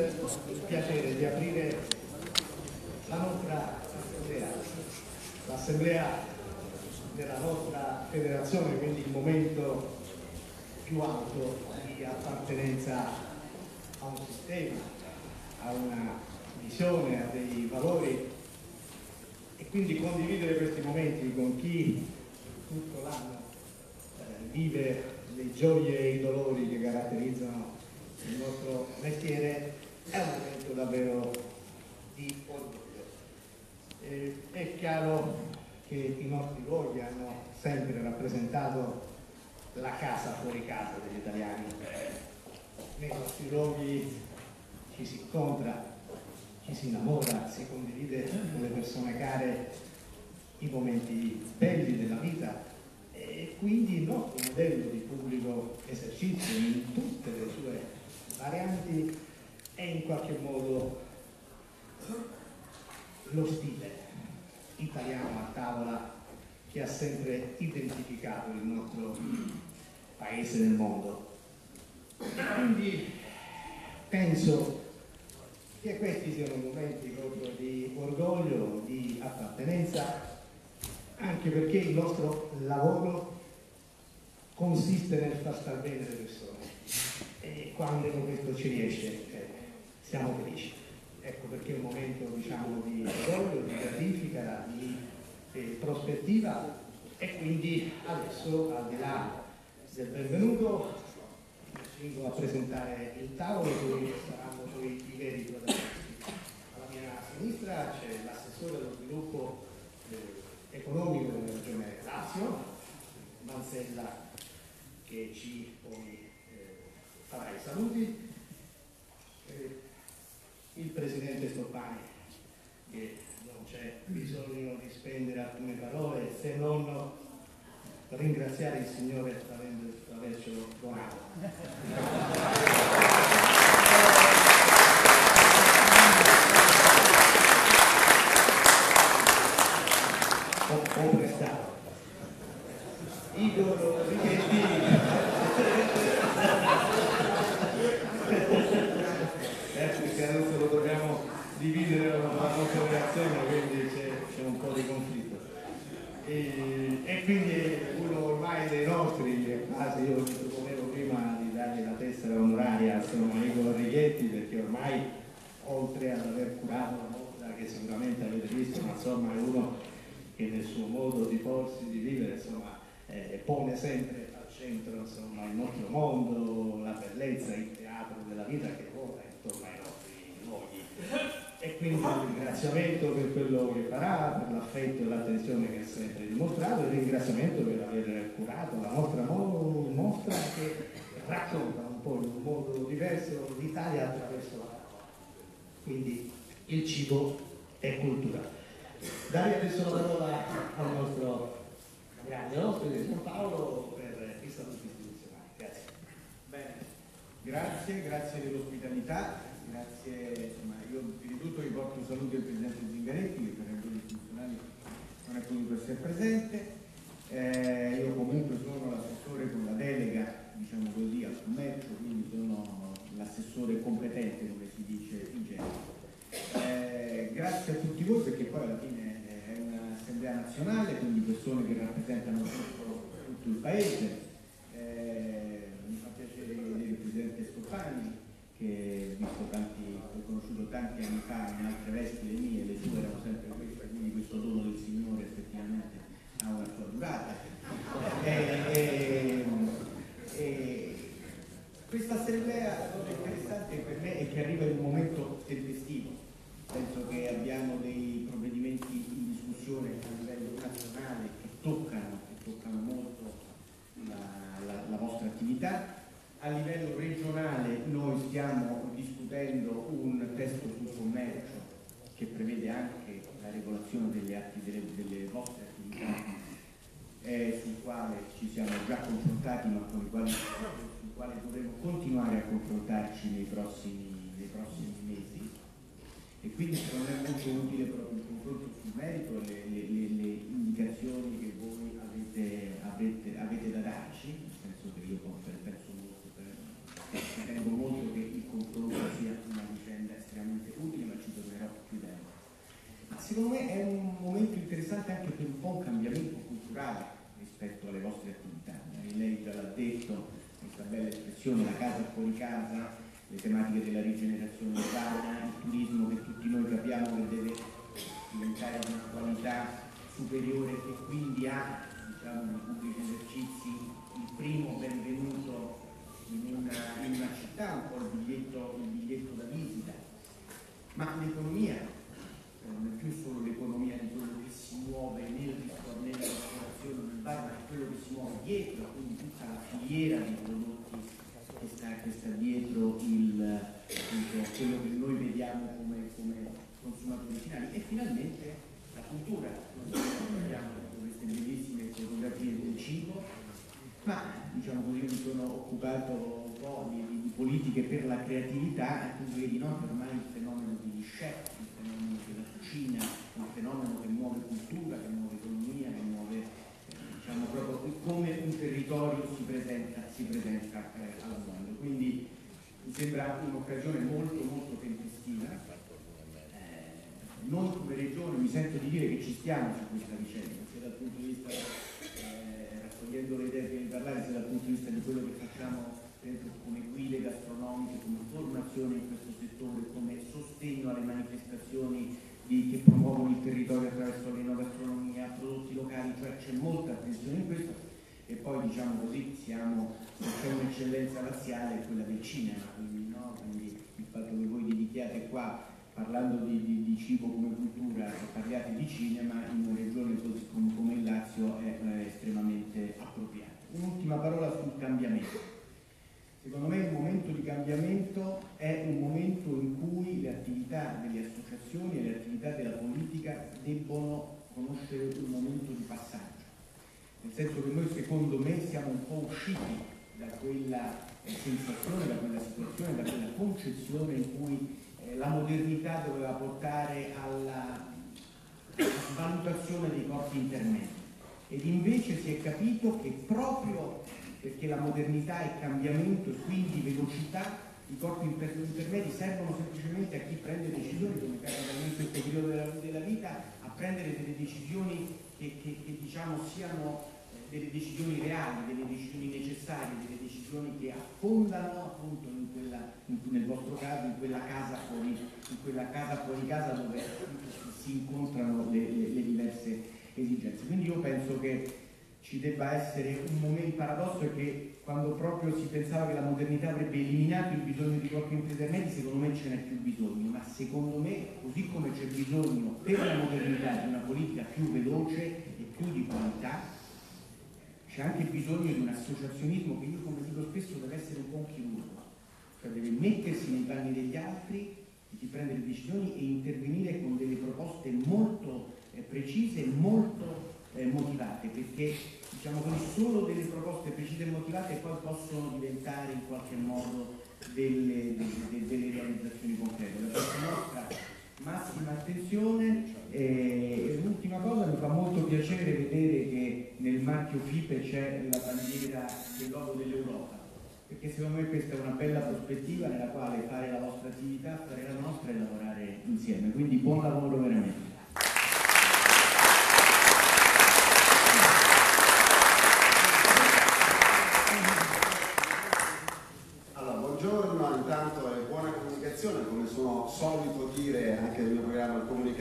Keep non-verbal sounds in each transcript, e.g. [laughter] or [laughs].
il piacere di aprire la nostra assemblea, l'assemblea della nostra federazione, quindi il momento più alto di appartenenza a un sistema, a una visione, a dei valori. E quindi condividere questi momenti con chi tutto l'anno eh, vive le gioie e i dolori che caratterizzano il nostro mestiere è un momento davvero di orgoglio. Eh, è chiaro che i nostri luoghi hanno sempre rappresentato la casa fuori casa degli italiani. Nei nostri luoghi ci si incontra, ci si innamora, si condivide con le persone care i momenti belli della vita e quindi il nostro modello di pubblico esercizio in tutte le sue varianti è in qualche modo lo stile italiano a tavola che ha sempre identificato il nostro paese nel mondo. Quindi penso che questi siano momenti proprio di orgoglio, di appartenenza, anche perché il nostro lavoro consiste nel far star bene le persone e quando questo ci riesce siamo felici. Ecco perché è un momento diciamo, di orgoglio, di gratifica, di eh, prospettiva e quindi adesso al di là del benvenuto vengo a presentare il tavolo dove saranno poi i veri protagonisti. Alla mia sinistra c'è l'assessore allo sviluppo eh, economico della regione Lazio, Manzella, che ci poi eh, farà i saluti, il presidente Stoppani, che non c'è bisogno di spendere alcune parole se non ringraziare il Signore attraverso Donato. Ho, ho prestato. Igor Righetti. Ecco che adesso lo dobbiamo dividere la nostra reazione, quindi c'è un po' di conflitto. E, e, quindi è uno ormai dei nostri, quasi io mi proponevo prima di dargli la tessera onoraria al signor Igor Righetti perché ormai oltre ad aver curato la mostra che sicuramente avete visto, ma insomma è uno che nel suo modo di porsi, di vivere, insomma, eh, pone sempre al centro insomma, il nostro mondo, la bellezza, il teatro della vita che ruota intorno ai nostri luoghi. E quindi un ringraziamento per quello che farà, per l'affetto e l'attenzione che ha sempre dimostrato, e ringraziamento per aver curato la nostra mostra che racconta un po' in un modo diverso l'Italia attraverso la. Quindi il cibo è cultura. Darei adesso la parola al nostro grande ospite, San Paolo, per i saluti istituzionali. Grazie. Bene, grazie, grazie dell'ospitalità, grazie, insomma, io prima di tutto vi porto un saluto del Presidente Zingaretti che per ragioni istituzionali non è potuto essere presente. Eh, io comunque sono l'assessore con la delega, diciamo così, al commercio, quindi sono l'assessore competente, come si dice in genere. Eh, grazie a tutti voi perché poi alla fine è un'assemblea nazionale, quindi persone che rappresentano tutto, tutto il paese. Eh, mi fa piacere vedere il Presidente Stoppani che visto tanti, ho conosciuto tanti anni fa in altre vesti le mie, le sue erano sempre queste, quindi questo dono del Signore effettivamente ha una sua durata. E, e, e, questa assemblea cosa interessante per me è che arriva in un momento penso che abbiamo dei provvedimenti in discussione a livello nazionale che toccano, che toccano molto la, la, la vostra attività. A livello regionale noi stiamo discutendo un testo sul commercio che prevede anche la regolazione delle, atti, delle, delle vostre attività eh, sul quale ci siamo già confrontati ma con il quale, sul quale dovremo continuare a confrontarci nei prossimi, nei prossimi e quindi secondo me è molto utile proprio il confronto sul merito, le, le, le, le indicazioni che voi avete, avete, avete, da darci, nel senso che io penso molto, per, ritengo molto che il confronto sia una vicenda estremamente utile, ma ci tornerò più tempo. Ma secondo me è un momento interessante anche per un po' un cambiamento culturale rispetto alle vostre attività. Lei già l'ha detto, questa bella espressione, la casa fuori casa, le tematiche della rigenerazione urbana, il turismo che tutti noi capiamo che deve diventare di una qualità superiore e quindi ha diciamo, nei pubblici esercizi il primo benvenuto in una, in una città, un po' il biglietto, il biglietto da visita. Ma l'economia non è più solo l'economia di quello che si muove nel ristorante, nella ristorazione, nel bar, ma è quello che si muove dietro, quindi tutta la filiera di che sta, dietro il, appunto, quello che noi vediamo come, come consumatori finali. E finalmente la cultura, noi abbiamo queste bellissime fotografie del cibo, ma diciamo così mi sono occupato un po' di, di politiche per la creatività e tu vedi no, ormai il fenomeno degli chef, cucina, un fenomeno che muove cultura, che muove economia, che muove eh, diciamo, proprio come un territorio si presenta, si presenta. Quindi mi sembra un'occasione molto molto tempestiva. Eh, noi come regione mi sento di dire che ci stiamo su questa vicenda, sia dal punto di vista eh, raccogliendo le idee per parlare, sia dal punto di vista di quello che facciamo come guide gastronomiche, come formazione in questo settore, come sostegno alle manifestazioni di, che promuovono il territorio attraverso l'enogastronomia, prodotti locali, cioè c'è molta attenzione in questo e poi diciamo così siamo, c'è un'eccellenza razziale quella del cinema, quindi, no? quindi, il fatto che voi dedichiate qua parlando di, di, di, cibo come cultura e parliate di cinema in una regione così come, come il Lazio è, è estremamente appropriato. Un'ultima parola sul cambiamento. Secondo me il momento di cambiamento è un momento in cui le attività delle associazioni e le attività della politica debbono conoscere un momento di passaggio. Nel senso che noi secondo me siamo un po' usciti da quella eh, sensazione, da quella situazione, da quella concezione in cui eh, la modernità doveva portare alla valutazione dei corpi intermedi. Ed invece si è capito che proprio perché la modernità è cambiamento e quindi velocità, i corpi intermedi servono semplicemente a chi prende decisioni, come capita in questo periodo della, della, vita, a prendere delle decisioni che, che, che diciamo siano delle decisioni reali, delle decisioni necessarie, delle decisioni che affondano appunto in quella, in, nel vostro caso in quella casa fuori, in quella casa fuori casa dove si incontrano le, le, le diverse esigenze. Quindi io penso che ci debba essere un momento, il paradosso è che quando proprio si pensava che la modernità avrebbe eliminato il bisogno di corpi intermedi, secondo me ce n'è più bisogno, ma secondo me, così come c'è bisogno per la modernità di una politica più veloce e più di qualità, c'è anche bisogno di un associazionismo che io come dico spesso deve essere un un chirurgo, cioè deve mettersi nei panni degli altri, di prendere decisioni e intervenire con delle proposte molto eh, precise, molto eh, motivate, perché diciamo così, solo delle proposte precise e motivate poi possono diventare in qualche modo delle, delle, delle realizzazioni concrete. La nostra massima attenzione e l'ultima cosa mi fa molto piacere vedere che nel marchio FIPE c'è la bandiera del logo dell'Europa perché secondo me questa è una bella prospettiva nella quale fare la vostra attività, fare la nostra e lavorare insieme. Quindi buon lavoro veramente sono solito dire anche nel mio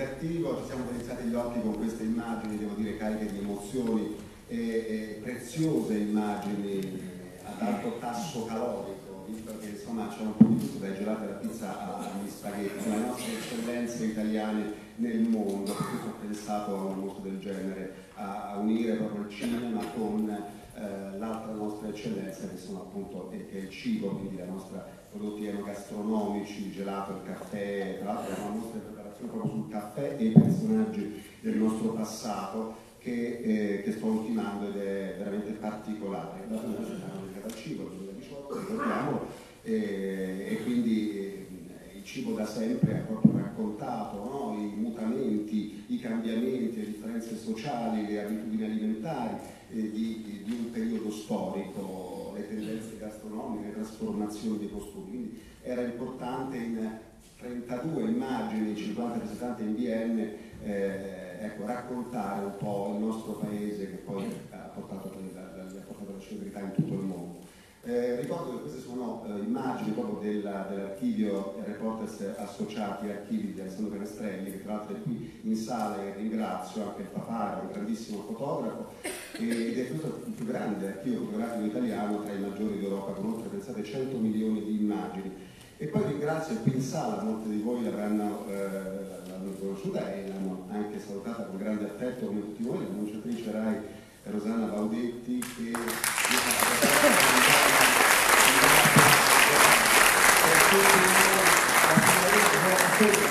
comunicativo, ci siamo utilizzati gli occhi con queste immagini, devo dire cariche di emozioni e, e preziose immagini ad alto tasso calorico, visto che insomma c'è un po' di tutto dai gelati alla pizza agli spaghetti, le nostre eccellenze italiane nel mondo, per ho pensato a un mostro del genere, a, a unire proprio il cinema con eh, l'altra nostra eccellenza che sono appunto che è il cibo, quindi la nostra prodotti enogastronomici, il gelato, il caffè, tra l'altro è una proprio sul caffè e i personaggi del nostro passato che, eh, che sto ultimando ed è veramente particolare. La prima settimana dedicata al cibo, il 2018, ricordiamo, eh, e quindi eh, il cibo da sempre ha proprio raccontato no? i mutamenti, i cambiamenti, le differenze sociali, le abitudini alimentari eh, di, di un periodo storico le tendenze gastronomiche, le trasformazioni dei costumi. Quindi era importante in 32 immagini, 50 presentate in BN, eh, ecco, raccontare un po' il nostro paese che poi ha portato, la, celebrità in tutto il mondo. Eh, ricordo che queste sono eh, immagini proprio della, dell'archivio Reporters Associati Archivi di Alessandro Canestrelli, che tra l'altro è qui in sala e ringrazio anche il papà, un grandissimo fotografo, ed è questo il più grande archivio fotografico italiano tra i maggiori d'Europa, con oltre pensate 100 milioni di immagini. E poi ringrazio qui in sala, molti di voi l'avranno eh, conosciuta e l'hanno anche salutata con grande affetto come tutti voi, l'annunciatrice RAI Rosanna Baudetti che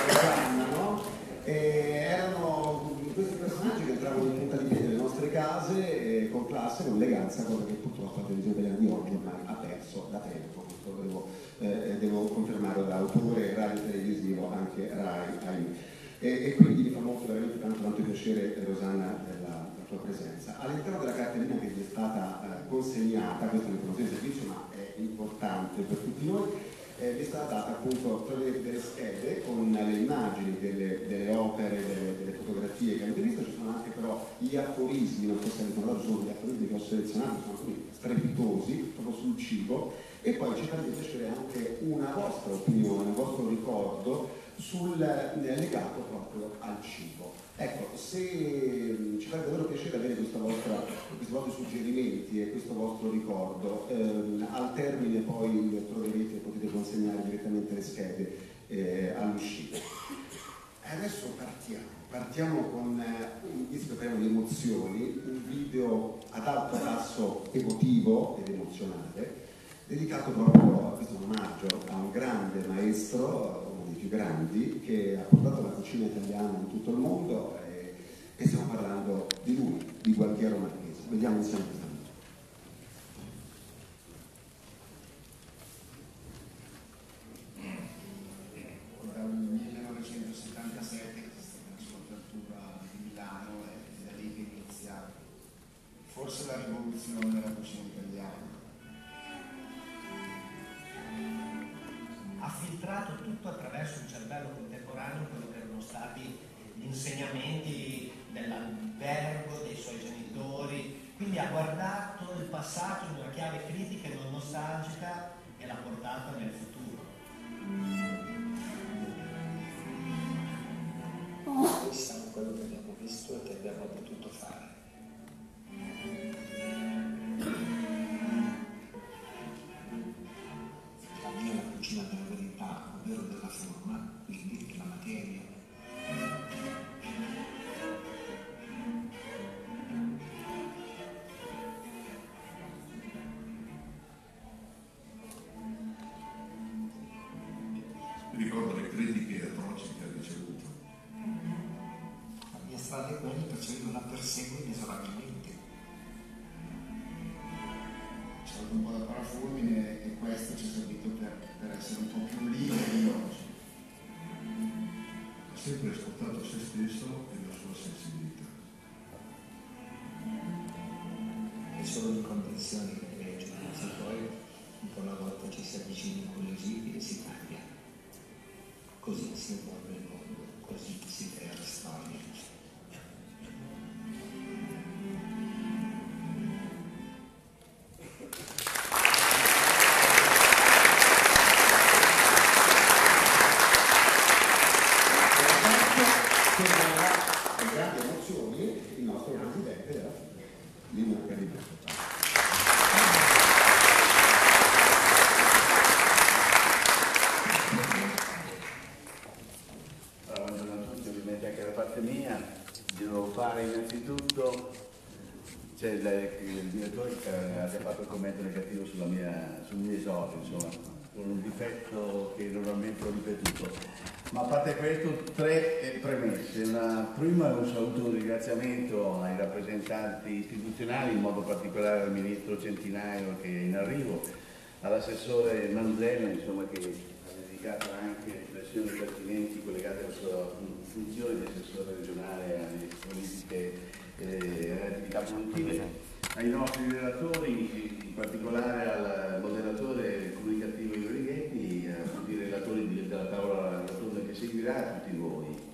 Rosanna, no? erano questi personaggi che entravano in punta di piede nelle nostre case eh, con classe, con eleganza, cosa che purtroppo la televisione italiana di oggi ormai ha perso da tempo, questo devo, eh, devo confermare da autore radio televisivo anche RAI. E, e, quindi mi fa molto veramente tanto, tanto piacere Rosanna della, tua presenza. All'interno della cartellina che vi è stata eh, consegnata, questa è un'informazione di servizio ma è importante per tutti noi, eh, vi è stata data appunto delle, delle schede con le immagini delle, delle opere, delle, delle, fotografie che avete visto, ci sono anche però gli aforismi, non so se avete notato, sono gli aforismi che ho selezionato, sono alcuni strepitosi, proprio sul cibo, e poi ci farebbe piacere anche una vostra opinione, un vostro ricordo sul, eh, legato proprio al cibo. Ecco, se mm, ci farebbe davvero piacere avere vostra, questi vostri suggerimenti e questo vostro ricordo, ehm, al termine poi troverete e potete consegnare direttamente le schede eh, all'uscita. Adesso partiamo, partiamo con, eh, visto che parliamo di emozioni, un video ad alto tasso emotivo ed emozionale, dedicato proprio a questo omaggio a un grande maestro, più grandi che ha portato la cucina italiana in tutto il mondo e, e stiamo parlando di lui, di Gualtiero Marchese. Vediamo insieme questa Dal 1977 che è stata la sua apertura di Milano da lì che inizia forse la rivoluzione della cucina filtrato tutto attraverso il cervello contemporaneo quello che erano stati gli insegnamenti dell'albergo, dei suoi genitori, quindi ha guardato il passato in una chiave critica e non nostalgica e l'ha portato nel futuro. Noi siamo quello che abbiamo visto e che abbiamo potuto Francesco la persegue inesorabilmente. C'è un po' da parafulmine e questo ci è servito per, per essere un po' più liberi oggi. Ha sempre ascoltato se stesso e la sua sensibilità. E solo di condizioni che legge, anzi poi un po' alla volta ci si avvicina incuriositi e si cambia. Così si evolve il mondo, così si crea. Ma a parte questo, tre premesse. Una, prima un saluto e un ringraziamento ai rappresentanti istituzionali, in modo particolare al Ministro Centinaio che è in arrivo, all'assessore Manzella insomma, che ha dedicato anche riflessioni pertinenti collegate alla sua funzione di assessore regionale alle politiche e eh, attività produttive, ai nostri relatori, in particolare al moderatore Righetti, a tutti a voi.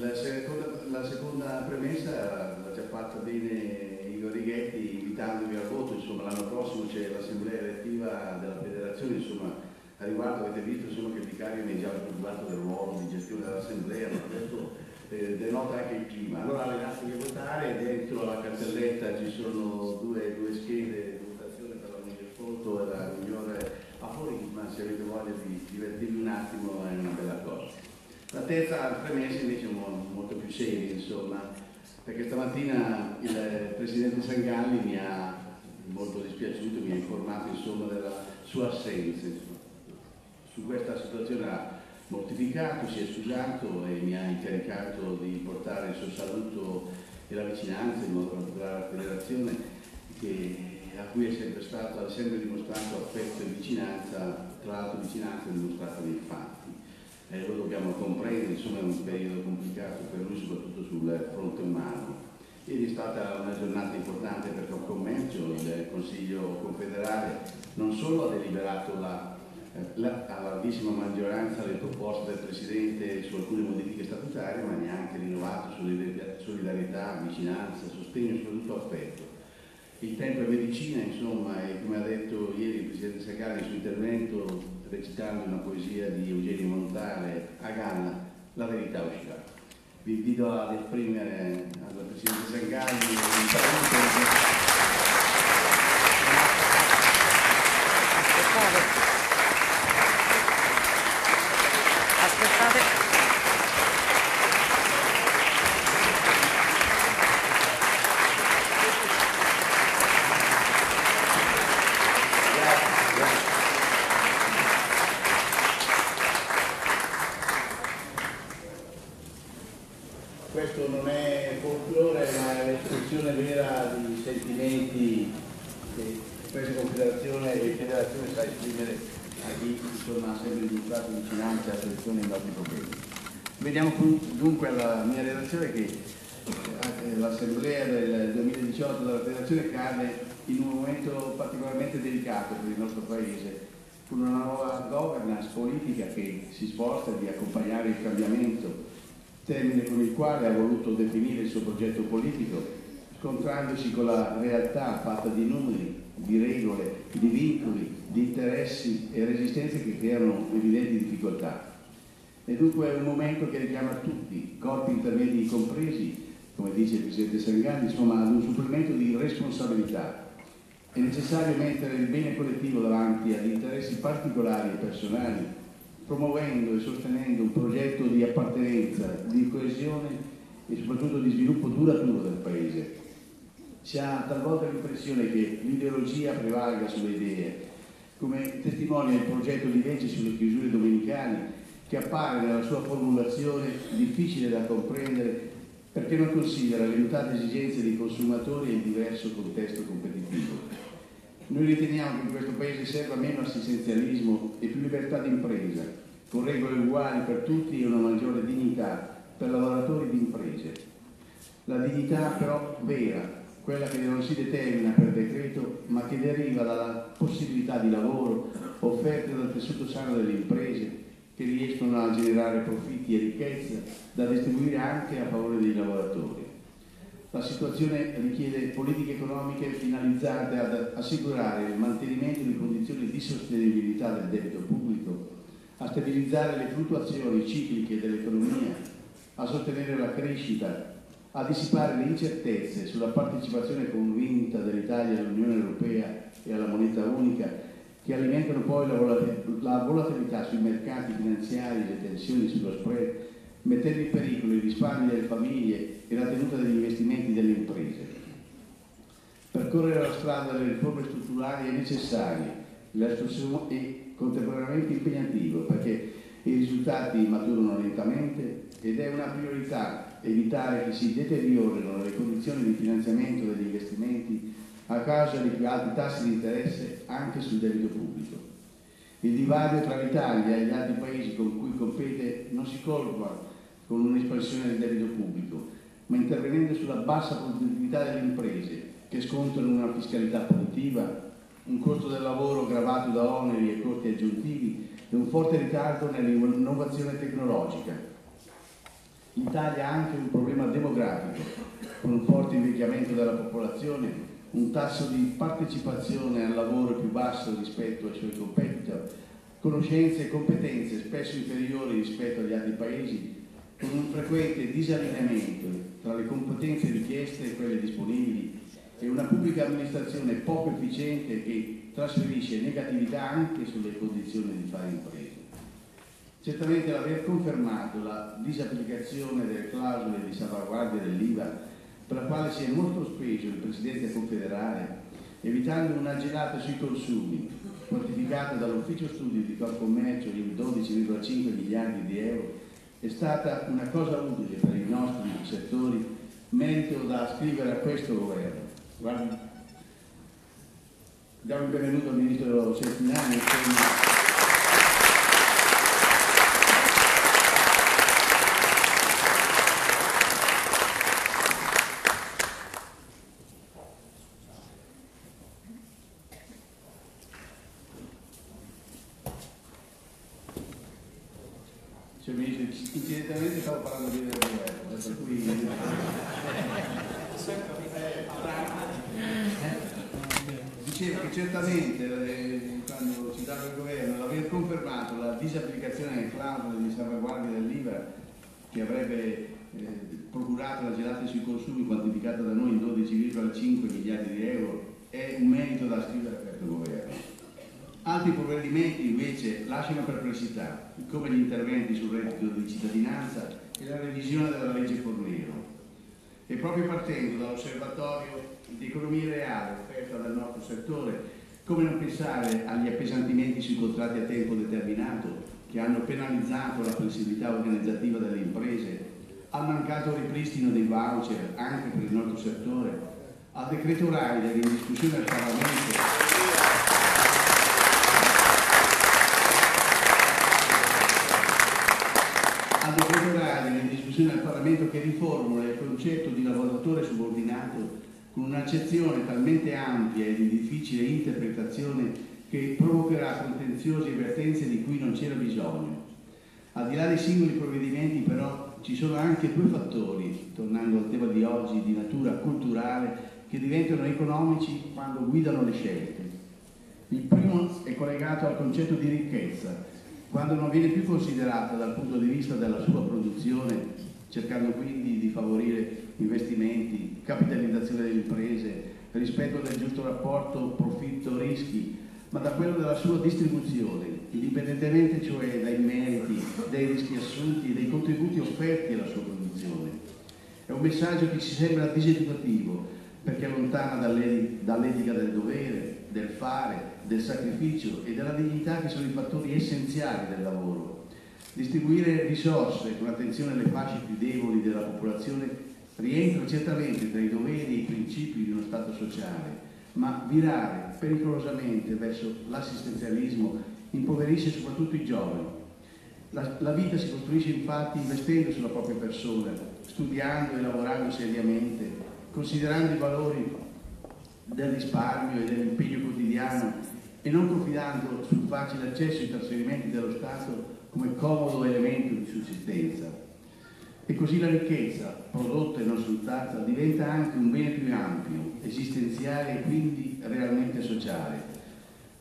La seconda, la seconda premessa l'ha già fatta bene Igor Righetti invitandomi al voto, insomma l'anno prossimo c'è l'assemblea elettiva della federazione, insomma a riguardo avete visto insomma, che il vicario mi è già occupato del ruolo di gestione dell'assemblea, ma questo eh, denota anche il clima. Allora allenate che votare, dentro la cartelletta ci sono due, due schede di votazione per la miglior foto e la migliore aforisma, se avete voglia di divertirvi un attimo è una bella cosa. La terza premessa invece è molto più seria, insomma, perché stamattina il Presidente Sangalli mi ha molto dispiaciuto, mi ha informato insomma, della sua assenza. Insomma. Su questa situazione ha mortificato, si è scusato e mi ha incaricato di portare il suo saluto e la vicinanza, in modo particolare alla federazione, che, a cui è sempre stato, ha sempre dimostrato affetto e vicinanza, tra l'altro vicinanza dimostrata nei fatti eh, lo dobbiamo comprendere, insomma è un periodo complicato per lui soprattutto sul fronte umano. Ieri è stata una giornata importante per il commercio, il Consiglio confederale non solo ha deliberato la, eh, la, a larghissima maggioranza le proposte del Presidente su alcune modifiche statutarie, ma neanche rinnovato solidarietà, vicinanza, sostegno e soprattutto affetto. Il tempo è medicina, insomma, e come ha detto ieri il Presidente Saccari nel suo intervento, recitando una poesia di Eugenio Montale a Ganna, la verità uscirà. Vi invito ad esprimere al Presidente Sangalli un saluto. dunque alla mia relazione che eh, l'assemblea del 2018 della federazione cade in un momento particolarmente delicato per il nostro paese, con una nuova governance politica che si sposta di accompagnare il cambiamento, termine con il quale ha voluto definire il suo progetto politico, scontrandosi con la realtà fatta di numeri, di regole, di vincoli, di interessi e resistenze che creano evidenti difficoltà. È dunque un momento che richiama tutti, corpi intermedi compresi, come dice il Presidente Sangani, insomma ad un supplemento di responsabilità. È necessario mettere il bene collettivo davanti agli interessi particolari e personali, promuovendo e sostenendo un progetto di appartenenza, di coesione e soprattutto di sviluppo duraturo del Paese. Si ha talvolta l'impressione che l'ideologia prevalga sulle idee, come testimonia il progetto di legge sulle chiusure domenicali che appare nella sua formulazione difficile da comprendere perché non considera le mutate esigenze dei consumatori e il diverso contesto competitivo. Noi riteniamo che in questo Paese serva meno assistenzialismo e più libertà di impresa, con regole uguali per tutti e una maggiore dignità per lavoratori di imprese. La dignità però vera, quella che non si determina per decreto, ma che deriva dalla possibilità di lavoro offerte dal tessuto sano delle imprese che riescono a generare profitti e ricchezza da distribuire anche a favore dei lavoratori. La situazione richiede politiche economiche finalizzate ad assicurare il mantenimento di condizioni di sostenibilità del debito pubblico, a stabilizzare le fluttuazioni cicliche dell'economia, a sostenere la crescita, a dissipare le incertezze sulla partecipazione convinta dell'Italia all'Unione Europea e alla moneta unica che alimentano poi la volatilità sui mercati finanziari, le tensioni sullo spread, mettendo in pericolo i risparmi delle famiglie e la tenuta degli investimenti delle imprese. Percorrere la strada delle riforme strutturali è necessario e contemporaneamente impegnativo perché i risultati maturano lentamente ed è una priorità evitare che si deteriorino le condizioni di finanziamento degli investimenti a causa di più alti tassi di interesse anche sul debito pubblico. Il divario tra l'Italia e gli altri paesi con cui compete non si colma con un'espansione del debito pubblico, ma intervenendo sulla bassa produttività delle imprese che scontano una fiscalità positiva, un costo del lavoro gravato da oneri e costi aggiuntivi e un forte ritardo nell'innovazione tecnologica. L'Italia ha anche un problema demografico, con un forte invecchiamento della popolazione, un tasso di partecipazione al lavoro più basso rispetto ai suoi competitor, conoscenze e competenze spesso inferiori rispetto agli altri paesi, con un frequente disallineamento tra le competenze richieste e quelle disponibili e una pubblica amministrazione poco efficiente che trasferisce negatività anche sulle condizioni di fare imprese. Certamente l'aver confermato la disapplicazione delle clausole di salvaguardia dell'IVA, per la quale si è molto speso il Presidente confederale, evitando una gelata sui consumi, quantificata dall'Ufficio Studi di Commercio in 12,5 miliardi di euro, è stata una cosa utile per i nostri settori, merito da scrivere a questo governo. Guarda, diamo il benvenuto al Ministro Centinaio. Cioè, incidentalmente stavo parlando di del governo, per cui... Dicevo che certamente eh, quando si dava il governo l'aver confermato la disapplicazione delle clausole di salvaguardia dell'IVA che avrebbe eh, procurato la gelata sui consumi quantificata da noi in 12,5 miliardi di euro è un merito da scrivere a questo governo. Altri provvedimenti invece lasciano perplessità, come gli interventi sul reddito di cittadinanza e la revisione della legge Fornero. E proprio partendo dall'osservatorio di economia reale offerta dal nostro settore, come non pensare agli appesantimenti sui contratti a tempo determinato che hanno penalizzato la flessibilità organizzativa delle imprese, al mancato ripristino dei voucher anche per il nostro settore, al decreto RAI in discussione al Parlamento decreto radio in discussione al Parlamento che riformula il concetto di lavoratore subordinato con un'accezione talmente ampia e di difficile interpretazione che provocherà contenziosi e di cui non c'era bisogno. Al di là dei singoli provvedimenti però ci sono anche due fattori, tornando al tema di oggi, di natura culturale, che diventano economici quando guidano le scelte. Il primo è collegato al concetto di ricchezza, quando non viene più considerata dal punto di vista della sua produzione, cercando quindi di favorire investimenti, capitalizzazione delle imprese, rispetto del giusto rapporto profitto-rischi, ma da quello della sua distribuzione, indipendentemente cioè dai meriti, dai rischi assunti e dai contributi offerti alla sua produzione. È un messaggio che ci sembra diseducativo, perché allontana dall'etica del dovere, del fare, del sacrificio e della dignità che sono i fattori essenziali del lavoro. Distribuire risorse con attenzione alle fasce più deboli della popolazione rientra certamente tra i doveri e i principi di uno Stato sociale, ma virare pericolosamente verso l'assistenzialismo impoverisce soprattutto i giovani. La, la vita si costruisce infatti investendo sulla propria persona, studiando e lavorando seriamente, considerando i valori del risparmio e dell'impegno quotidiano e non confidando sul facile accesso ai trasferimenti dello Stato come comodo elemento di sussistenza. E così la ricchezza, prodotta e non sfruttata, diventa anche un bene più ampio, esistenziale e quindi realmente sociale.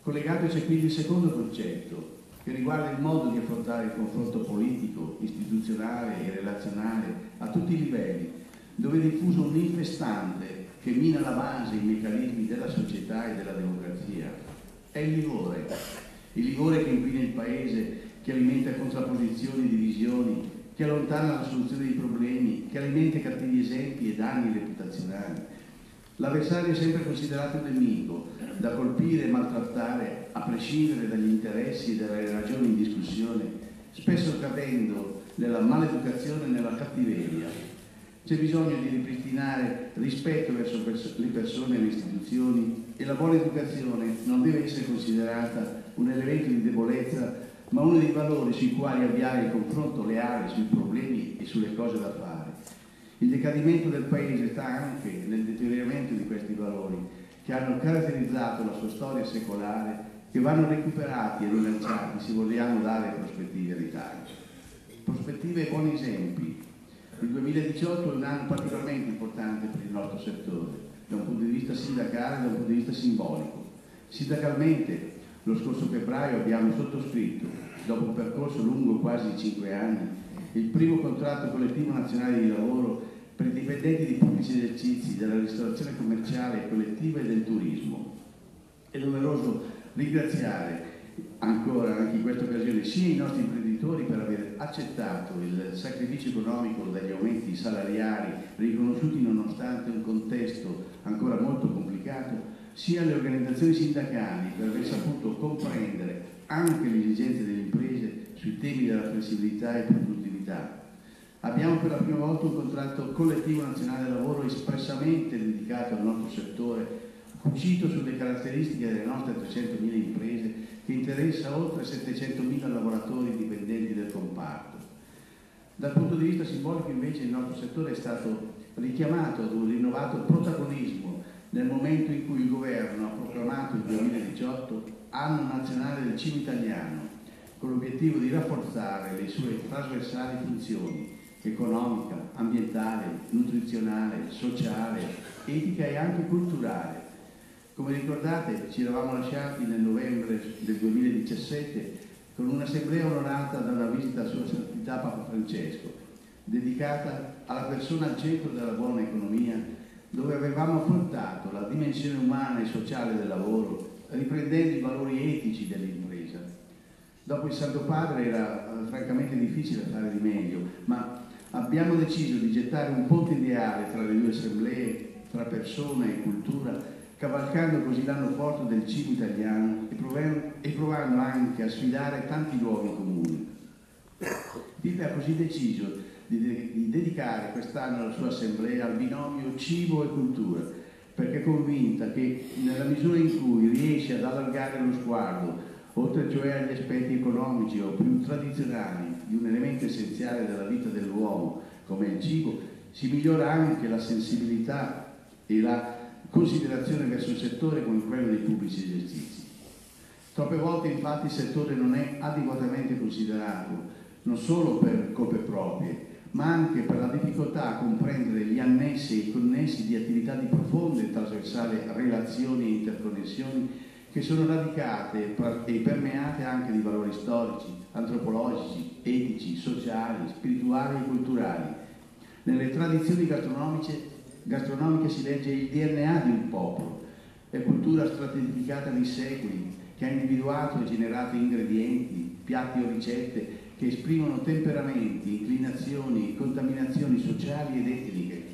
Collegato c'è quindi il secondo concetto, che riguarda il modo di affrontare il confronto politico, istituzionale e relazionale a tutti i livelli, dove è diffuso un infestante che mina la base, i meccanismi della società e della democrazia è il livore, il livore che inquina il paese, che alimenta contrapposizioni e divisioni, che allontana la soluzione dei problemi, che alimenta cattivi esempi e danni reputazionali. L'avversario è sempre considerato un nemico, da colpire e maltrattare a prescindere dagli interessi e dalle ragioni in discussione, spesso cadendo nella maleducazione e nella cattiveria. C'è bisogno di ripristinare rispetto verso le persone e le istituzioni e la buona educazione non deve essere considerata un elemento di debolezza, ma uno dei valori sui quali avviare il confronto leale sui problemi e sulle cose da fare. Il decadimento del Paese sta anche nel deterioramento di questi valori che hanno caratterizzato la sua storia secolare che vanno recuperati e rilanciati se vogliamo dare prospettive all'Italia. Prospettive e buoni esempi. Il 2018 è un anno particolarmente importante per il nostro settore, da un punto di vista sindacale e da un punto di vista simbolico. Sindacalmente, lo scorso febbraio abbiamo sottoscritto, dopo un percorso lungo quasi cinque anni, il primo contratto collettivo nazionale di lavoro per i dipendenti di pubblici esercizi della ristorazione commerciale collettiva e del turismo. È doveroso ringraziare ancora anche in questa occasione sia i nostri imprenditori per aver accettato il sacrificio economico dagli aumenti salariari riconosciuti nonostante un contesto ancora molto complicato, sia le organizzazioni sindacali per aver saputo comprendere anche le esigenze delle imprese sui temi della flessibilità e produttività. Abbiamo per la prima volta un contratto collettivo nazionale del lavoro espressamente dedicato al nostro settore, cucito sulle caratteristiche delle nostre 300.000 imprese che interessa oltre 700.000 lavoratori dipendenti del comparto. Dal punto di vista simbolico invece il nostro settore è stato richiamato ad un rinnovato protagonismo nel momento in cui il governo ha proclamato il 2018 anno nazionale del cibo italiano con l'obiettivo di rafforzare le sue trasversali funzioni economica, ambientale, nutrizionale, sociale, etica e anche culturale. Come ricordate ci eravamo lasciati nel novembre del 2017 con un'assemblea onorata da una visita a Sua Santità Papa Francesco, dedicata alla persona al centro della buona economia, dove avevamo affrontato la dimensione umana e sociale del lavoro, riprendendo i valori etici dell'impresa. Dopo il Santo Padre era eh, francamente difficile fare di meglio, ma abbiamo deciso di gettare un ponte ideale tra le due assemblee, tra persona e cultura, cavalcando così l'anno forte del cibo italiano e provando, anche a sfidare tanti luoghi comuni. Tita ha così deciso di, di dedicare quest'anno la sua assemblea al binomio cibo e cultura, perché è convinta che nella misura in cui riesce ad allargare lo sguardo oltre cioè agli aspetti economici o più tradizionali di un elemento essenziale della vita dell'uomo come il cibo, si migliora anche la sensibilità e la considerazione verso un settore come quello dei pubblici esercizi. Troppe volte infatti il settore non è adeguatamente considerato, non solo per colpe proprie, ma anche per la difficoltà a comprendere gli annessi e i connessi di attività di profonde e trasversali relazioni e interconnessioni che sono radicate e permeate anche di valori storici, antropologici, etici, sociali, spirituali e culturali. Nelle tradizioni gastronomiche, gastronomiche si legge il DNA di un popolo, è cultura stratificata nei secoli, che ha individuato e generato ingredienti, piatti o ricette che esprimono temperamenti, inclinazioni, contaminazioni sociali ed etniche.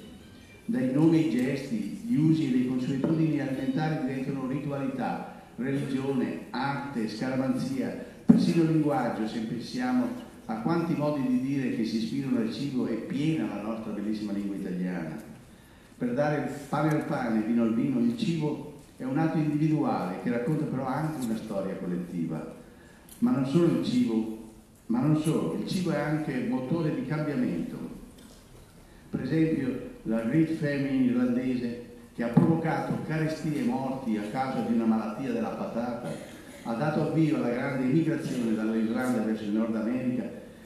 Dai nomi ai gesti, gli usi e le consuetudini alimentari diventano ritualità, religione, arte, scaramanzia, persino linguaggio, se pensiamo a quanti modi di dire che si ispirano al cibo è piena la nostra bellissima lingua italiana. Per dare pane al pane, vino al vino, il cibo è un atto individuale che racconta però anche una storia collettiva. Ma non solo il cibo, ma non solo, il cibo è anche motore di cambiamento. Per esempio la Great Famine irlandese che ha provocato carestie e morti a causa di una malattia della patata, ha dato avvio alla grande immigrazione dall'Irlanda verso il Nord America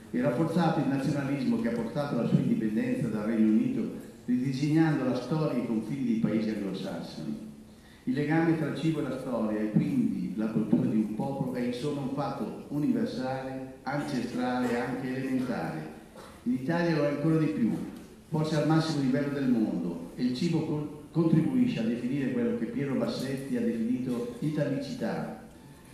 e rafforzato il nazionalismo che ha portato alla sua indipendenza dal Regno Unito, ridisegnando la storia e i confini dei paesi anglosassoni. Il legame tra il cibo e la storia e quindi la cultura di un popolo è insomma un fatto universale, ancestrale e anche elementare. In Italia lo è ancora di più, forse al massimo livello del mondo, e il cibo contribuisce a definire quello che Piero Bassetti ha definito italicità.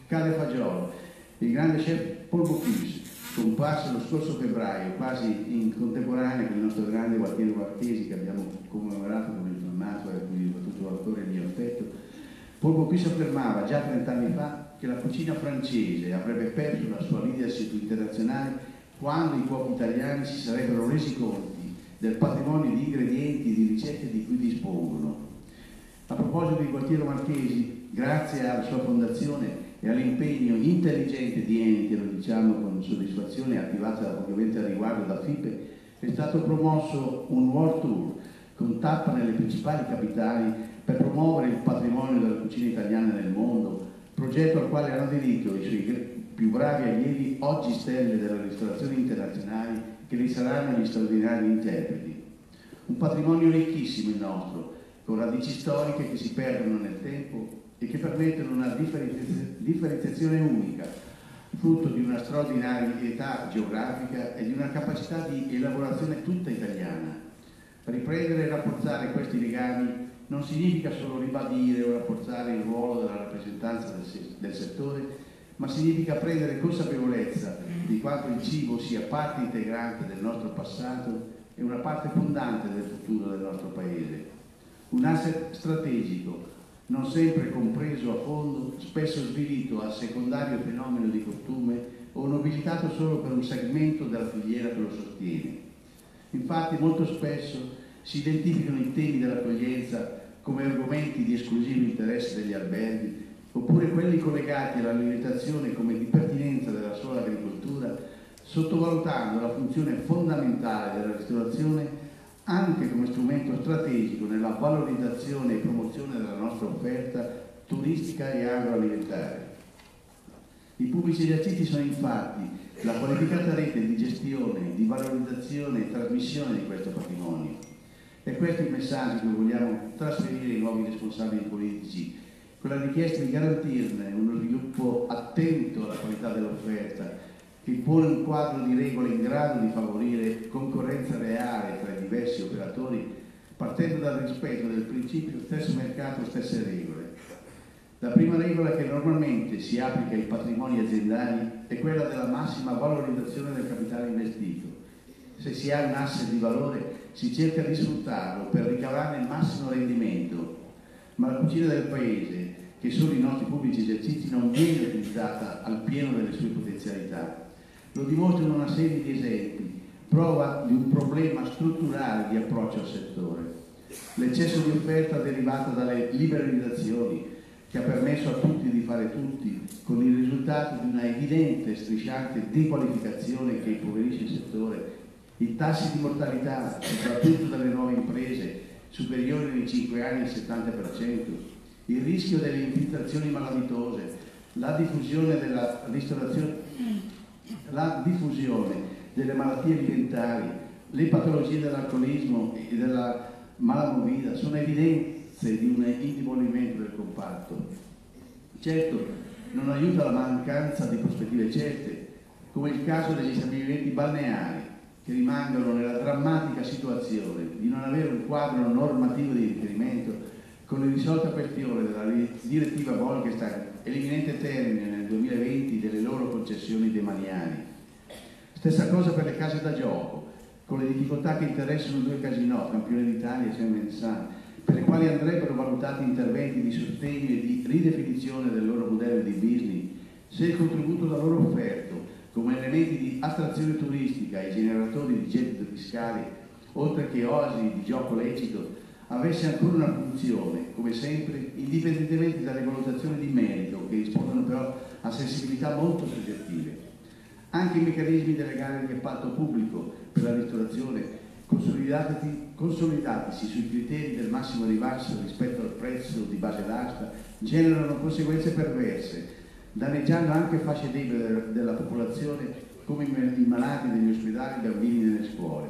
Cade Fagiolo, il grande chef Paul Bocuse, scomparso lo scorso febbraio, quasi in contemporanea con il nostro grande Gualtiero Marchesi che abbiamo commemorato con il tornato e a cui ho potuto ancora il mio affetto, Paul Bocuse affermava già 30 anni fa che la cucina francese avrebbe perso la sua leadership internazionale quando i cuochi italiani si sarebbero resi conto del patrimonio di ingredienti e di ricette di cui dispongono. A proposito di Gualtiero Marchesi, grazie alla sua fondazione e all'impegno intelligente di enti, lo diciamo con soddisfazione, attivata ovviamente al riguardo da FIPE, è stato promosso un World Tour con tappa nelle principali capitali per promuovere il patrimonio della cucina italiana nel mondo, progetto al quale hanno aderito i suoi più bravi allievi, oggi stelle della ristorazione internazionale che ne saranno gli straordinari interpreti. Un patrimonio ricchissimo il nostro, con radici storiche che si perdono nel tempo e che permettono una differenziazione unica, frutto di una straordinarietà geografica e di una capacità di elaborazione tutta italiana. Riprendere e rafforzare questi legami non significa solo ribadire o rafforzare il ruolo della rappresentanza del, del settore, ma significa prendere consapevolezza di quanto il cibo sia parte integrante del nostro passato e una parte fondante del futuro del nostro Paese. Un asset strategico, non sempre compreso a fondo, spesso svilito al secondario fenomeno di costume o nobilitato solo per un segmento della filiera che lo sostiene. Infatti molto spesso si identificano i temi dell'accoglienza come argomenti di esclusivo interesse degli alberghi, oppure quelli collegati all'alimentazione come di pertinenza della sola agricoltura, sottovalutando la funzione fondamentale della ristorazione anche come strumento strategico nella valorizzazione e promozione della nostra offerta turistica e agroalimentare. I pubblici esercizi sono infatti la qualificata rete di gestione, di valorizzazione e trasmissione di questo patrimonio. E questo il messaggio che vogliamo trasferire ai nuovi responsabili politici, con la richiesta di garantirne uno sviluppo attento alla qualità dell'offerta, che pone un quadro di regole in grado di favorire concorrenza reale tra i diversi operatori, partendo dal rispetto del principio stesso mercato, stesse regole. La prima regola che normalmente si applica ai patrimoni aziendali è quella della massima valorizzazione del capitale investito. Se si ha un asset di valore si cerca di sfruttarlo per ricavarne il massimo rendimento, ma la cucina del paese, che sono i nostri pubblici esercizi, non viene utilizzata al pieno delle sue potenzialità. Lo dimostrano una serie di esempi, prova di un problema strutturale di approccio al settore. L'eccesso di offerta derivato dalle liberalizzazioni, che ha permesso a tutti di fare tutti, con il risultato di una evidente e strisciante dequalificazione che impoverisce il settore i tassi di mortalità, soprattutto dalle nuove imprese, superiori nei 5 anni al 70%, il rischio delle infiltrazioni malavitose, la diffusione della la diffusione delle malattie alimentari, le patologie dell'alcolismo e della malamovida sono evidenze di un indebolimento del comparto. Certo, non aiuta la mancanza di prospettive certe, come il caso degli stabilimenti balneari, che rimangono nella drammatica situazione di non avere un quadro normativo di riferimento con l'irrisolta questione della direttiva Bolkestein e l'imminente termine nel 2020 delle loro concessioni demaniali. Stessa cosa per le case da gioco, con le difficoltà che interessano due casinò, Campione d'Italia e Semensan, per le quali andrebbero valutati interventi di sostegno e di ridefinizione del loro modello di business se il contributo da loro offerto come elementi di attrazione turistica e generatori di gettito fiscale, oltre che oasi di gioco lecito, avesse ancora una funzione, come sempre, indipendentemente dalle valutazioni di merito, che rispondono però a sensibilità molto soggettive. Anche i meccanismi delle gare di appalto pubblico per la ristorazione, consolidatisi sui criteri del massimo ribasso rispetto al prezzo di base d'asta, generano conseguenze perverse danneggiando anche fasce deboli della popolazione come i malati negli ospedali, i bambini nelle scuole.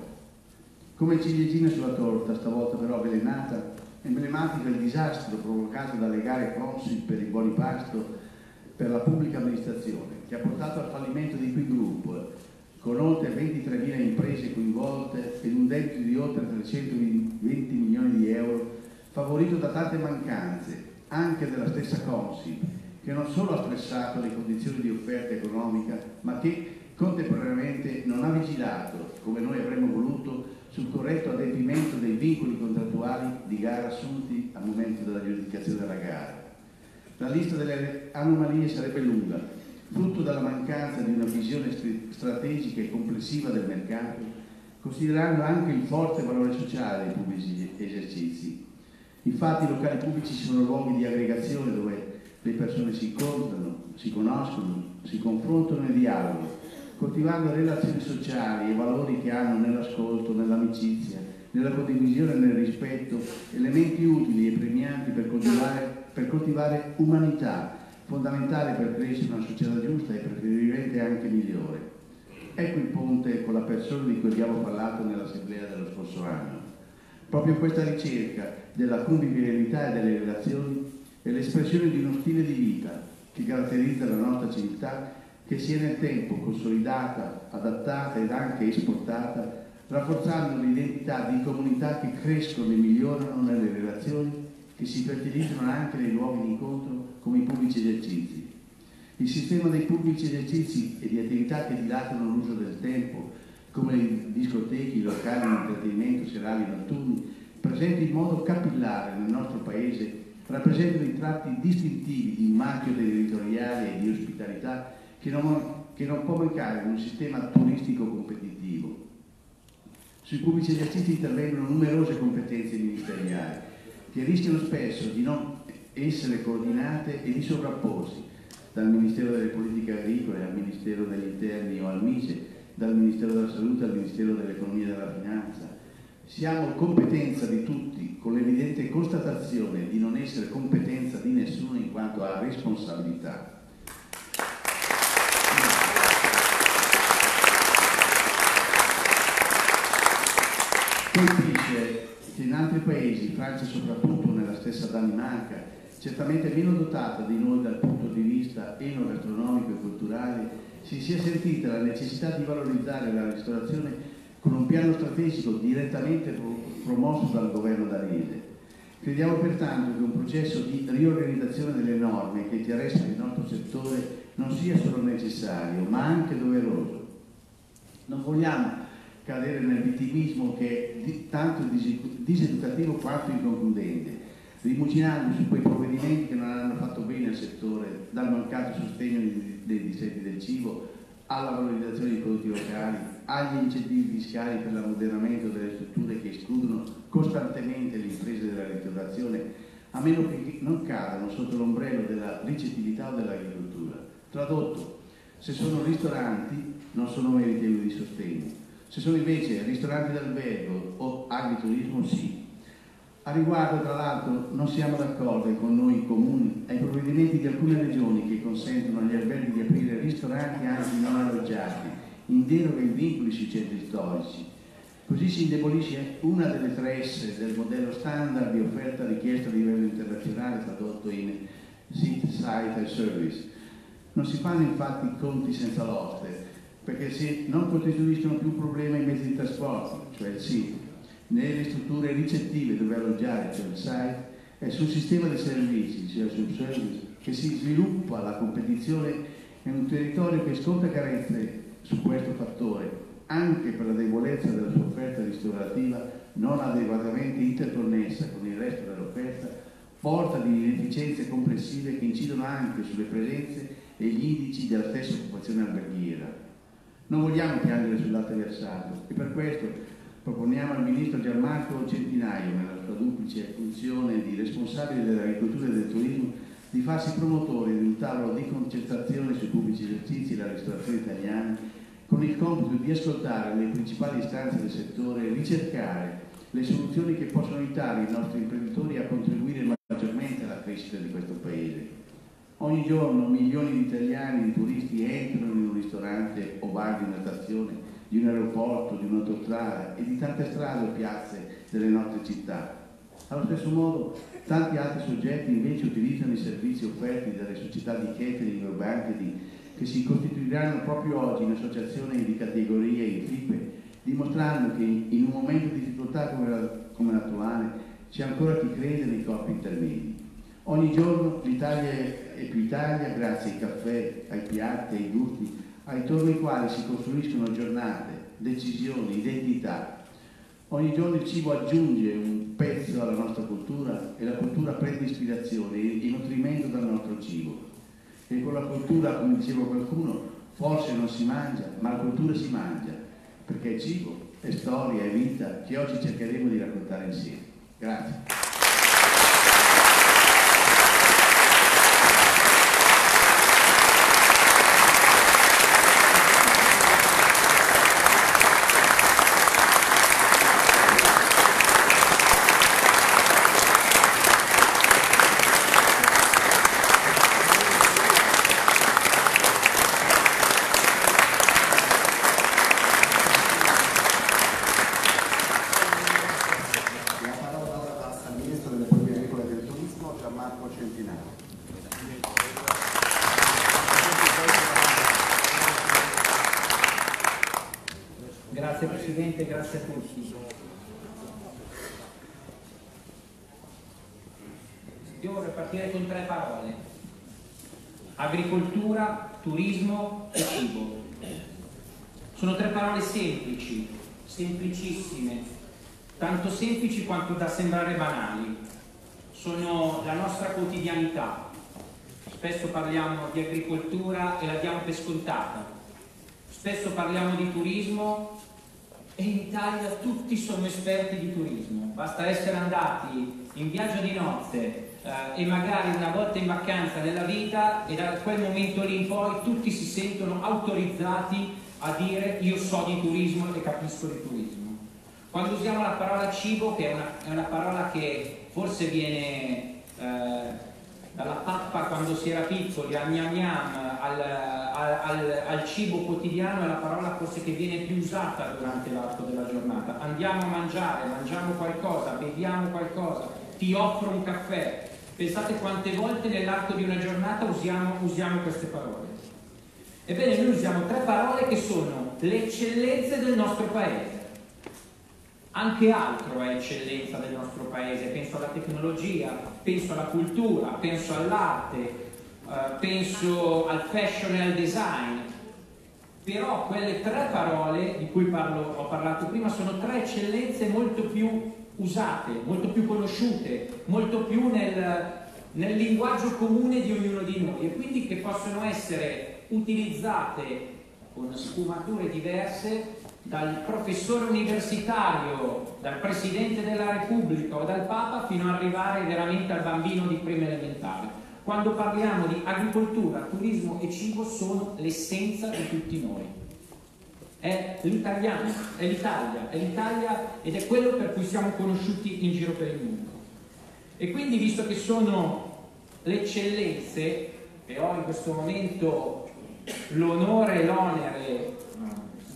Come ciliegina sulla torta, stavolta però avvelenata, emblematico il disastro provocato dalle gare Consul per i buoni pasto per la pubblica amministrazione, che ha portato al fallimento di quel gruppo, con oltre 23.000 imprese coinvolte ed un debito di oltre 320 milioni di euro, favorito da tante mancanze, anche della stessa Consip, che non solo ha stressato le condizioni di offerta economica, ma che contemporaneamente non ha vigilato, come noi avremmo voluto, sul corretto adempimento dei vincoli contrattuali di gara assunti al momento della giudicazione della gara. La lista delle anomalie sarebbe lunga, frutto della mancanza di una visione strategica e complessiva del mercato, considerando anche il forte valore sociale dei pubblici esercizi. Infatti i locali pubblici sono luoghi di aggregazione dove le persone si incontrano, si conoscono, si confrontano e dialogano, coltivando relazioni sociali e valori che hanno nell'ascolto, nell'amicizia, nella condivisione e nel rispetto, elementi utili e premianti per coltivare, per coltivare umanità, fondamentale per crescere una società giusta e preferibilmente anche migliore. Ecco il ponte con la persona di cui abbiamo parlato nell'assemblea dello scorso anno. Proprio questa ricerca della convivialità e delle relazioni è l'espressione di uno stile di vita che caratterizza la nostra civiltà che si è nel tempo consolidata, adattata ed anche esportata, rafforzando l'identità di comunità che crescono e migliorano nelle relazioni, che si fertilizzano anche nei luoghi di incontro come i pubblici esercizi. Il sistema dei pubblici esercizi e di attività che dilatano l'uso del tempo, come le discoteche, i locali di intrattenimento serali notturni, presenti in modo capillare nel nostro Paese, rappresentano i tratti distintivi di marchio territoriale e di ospitalità che non, che non può mancare in un sistema turistico competitivo. Sui pubblici esercizi intervengono numerose competenze ministeriali che rischiano spesso di non essere coordinate e di sovrapporsi dal Ministero delle Politiche Agricole al Ministero degli Interni o al Mise, dal Ministero della Salute al Ministero dell'Economia e della Finanza. Siamo competenza di tutti, con l'evidente constatazione di non essere competenza di nessuno in quanto a responsabilità. Colpisce che in altri paesi, Francia soprattutto nella stessa Danimarca, certamente meno dotata di noi dal punto di vista enogastronomico e culturale, si sia sentita la necessità di valorizzare la ristorazione con un piano strategico direttamente promosso dal governo danese. Crediamo pertanto che un processo di riorganizzazione delle norme che interessano il nostro settore non sia solo necessario, ma anche doveroso. Non vogliamo cadere nel vittimismo che è tanto diseducativo quanto inconcludente, rimuginando su quei provvedimenti che non hanno fatto bene al settore, dal mancato sostegno dei distretti del cibo alla valorizzazione dei prodotti locali, agli incentivi fiscali per l'ammodernamento delle strutture che escludono costantemente le imprese della ristorazione, a meno che non cadano sotto l'ombrello della ricettività o dell'agricoltura. Tradotto, se sono ristoranti non sono meritevoli di sostegno, se sono invece ristoranti d'albergo o agriturismo, sì. A riguardo, tra l'altro, non siamo d'accordo con noi comuni ai provvedimenti di alcune regioni che consentono agli alberghi di aprire ristoranti anche non alloggiati, in deroga ai vincoli sui centri storici. Così si indebolisce una delle tre S del modello standard di offerta richiesta a livello internazionale tradotto in Sit, Site and Service. Non si fanno infatti conti senza l'oste, perché se non costituiscono più un problema i mezzi di trasporto, cioè il sito, né le strutture ricettive dove alloggiare, cioè il site, è sul sistema dei servizi, cioè sul service, che si sviluppa la competizione in un territorio che sconta carenze su questo fattore, anche per la debolezza della sua offerta ristorativa non adeguatamente interconnessa con il resto dell'offerta, porta di inefficienze complessive che incidono anche sulle presenze e gli indici della stessa occupazione alberghiera. Non vogliamo piangere sul latte versato e per questo proponiamo al Ministro Gianmarco Centinaio, nella sua duplice funzione di responsabile dell'agricoltura e del turismo, di farsi promotore di un tavolo di concertazione sui pubblici esercizi e la ristorazione italiana con il compito di ascoltare le principali istanze del settore e ricercare le soluzioni che possono aiutare i nostri imprenditori a contribuire maggiormente alla crescita di questo Paese. Ogni giorno milioni di italiani, di turisti entrano in un ristorante o bar di una stazione, di un aeroporto, di un'autostrada e di tante strade o piazze delle nostre città. Allo stesso modo, tanti altri soggetti invece utilizzano i servizi offerti dalle società di catering o banqueting che si costituiranno proprio oggi in associazioni di categorie e FIPE, dimostrando che in un momento di difficoltà come l'attuale c'è ancora chi crede nei corpi intermedi. Ogni giorno l'Italia è più Italia grazie ai caffè, ai piatti, ai gusti, ai quali si costruiscono giornate, decisioni, identità. Ogni giorno il cibo aggiunge un pezzo alla nostra cultura e la cultura prende ispirazione e nutrimento dal nostro cibo. E con la cultura, come diceva qualcuno, forse non si mangia, ma la cultura si mangia, perché è cibo, è storia, è vita che oggi cercheremo di raccontare insieme. Grazie. Quanto da sembrare banali. Sono la nostra quotidianità. Spesso parliamo di agricoltura e la diamo per scontata. Spesso parliamo di turismo e in Italia tutti sono esperti di turismo. Basta essere andati in viaggio di nozze eh, e magari una volta in vacanza nella vita e da quel momento lì in poi tutti si sentono autorizzati a dire io so di turismo e capisco di turismo. Quando usiamo la parola cibo, che è una, è una parola che forse viene eh, dalla pappa quando si era piccoli, al gnam gnam, al, al, al, al, cibo quotidiano, è la parola forse che viene più usata durante l'arco della giornata. Andiamo a mangiare, mangiamo qualcosa, beviamo qualcosa, ti offro un caffè, Pensate quante volte nell'arco di una giornata usiamo, usiamo queste parole. Ebbene, noi usiamo tre parole che sono le eccellenze del nostro paese. Anche altro è eccellenza del nostro paese, penso alla tecnologia, penso alla cultura, penso all'arte, eh, penso al fashion e al design. Però quelle tre parole di cui parlo, ho parlato prima sono tre eccellenze molto più usate, molto più conosciute, molto più nel, nel linguaggio comune di ognuno di noi e quindi che possono essere utilizzate con sfumature diverse dal professore universitario, dal Presidente della Repubblica o dal Papa fino ad arrivare veramente al bambino di prima elementare. Quando parliamo di agricoltura, turismo e cibo sono l'essenza di tutti noi è l'italiano, è l'Italia, è l'Italia ed è quello per cui siamo conosciuti in giro per il mondo. E quindi, visto che sono le eccellenze, e ho in questo momento l'onore e l'onere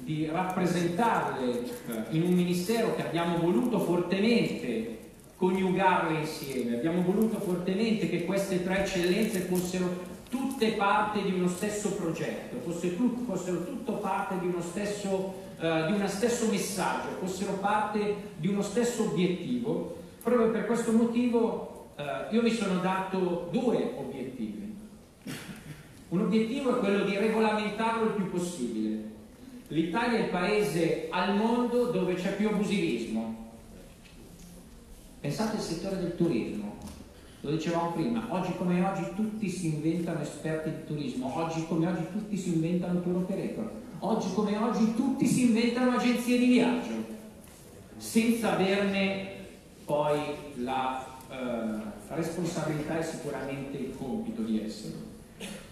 di rappresentarle eh, in un ministero che abbiamo voluto fortemente coniugarle insieme, abbiamo voluto fortemente che queste tre eccellenze fossero tutte parte di uno stesso progetto, fossero tutto parte di uno stesso, uh, di uno stesso messaggio, fossero parte di uno stesso obiettivo. Proprio per questo motivo uh, io mi sono dato due obiettivi. Un obiettivo è quello di regolamentarlo il più possibile. L'Italia è il paese al mondo dove c'è più abusivismo. Pensate al settore del turismo lo dicevamo prima, oggi come oggi tutti si inventano esperti di turismo, oggi come oggi tutti si inventano tour operator, oggi come oggi tutti si inventano agenzie di viaggio, senza averne poi la eh, responsabilità e sicuramente il compito di essere.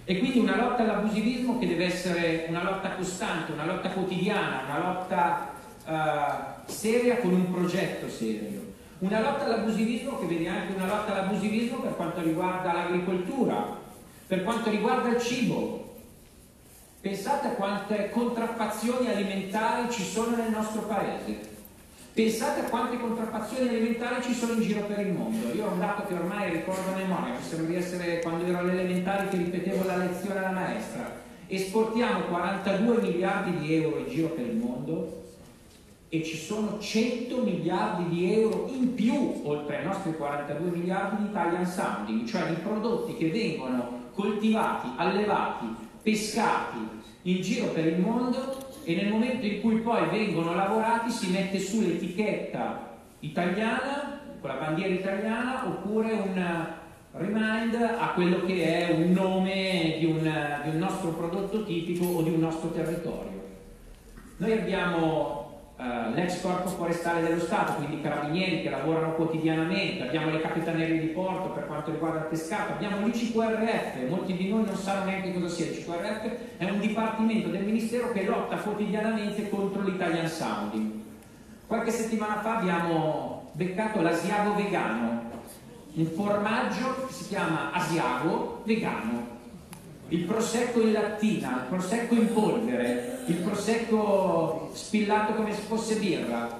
E quindi una lotta all'abusivismo che deve essere una lotta costante, una lotta quotidiana, una lotta eh, seria con un progetto serio. Una lotta all'abusivismo che vede anche una lotta all'abusivismo per quanto riguarda l'agricoltura, per quanto riguarda il cibo. Pensate a quante contraffazioni alimentari ci sono nel nostro paese. Pensate a quante contraffazioni alimentari ci sono in giro per il mondo. Io ho un dato che ormai ricordo a memoria, mi sembra di essere quando ero alle elementari che ripetevo la lezione alla maestra. Esportiamo 42 miliardi di euro in giro per il mondo e ci sono 100 miliardi di euro in più, oltre ai nostri 42 miliardi di Italian Sounding, cioè di prodotti che vengono coltivati, allevati, pescati in giro per il mondo e nel momento in cui poi vengono lavorati si mette su l'etichetta italiana, con la bandiera italiana, oppure un remind a quello che è un nome di un, di un nostro prodotto tipico o di un nostro territorio. Noi abbiamo uh, l'ex corpo forestale dello Stato, quindi i carabinieri che lavorano quotidianamente, abbiamo le capitanerie di porto per quanto riguarda il pescato, abbiamo l'ICQRF, molti di noi non sanno neanche cosa sia, l'ICQRF è un dipartimento del Ministero che lotta quotidianamente contro l'Italian Sounding. Qualche settimana fa abbiamo beccato l'asiago vegano, un formaggio che si chiama asiago vegano, il prosecco in lattina, il prosecco in polvere, il prosecco spillato come se fosse birra,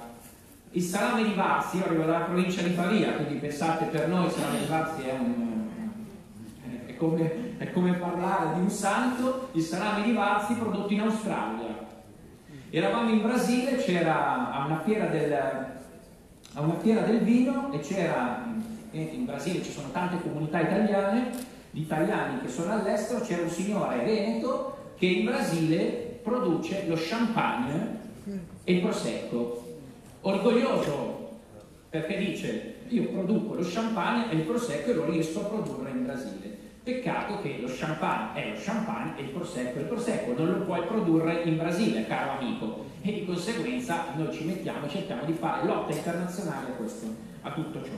il salame di Varzi, io arrivo dalla provincia di Pavia, quindi pensate per noi il salame di Varzi è, un, è, come, è come parlare di un santo, il salame di Varzi prodotto in Australia. Eravamo in Brasile, c'era a una fiera del, a una fiera del vino e c'era, in Brasile ci sono tante comunità italiane, di italiani che sono all'estero, c'era un signore veneto che in Brasile produce lo champagne e il prosecco. Orgoglioso perché dice io produco lo champagne e il prosecco e lo riesco a produrre in Brasile. Peccato che lo champagne è lo champagne e il prosecco è il prosecco, non lo puoi produrre in Brasile, caro amico. E di conseguenza noi ci mettiamo e cerchiamo di fare lotta internazionale a, questo, a tutto ciò.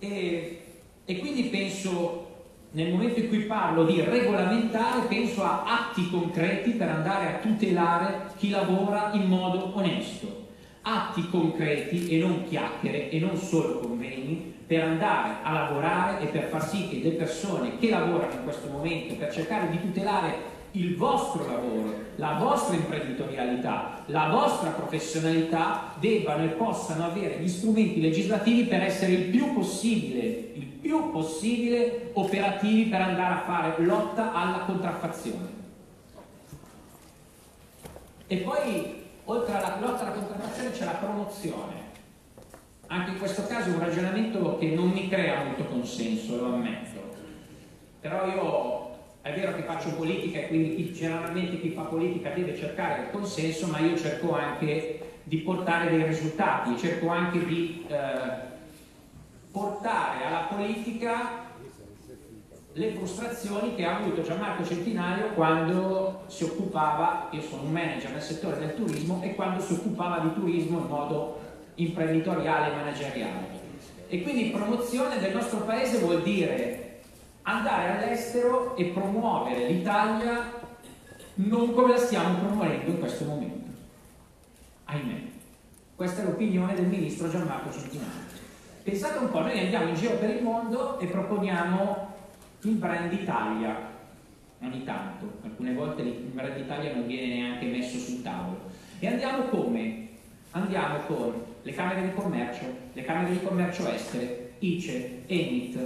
E, e quindi penso, nel momento in cui parlo di regolamentare, penso a atti concreti per andare a tutelare chi lavora in modo onesto. Atti concreti e non chiacchiere e non solo convegni per andare a lavorare e per far sì che le persone che lavorano in questo momento per cercare di tutelare il vostro lavoro, la vostra imprenditorialità, la vostra professionalità debbano e possano avere gli strumenti legislativi per essere il più possibile, il più possibile operativi per andare a fare lotta alla contraffazione. E poi oltre alla lotta alla contraffazione c'è la promozione. Anche in questo caso un ragionamento che non mi crea molto consenso, lo ammetto. Però io è vero che faccio politica e quindi generalmente chi fa politica deve cercare il consenso, ma io cerco anche di portare dei risultati, cerco anche di eh, portare alla politica le frustrazioni che ha avuto Gianmarco Centinaio quando si occupava, io sono un manager nel settore del turismo, e quando si occupava di turismo in modo imprenditoriale e manageriale. E quindi promozione del nostro paese vuol dire andare all'estero e promuovere l'Italia non come la stiamo promuovendo in questo momento. Ahimè. Questa è l'opinione del ministro Gianmarco Centinaio. Pensate un po', noi andiamo in giro per il mondo e proponiamo il brand Italia ogni tanto, alcune volte il brand Italia non viene neanche messo sul tavolo. E andiamo come? Andiamo con le camere di commercio, le camere di commercio estere, ICE, ENIT,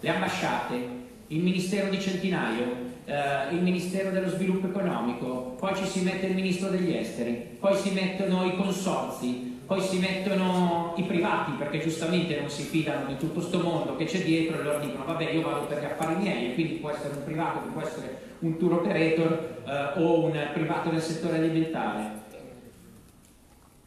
le ambasciate, il Ministero di Centinaio, eh, il Ministero dello Sviluppo Economico, poi ci si mette il Ministro degli Esteri, poi si mettono i consorzi, poi si mettono i privati perché giustamente non si fidano di tutto questo mondo che c'è dietro e loro dicono vabbè io vado per gli affari miei e quindi può essere un privato, può essere un tour operator eh, o un privato nel settore alimentare.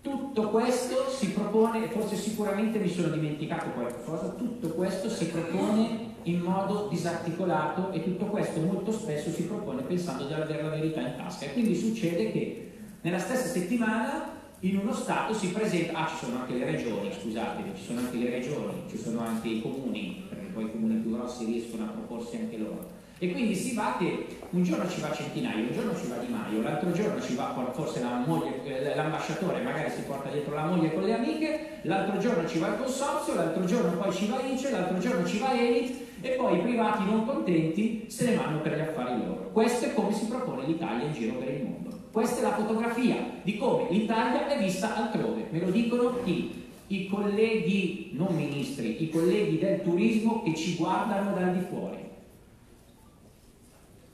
Tutto questo si propone, forse sicuramente mi sono dimenticato qualcosa, tutto questo si propone in modo disarticolato e tutto questo molto spesso si propone pensando di avere la verità in tasca e quindi succede che nella stessa settimana in uno Stato si presenta, ah ci sono anche le regioni, scusate, ci sono anche le regioni, ci sono anche i comuni, perché poi i comuni più grossi riescono a proporsi anche loro. E quindi si va che un giorno ci va Centinaio, un giorno ci va Di Maio, l'altro giorno ci va forse eh, l'ambasciatore, magari si porta dietro la moglie con le amiche, l'altro giorno ci va il consorzio, l'altro giorno poi ci va ICE, l'altro giorno ci va EIT e poi i privati non contenti se ne vanno per gli affari loro. Questo è come si propone l'Italia in giro per il mondo. Questa è la fotografia di come l'Italia è vista altrove. Me lo dicono chi? I colleghi, non ministri, i colleghi del turismo che ci guardano dal di fuori.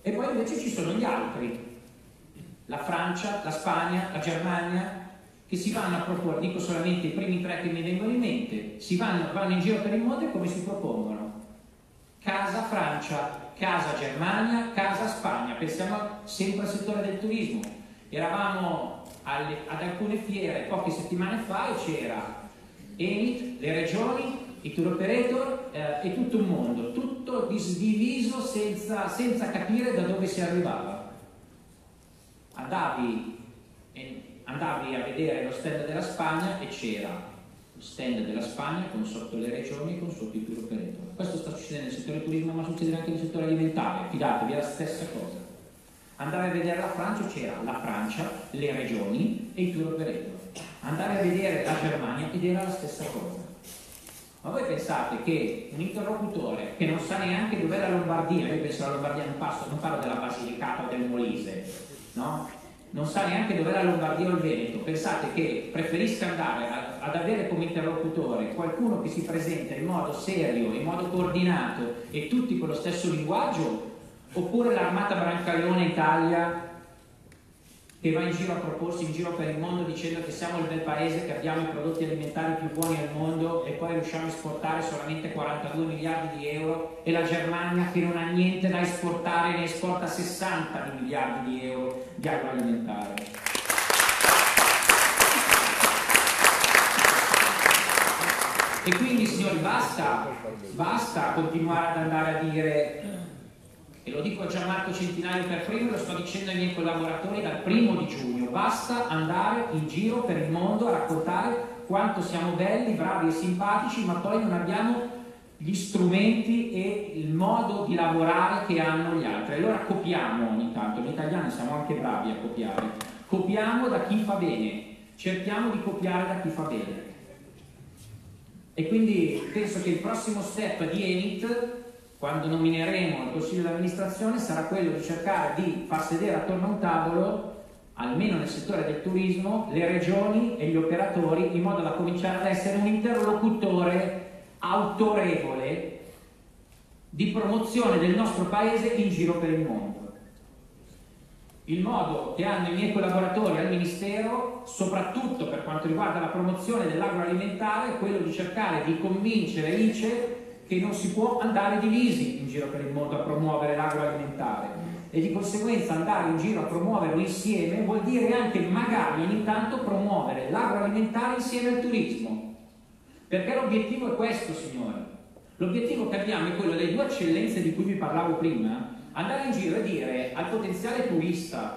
E poi invece ci sono gli altri, la Francia, la Spagna, la Germania, che si vanno a proporre, dico solamente i primi tre che mi vengono in mente, si vanno, vanno in giro per il mondo e come si propongono? Casa Francia, casa Germania, casa Spagna, pensiamo sempre al settore del turismo, Eravamo alle, ad alcune fiere poche settimane fa e c'era Enit, le regioni, i tour operator eh, e tutto il mondo, tutto disdiviso senza, senza, capire da dove si arrivava. Andavi, eh, andavi a vedere lo stand della Spagna e c'era lo stand della Spagna con sotto le regioni e con sotto i tour operator. Questo sta succedendo nel settore turismo ma succede anche nel settore alimentare, fidatevi, è la stessa cosa. Andare a vedere la Francia c'era la Francia, le regioni e i tour operator. Andare a vedere la Germania ed era la stessa cosa. Ma voi pensate che un interlocutore che non sa neanche dov'è la Lombardia, io penso alla Lombardia, non, passo, non parlo della Basilicata o del Molise, no? non sa neanche dov'è la Lombardia o il Veneto, pensate che preferisca andare a, ad avere come interlocutore qualcuno che si presenta in modo serio, in modo coordinato e tutti con lo stesso linguaggio oppure l'armata Brancaleone Italia che va in giro a proporsi in giro per il mondo dicendo che siamo il bel paese, che abbiamo i prodotti alimentari più buoni al mondo e poi riusciamo a esportare solamente 42 miliardi di euro e la Germania che non ha niente da esportare ne esporta 60 miliardi di euro di agroalimentare. E quindi signori basta, basta continuare ad andare a dire, e lo dico a Gianmarco Centinaio per primo, lo sto dicendo ai miei collaboratori dal primo di giugno, basta andare in giro per il mondo a raccontare quanto siamo belli, bravi e simpatici, ma poi non abbiamo gli strumenti e il modo di lavorare che hanno gli altri. Allora copiamo ogni tanto, noi italiani siamo anche bravi a copiare, copiamo da chi fa bene, cerchiamo di copiare da chi fa bene. E quindi penso che il prossimo step di Enit, quando nomineremo il consiglio di amministrazione, sarà quello di cercare di far sedere attorno a un tavolo, almeno nel settore del turismo, le regioni e gli operatori, in modo da cominciare ad essere un interlocutore autorevole di promozione del nostro paese in giro per il mondo. Il modo che hanno i miei collaboratori al Ministero, soprattutto per quanto riguarda la promozione dell'agroalimentare, è quello di cercare di convincere l'ICE che non si può andare divisi in giro per il mondo a promuovere l'agroalimentare e di conseguenza andare in giro a promuoverlo insieme vuol dire anche magari ogni tanto promuovere l'agroalimentare insieme al turismo. Perché l'obiettivo è questo, signori. L'obiettivo che abbiamo è quello delle due eccellenze di cui vi parlavo prima, andare in giro e dire al potenziale turista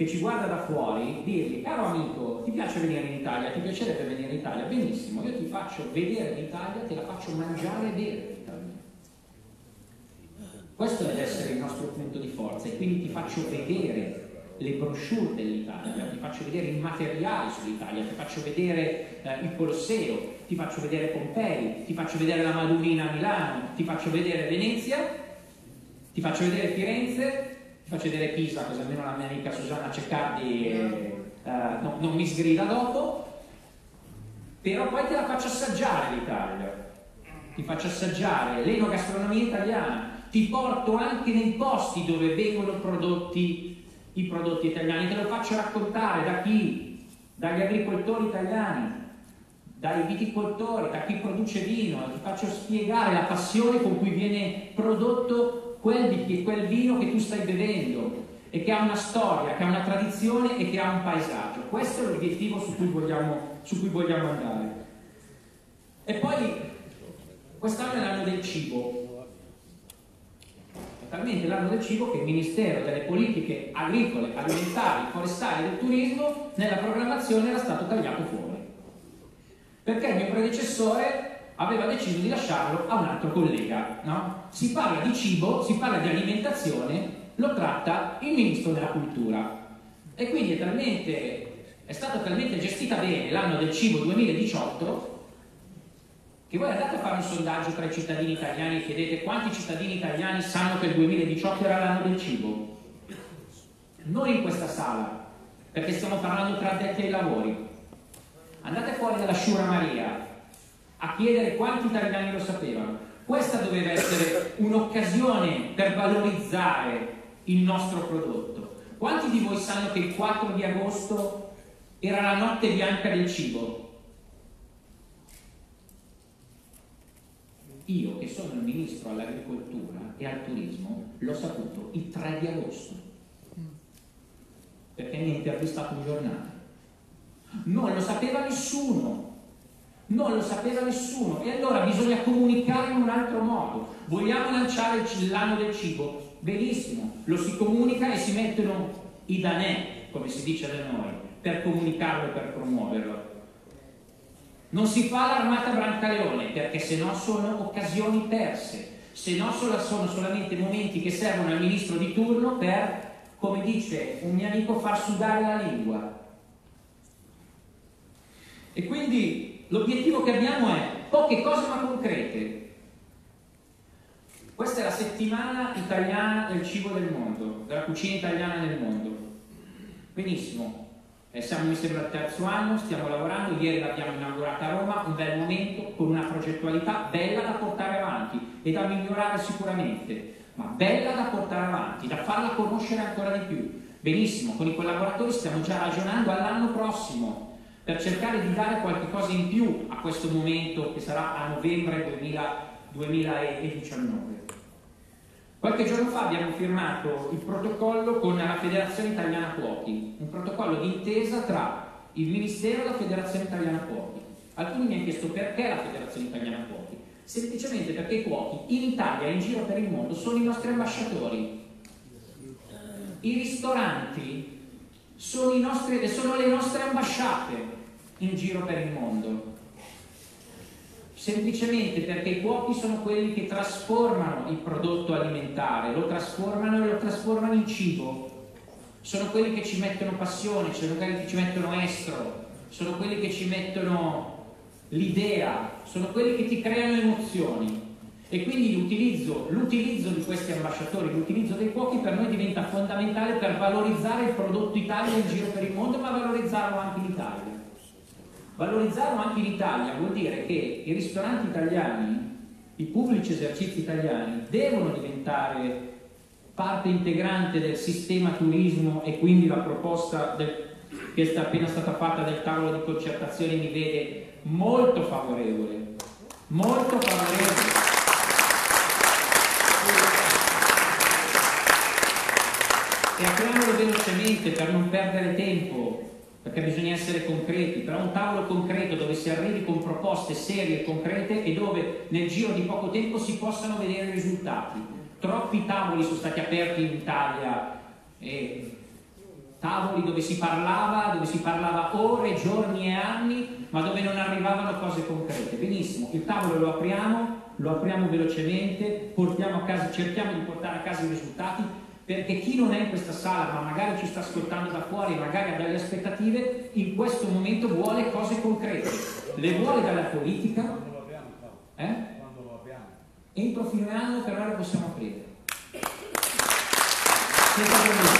che ci guarda da fuori, dirgli, caro amico, ti piace venire in Italia? Ti piacerebbe venire in Italia? Benissimo, io ti faccio vedere l'Italia, te la faccio mangiare e bere l'Italia. Questo deve essere il nostro punto di forza e quindi ti faccio vedere le brochure dell'Italia, ti faccio vedere i materiali sull'Italia, ti faccio vedere eh, il Colosseo, ti faccio vedere Pompei, ti faccio vedere la Madunina a Milano, ti faccio vedere Venezia ti faccio vedere Firenze, faccio vedere Pisa, così almeno la mia amica Susanna Ceccardi eh, no, non mi sgrida dopo, però poi te la faccio assaggiare l'Italia, ti faccio assaggiare l'enogastronomia italiana, ti porto anche nei posti dove vengono prodotti i prodotti italiani, te lo faccio raccontare da chi? Dagli agricoltori italiani, dai viticoltori, da chi produce vino, ti faccio spiegare la passione con cui viene prodotto quel, quel vino che tu stai bevendo e che ha una storia, che ha una tradizione e che ha un paesaggio. Questo è l'obiettivo su cui vogliamo, su cui vogliamo andare. E poi quest'anno è l'anno del cibo. Talmente l'anno del cibo che il Ministero delle Politiche Agricole, Alimentari, Forestali e del Turismo nella programmazione era stato tagliato fuori. Perché il mio predecessore aveva deciso di lasciarlo a un altro collega. No? Si parla di cibo, si parla di alimentazione, lo tratta il ministro della cultura. E quindi è, talmente, è stata talmente gestita bene l'anno del cibo 2018 che voi andate a fare un sondaggio tra i cittadini italiani e chiedete quanti cittadini italiani sanno che il 2018 era l'anno del cibo. Non in questa sala, perché stiamo parlando tra addetti ai lavori. Andate fuori dalla Sciura Maria, a chiedere quanti italiani lo sapevano. Questa doveva essere un'occasione per valorizzare il nostro prodotto. Quanti di voi sanno che il 4 di agosto era la notte bianca del cibo? Io, che sono il ministro all'agricoltura e al turismo, l'ho saputo il 3 di agosto, perché mi ha intervistato un giornale. Non lo sapeva nessuno, non lo sapeva nessuno e allora bisogna comunicare in un altro modo. Vogliamo lanciare l'anno del cibo? Benissimo, lo si comunica e si mettono i danè, come si dice da noi, per comunicarlo e per promuoverlo. Non si fa l'armata Brancaleone perché se no sono occasioni perse, se no sono solamente momenti che servono al ministro di turno per, come dice un mio amico, far sudare la lingua. E quindi L'obiettivo che abbiamo è poche cose ma concrete. Questa è la settimana italiana del cibo del mondo, della cucina italiana nel mondo. Benissimo, eh, siamo mi sembra al terzo anno, stiamo lavorando, ieri l'abbiamo inaugurata a Roma, un bel momento con una progettualità bella da portare avanti e da migliorare sicuramente, ma bella da portare avanti, da farla conoscere ancora di più Benissimo, con i collaboratori stiamo già ragionando all'anno prossimo per cercare di dare qualche cosa in più a questo momento che sarà a novembre 2000, 2019. Qualche giorno fa abbiamo firmato il protocollo con la Federazione Italiana Cuochi, un protocollo di intesa tra il Ministero e la Federazione Italiana Cuochi. Alcuni mi hanno chiesto perché la Federazione Italiana Cuochi. Semplicemente perché i cuochi in Italia e in giro per il mondo sono i nostri ambasciatori. I ristoranti sono, nostri, sono le nostre ambasciate in giro per il mondo. Semplicemente perché i cuochi sono quelli che trasformano il prodotto alimentare, lo trasformano e lo trasformano in cibo. Sono quelli che ci mettono passione, sono quelli che ci mettono estro, sono quelli che ci mettono l'idea, sono quelli che ti creano emozioni. E quindi l'utilizzo, di questi ambasciatori, l'utilizzo dei cuochi per noi diventa fondamentale per valorizzare il prodotto Italia in giro per il mondo, ma valorizzarlo anche in Italia. Valorizzarlo anche in Italia vuol dire che i ristoranti italiani, i pubblici esercizi italiani, devono diventare parte integrante del sistema turismo e quindi la proposta del, che è appena stata fatta del tavolo di concertazione mi vede molto favorevole, molto favorevole. E apriamolo velocemente per non perdere tempo, perché bisogna essere concreti, però un tavolo concreto dove si arrivi con proposte serie e concrete e dove nel giro di poco tempo si possano vedere i risultati. Troppi tavoli sono stati aperti in Italia e tavoli dove si parlava, dove si parlava ore, giorni e anni, ma dove non arrivavano cose concrete. Benissimo, il tavolo lo apriamo, lo apriamo velocemente, a casa, cerchiamo di portare a casa i risultati, perché chi non è in questa sala, ma magari ci sta ascoltando da fuori, magari ha delle aspettative, in questo momento vuole cose concrete. Le vuole dalla politica. Quando lo abbiamo? Eh? Quando lo abbiamo? Entro fine anno però le possiamo aprire. Senza problemi.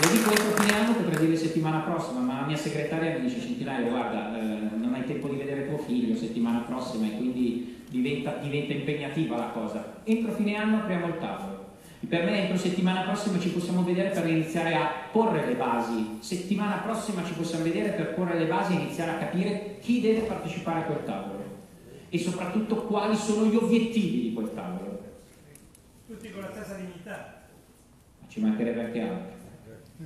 Lo dico entro fine anno potrei dire settimana prossima, ma la mia segretaria mi dice Centinaio, guarda, eh, non hai tempo di vedere tuo figlio settimana prossima e quindi diventa, diventa impegnativa la cosa. Entro fine anno apriamo il tavolo. Per me entro settimana prossima ci possiamo vedere per iniziare a porre le basi. Settimana prossima ci possiamo vedere per porre le basi e iniziare a capire chi deve partecipare a quel tavolo e soprattutto quali sono gli obiettivi di quel tavolo. Tutti con la stessa dignità. Ma ci mancherebbe anche altro.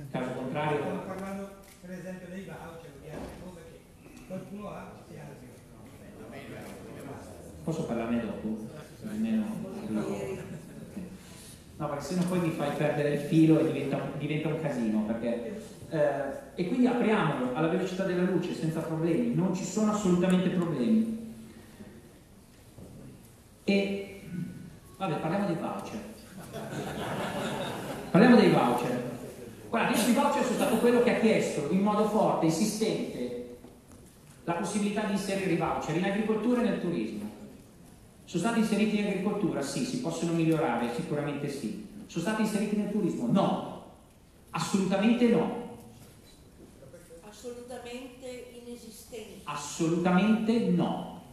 Caso contrario. Stiamo parlando per esempio dei voucher, di altre cose che qualcuno ha e altri no. Posso parlarne dopo? Almeno. No, perché sennò poi mi fai perdere il filo e diventa, diventa un casino. Perché, eh, e quindi apriamolo alla velocità della luce senza problemi, non ci sono assolutamente problemi. E vabbè, parliamo dei voucher. Parliamo dei voucher. Guarda, io sui voucher sono stato quello che ha chiesto in modo forte, insistente, la possibilità di inserire i voucher in agricoltura e nel turismo. Sono stati inseriti in agricoltura? Sì, si possono migliorare, sicuramente sì. Sono stati inseriti nel turismo? No, assolutamente no. Assolutamente inesistenti. Assolutamente no.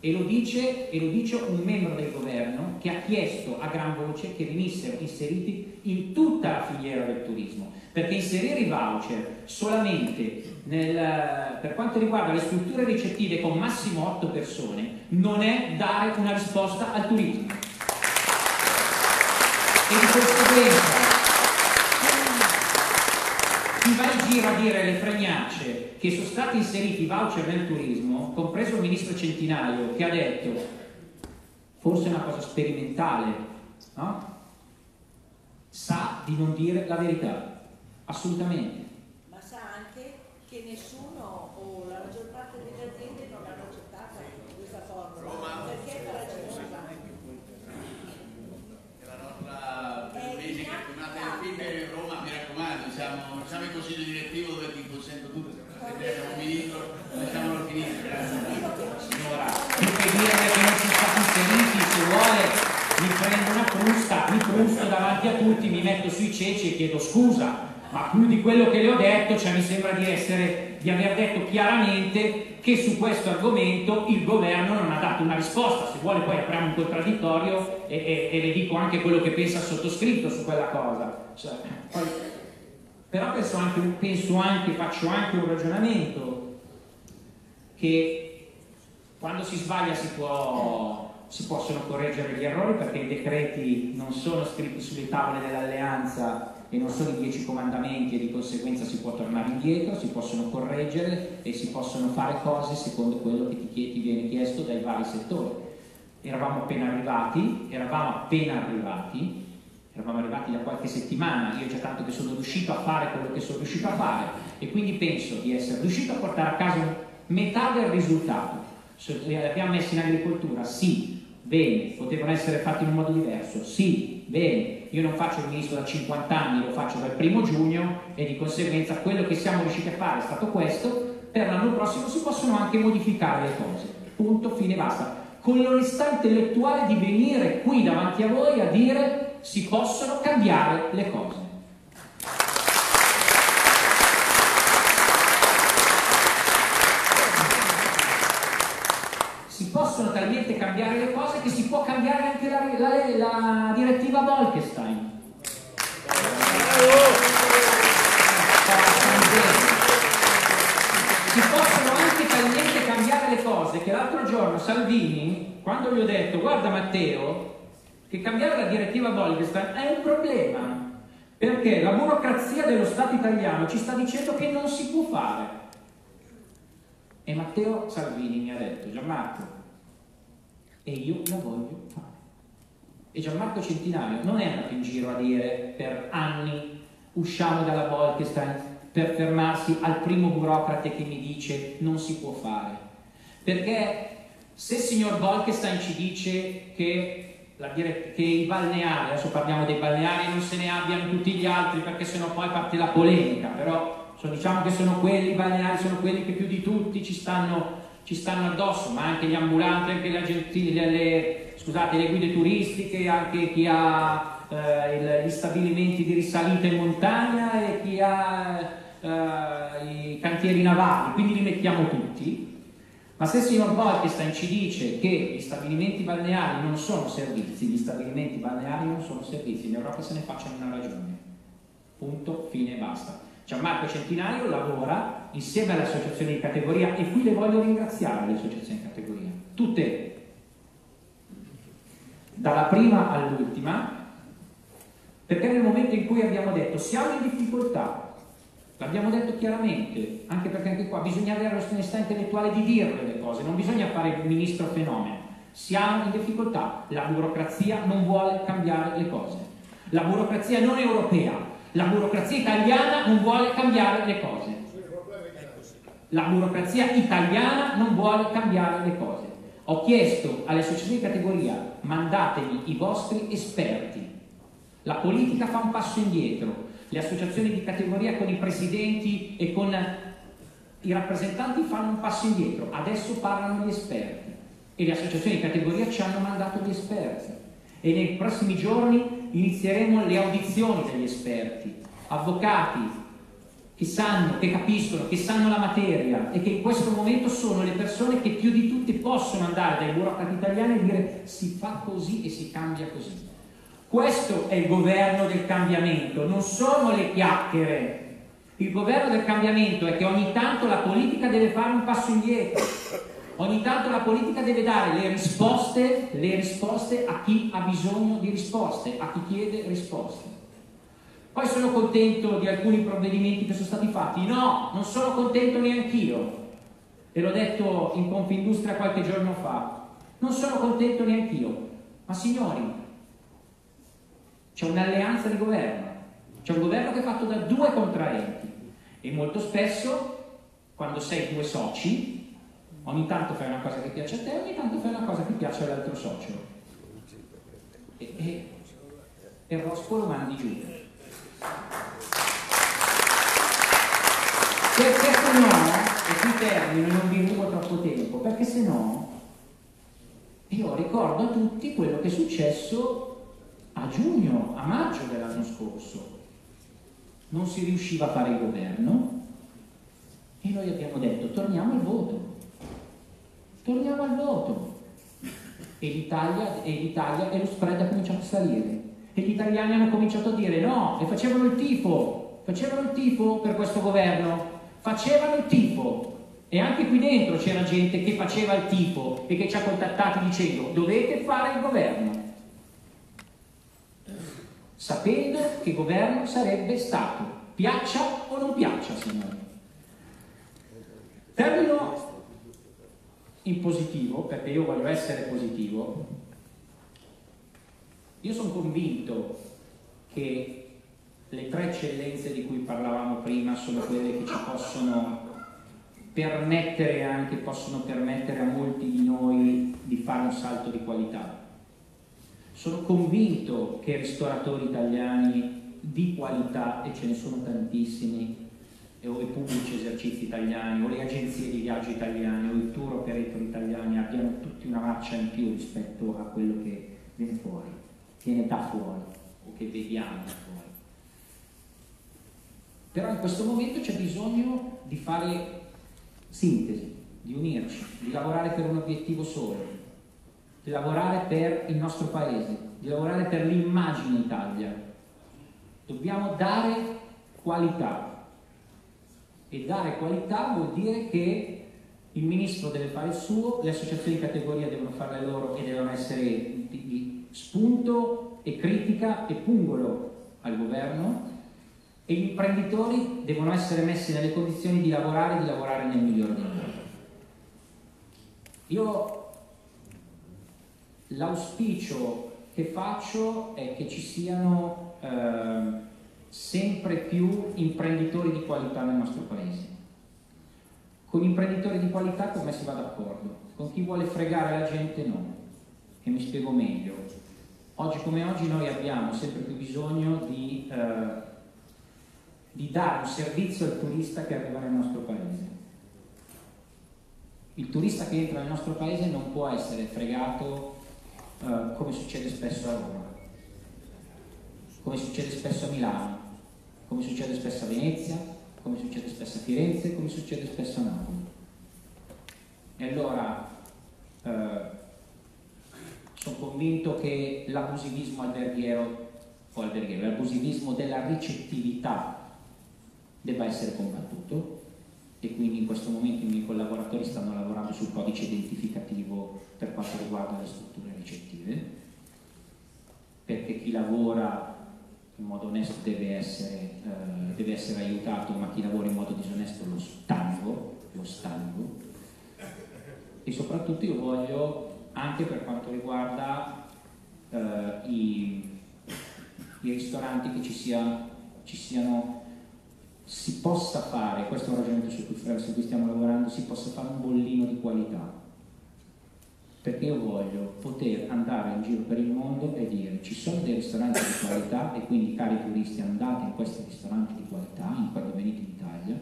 E lo, dice, e lo dice un membro del governo che ha chiesto a gran voce che venissero inseriti in tutta la filiera del turismo, perché inserire i voucher solamente nel, per quanto riguarda le strutture ricettive con massimo 8 persone non è dare una risposta al turismo. E di conseguenza chi va in giro a dire le fregnacce che sono stati inseriti i voucher nel turismo, compreso il ministro Centinaio, che ha detto forse è una cosa sperimentale, no? sa di non dire la verità, assolutamente. Ma sa anche che nessuno o la maggior parte delle aziende non hanno accettato questa formula perché è farraginosa. la nostra Luigi che tornate e Roma, mi raccomando, siamo, siamo il consiglio direttivo dove ti consento tutto, se abbiamo un ministro, lasciamolo finire, grazie. Signora, più che dire che non sono stati inseriti, se vuole mi prendo una frusta, mi frusto davanti a tutti, mi metto sui ceci e chiedo scusa, ma più di quello che le ho detto, cioè mi sembra di essere di aver detto chiaramente che su questo argomento il governo non ha dato una risposta. Se vuole poi apriamo un contraddittorio e, e, e le dico anche quello che pensa il sottoscritto su quella cosa. Cioè, poi, però penso anche, penso anche, faccio anche un ragionamento che quando si sbaglia si, può, si possono correggere gli errori perché i decreti non sono scritti sulle tavole dell'alleanza e non sono i dieci comandamenti e di conseguenza si può tornare indietro, si possono correggere e si possono fare cose secondo quello che ti, ti viene chiesto dai vari settori. Eravamo appena arrivati, eravamo appena arrivati, eravamo arrivati da qualche settimana, io già tanto che sono riuscito a fare quello che sono riuscito a fare e quindi penso di essere riuscito a portare a casa metà del risultato. Li abbiamo messi in agricoltura? Sì, bene, potevano essere fatti in un modo diverso? Sì, bene, io non faccio il ministro da 50 anni, lo faccio dal primo giugno e di conseguenza quello che siamo riusciti a fare è stato questo, per l'anno prossimo si possono anche modificare le cose. Punto, fine, basta. Con l'onestà intellettuale di venire qui davanti a voi a dire si possono cambiare le cose. si possono talmente cambiare le cose che si può cambiare anche la, la, la direttiva Bolkestein. Salvini, quando gli ho detto guarda Matteo, che cambiare la direttiva Bolkestein è un problema, perché la burocrazia dello Stato italiano ci sta dicendo che non si può fare. E Matteo Salvini mi ha detto, Gianmarco, e io la voglio fare. E Gianmarco Centinaio non è andato in giro a dire per anni usciamo dalla Bolkestein per fermarsi al primo burocrate che mi dice non si può fare. Perché se il signor Bolkestein ci dice che, dire- che i balneari, adesso parliamo dei balneari, non se ne abbiano tutti gli altri perché sennò poi parte la polemica, però So, diciamo che sono quelli, i balneari sono quelli che più di tutti ci stanno, ci stanno addosso, ma anche gli ambulanti, anche le, le, le, scusate, le guide turistiche, anche chi ha eh, gli stabilimenti di risalita in montagna e chi ha eh, i cantieri navali, quindi li mettiamo tutti. Ma se il Bolkestein ci dice che gli stabilimenti balneari non sono servizi, gli stabilimenti balneari non sono servizi, in Europa se ne facciano una ragione. Punto, fine, basta. Gianmarco Centinaio lavora insieme alle associazioni di categoria e qui le voglio ringraziare le associazioni di categoria, tutte, dalla prima all'ultima, perché nel momento in cui abbiamo detto siamo in difficoltà, l'abbiamo detto chiaramente, anche perché anche qua bisogna avere l'onestà intellettuale di dirle le cose, non bisogna fare il ministro fenomeno, siamo in difficoltà, la burocrazia non vuole cambiare le cose, la burocrazia non europea la burocrazia italiana non vuole cambiare le cose. La burocrazia italiana non vuole cambiare le cose. Ho chiesto alle associazioni di categoria, mandatevi i vostri esperti. La politica fa un passo indietro. Le associazioni di categoria con i presidenti e con i rappresentanti fanno un passo indietro. Adesso parlano gli esperti. E le associazioni di categoria ci hanno mandato gli esperti. E nei prossimi giorni inizieremo le audizioni degli esperti, avvocati che sanno, che capiscono, che sanno la materia e che in questo momento sono le persone che più di tutte possono andare dai burocrati italiani e dire si fa così e si cambia così. Questo è il governo del cambiamento, non sono le chiacchiere. Il governo del cambiamento è che ogni tanto la politica deve fare un passo indietro Ogni tanto la politica deve dare le risposte, le risposte a chi ha bisogno di risposte, a chi chiede risposte. Poi sono contento di alcuni provvedimenti che sono stati fatti. No, non sono contento neanch'io. E l'ho detto in Confindustria qualche giorno fa. Non sono contento neanch'io. Ma signori, c'è un'alleanza di governo. C'è un governo che è fatto da due contraenti. E molto spesso, quando sei due soci, Ogni tanto fai una cosa che piace a te, ogni tanto fai una cosa che piace all'altro socio. E, e, e rospo lo mandi giù. Perché se no, e qui termino e non vi rubo troppo tempo, perché se no io ricordo a tutti quello che è successo a giugno, a maggio dell'anno scorso. Non si riusciva a fare il governo, E noi abbiamo detto torniamo al voto, torniamo al voto. E l'Italia, e l'Italia e lo spread ha cominciato a salire. E gli italiani hanno cominciato a dire no, e facevano il tifo, facevano il tifo per questo governo, facevano il tifo. E anche qui dentro c'era gente che faceva il tifo e che ci ha contattati dicendo dovete fare il governo. Sapendo che governo sarebbe stato, piaccia o non piaccia, signori. Termino in positivo, perché io voglio essere positivo. Io sono convinto che le tre eccellenze di cui parlavamo prima sono quelle che ci possono permettere anche, possono permettere a molti di noi di fare un salto di qualità. Sono convinto che ristoratori italiani di qualità, e ce ne sono tantissimi, o i pubblici esercizi italiani, o le agenzie di viaggio italiane, o i tour operator italiani abbiano tutti una marcia in più rispetto a quello che viene fuori, viene da fuori, o che vediamo fuori. Però in questo momento c'è bisogno di fare sintesi, di unirci, di lavorare per un obiettivo solo, di lavorare per il nostro paese, di lavorare per l'immagine Italia. Dobbiamo dare qualità e dare qualità vuol dire che il ministro deve fare il suo, le associazioni di categoria devono fare le loro e devono essere di, spunto e critica e pungolo al governo e gli imprenditori devono essere messi nelle condizioni di lavorare e di lavorare nel migliore dei modi. Io l'auspicio che faccio è che ci siano eh, sempre più imprenditori di qualità nel nostro paese. Con imprenditori di qualità come si va d'accordo? Con chi vuole fregare la gente no. E mi spiego meglio. Oggi come oggi noi abbiamo sempre più bisogno di, eh, di dare un servizio al turista che arriva nel nostro paese. Il turista che entra nel nostro paese non può essere fregato eh, come succede spesso a Roma, come succede spesso a Milano, come succede spesso a Venezia, come succede spesso a Firenze, come succede spesso a Napoli. E allora eh, sono convinto che l'abusivismo alberghiero o alberghiero, l'abusivismo della ricettività debba essere combattuto. E quindi in questo momento i miei collaboratori stanno lavorando sul codice identificativo per quanto riguarda le strutture ricettive, perché chi lavora in modo onesto deve essere, eh, deve essere aiutato, ma chi lavora in modo disonesto lo stango, lo stango. E soprattutto io voglio, anche per quanto riguarda eh, i, i, ristoranti, che ci, sia, ci siano si possa fare, questo è un ragionamento su cui, su cui stiamo lavorando, si possa fare un bollino di qualità. Perché io voglio poter andare in giro per il mondo e dire ci sono dei ristoranti di qualità e quindi cari turisti andate in questi ristoranti di qualità, in quando venite in Italia,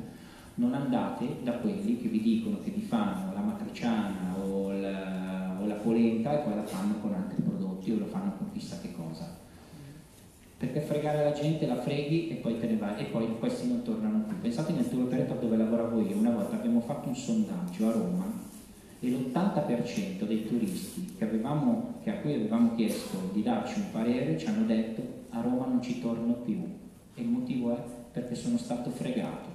non andate da quelli che vi dicono che vi fanno la matriciana o la, o la polenta e poi la fanno con altri prodotti o lo fanno con chissà che cosa perché fregare la gente la freghi e poi te ne vai e poi questi non tornano più. Pensate nel tour operator dove lavoravo io, una volta abbiamo fatto un sondaggio a Roma e l'80% dei turisti che, avevamo, che a cui avevamo chiesto di darci un parere ci hanno detto a Roma non ci torno più e il motivo è perché sono stato fregato.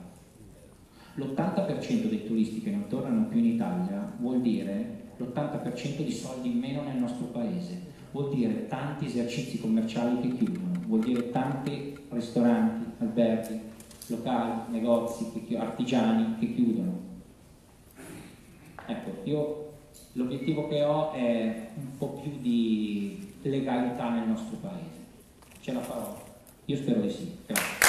L'80% dei turisti che non tornano più in Italia vuol dire l'80% di soldi in meno nel nostro paese, vuol dire tanti esercizi commerciali che chiudono vuol dire tanti ristoranti, alberghi, locali, negozi, artigiani che chiudono. Ecco, io l'obiettivo che ho è un po' più di legalità nel nostro paese. Ce la farò? Io spero di sì. Grazie.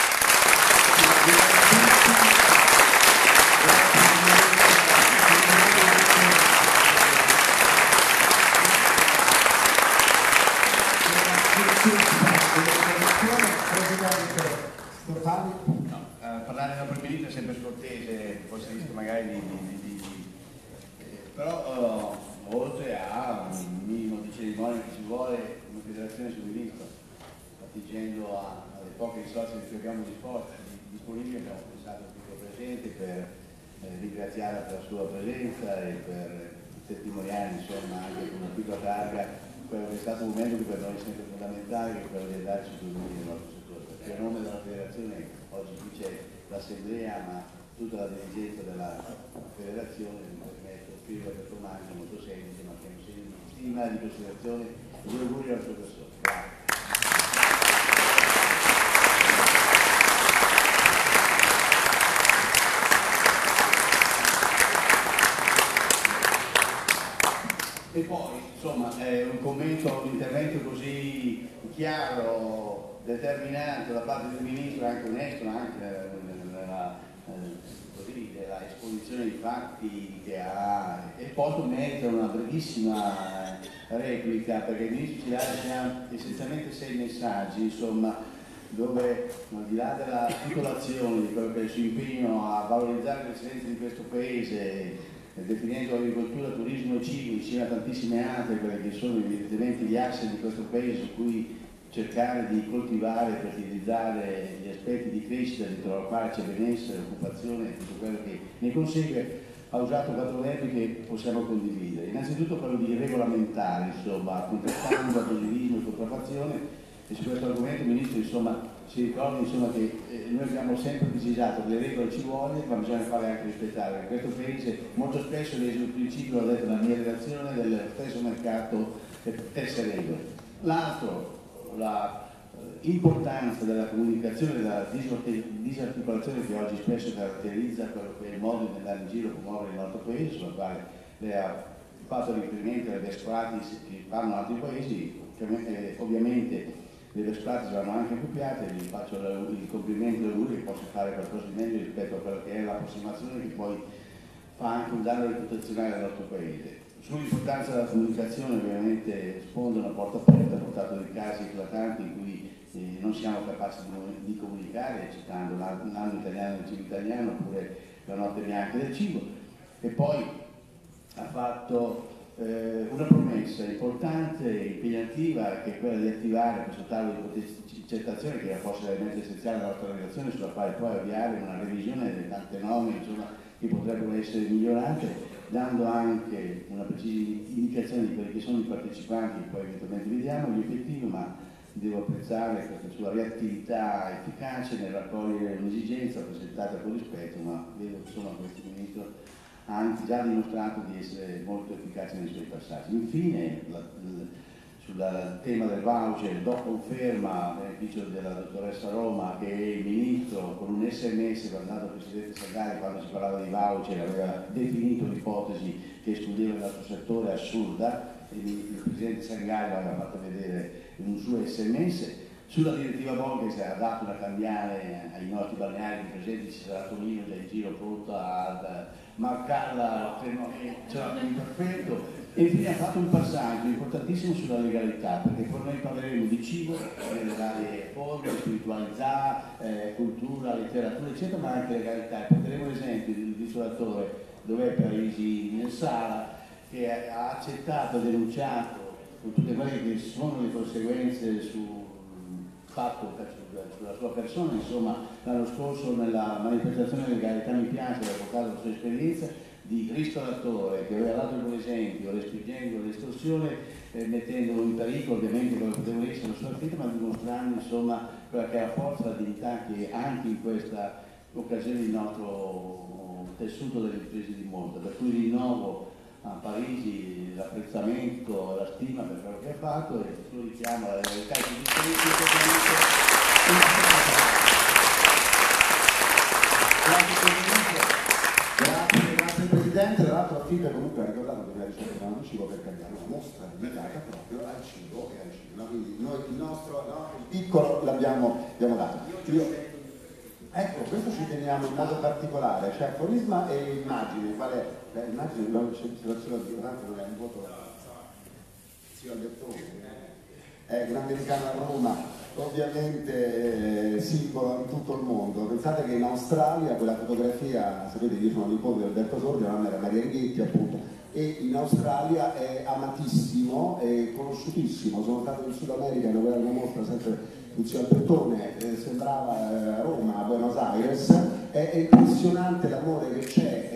No, eh, parlare da primo ministro è sempre scortese, fosse visto magari di, di, però eh, oltre a un minimo di cerimonia che ci vuole come federazione somministro, attingendo alle poche risorse che abbiamo disposte, disponibili, abbiamo pensato qui presente per eh, ringraziarla per la sua presenza e per testimoniare insomma anche con una piccola targa quello che è stato un momento che per noi è sempre fondamentale, che è quello di due nel nostro settore. Perché a nome della federazione, oggi qui c'è l'assemblea, ma tutta la dirigenza della federazione, scrivere questo omaggio molto semplice, ma che un segno di stima di considerazione e di auguri alla sua persona. E poi, insomma, è un commento, un intervento così chiaro, determinante da parte del Ministro, anche onesto, anche nella, eh, così, della esposizione dei fatti che ha, e poi merita una brevissima replica, perché il Ministro ci lascia essenzialmente sei messaggi, insomma, dove al di là della titolazione di quello che è il suo impegno a valorizzare l'eccellenza di questo Paese, definendo agricoltura, turismo e cibo insieme a tantissime altre, quelle che sono evidentemente gli assi di questo paese su cui cercare di coltivare e fertilizzare gli aspetti di crescita quale c'è benessere, occupazione e tutto quello che ne consegue, ha usato quattro verbi che possiamo condividere. Innanzitutto quello di regolamentare, insomma, contrastando abusivismo e contraffazione e su questo argomento il Ministro insomma, si ricordi insomma, che eh, noi abbiamo sempre precisato che le regole ci vogliono ma bisogna farle anche rispettare. In questo Paese molto spesso l'esito principio, l'ho detto nella mia relazione, del stesso mercato per tesse regole. L'altro, l'importanza della comunicazione, della disarticolazione che oggi spesso caratterizza quello che è il modo di andare in giro a promuovere il nostro Paese, sulla quale lei ha fatto riferimento alle practice che fanno altri paesi, eh, ovviamente le best practice vanno anche copiate, vi faccio il complimento di lui che posso fare qualcosa di meglio rispetto a quella che è l'approssimazione che poi fa anche un danno reputazionale al nostro paese. Sull'importanza della comunicazione ovviamente rispondo una porta aperta, ha portato dei casi eclatanti in cui eh, non siamo capaci di, comunicare, citando l'anno italiano del cibo italiano oppure la notte bianca del cibo. E poi ha fatto eh, una promessa importante e impegnativa che è quella di attivare questo tavolo di intercettazione che è forse l'elemento essenziale della nostra relazione sulla quale poi avviare una revisione delle tante norme insomma, che potrebbero essere migliorate dando anche una precisa indicazione di quelli che sono i partecipanti poi eventualmente vediamo, gli obiettivi ma devo apprezzare questa sua reattività efficace nel raccogliere un'esigenza presentata con rispetto ma vedo insomma questo Ministro ha già dimostrato di essere molto efficace nei suoi passaggi. Infine, la, la, sul tema del voucher, do conferma a beneficio della dottoressa Roma che il Ministro con un sms mandato al Presidente Sagari quando si parlava di voucher aveva definito l'ipotesi che escludeva il nostro settore assurda e il Presidente Sagari l'aveva fatto vedere in un suo sms sulla direttiva Bolga era dato da cambiare ai nostri balneari presenti, ci sarà Tonino già giro pronto a marcarla, ce l'ha perfetto. E infine ha fatto un passaggio importantissimo sulla legalità, perché poi noi parleremo di cibo nelle varie forme, spiritualità, eh, cultura, letteratura, eccetera, ma anche legalità. E porteremo l'esempio di un ristoratore dove è Parisi nel Sala, che ha accettato denunciato con tutte quelle che sono le conseguenze su fatto sulla sua persona, insomma l'anno scorso nella manifestazione mi piace, ha portato la sua esperienza di ristoratore che aveva dato un esempio respingendo l'estorsione eh, mettendolo in pericolo ovviamente come poteva essere la sua vita ma dimostrando insomma quella che è la forza, la dignità che anche in questa occasione il nostro tessuto delle imprese dimostra, per cui rinnovo a Parigi l'apprezzamento, la stima per quello che ha fatto e lo richiamo alla realtà di Grazie, grazie Presidente, tra l'altro la figlia comunque ha ricordato che la ricetta non cibo perché abbiamo una mostra dedicata proprio al cibo e al cibo, quindi noi il nostro, no, il piccolo l'abbiamo dato. Io, Ecco, questo ci teniamo in modo particolare, cioè aforisma e immagine, qual è? Beh, immagine la situazione di tanto non è un voto zio Albertone, è grande americano a Roma, ovviamente eh, simbolo in tutto il mondo. Pensate che in Australia quella fotografia, sapete io sono nipote di Alberto Sordi, la mamma era Maria Righetti appunto, e in Australia è amatissimo e conosciutissimo, sono stato in Sud America in una mostra sempre Lucio Albertone eh, sembrava eh, a Roma, a Buenos Aires, è, è impressionante l'amore che c'è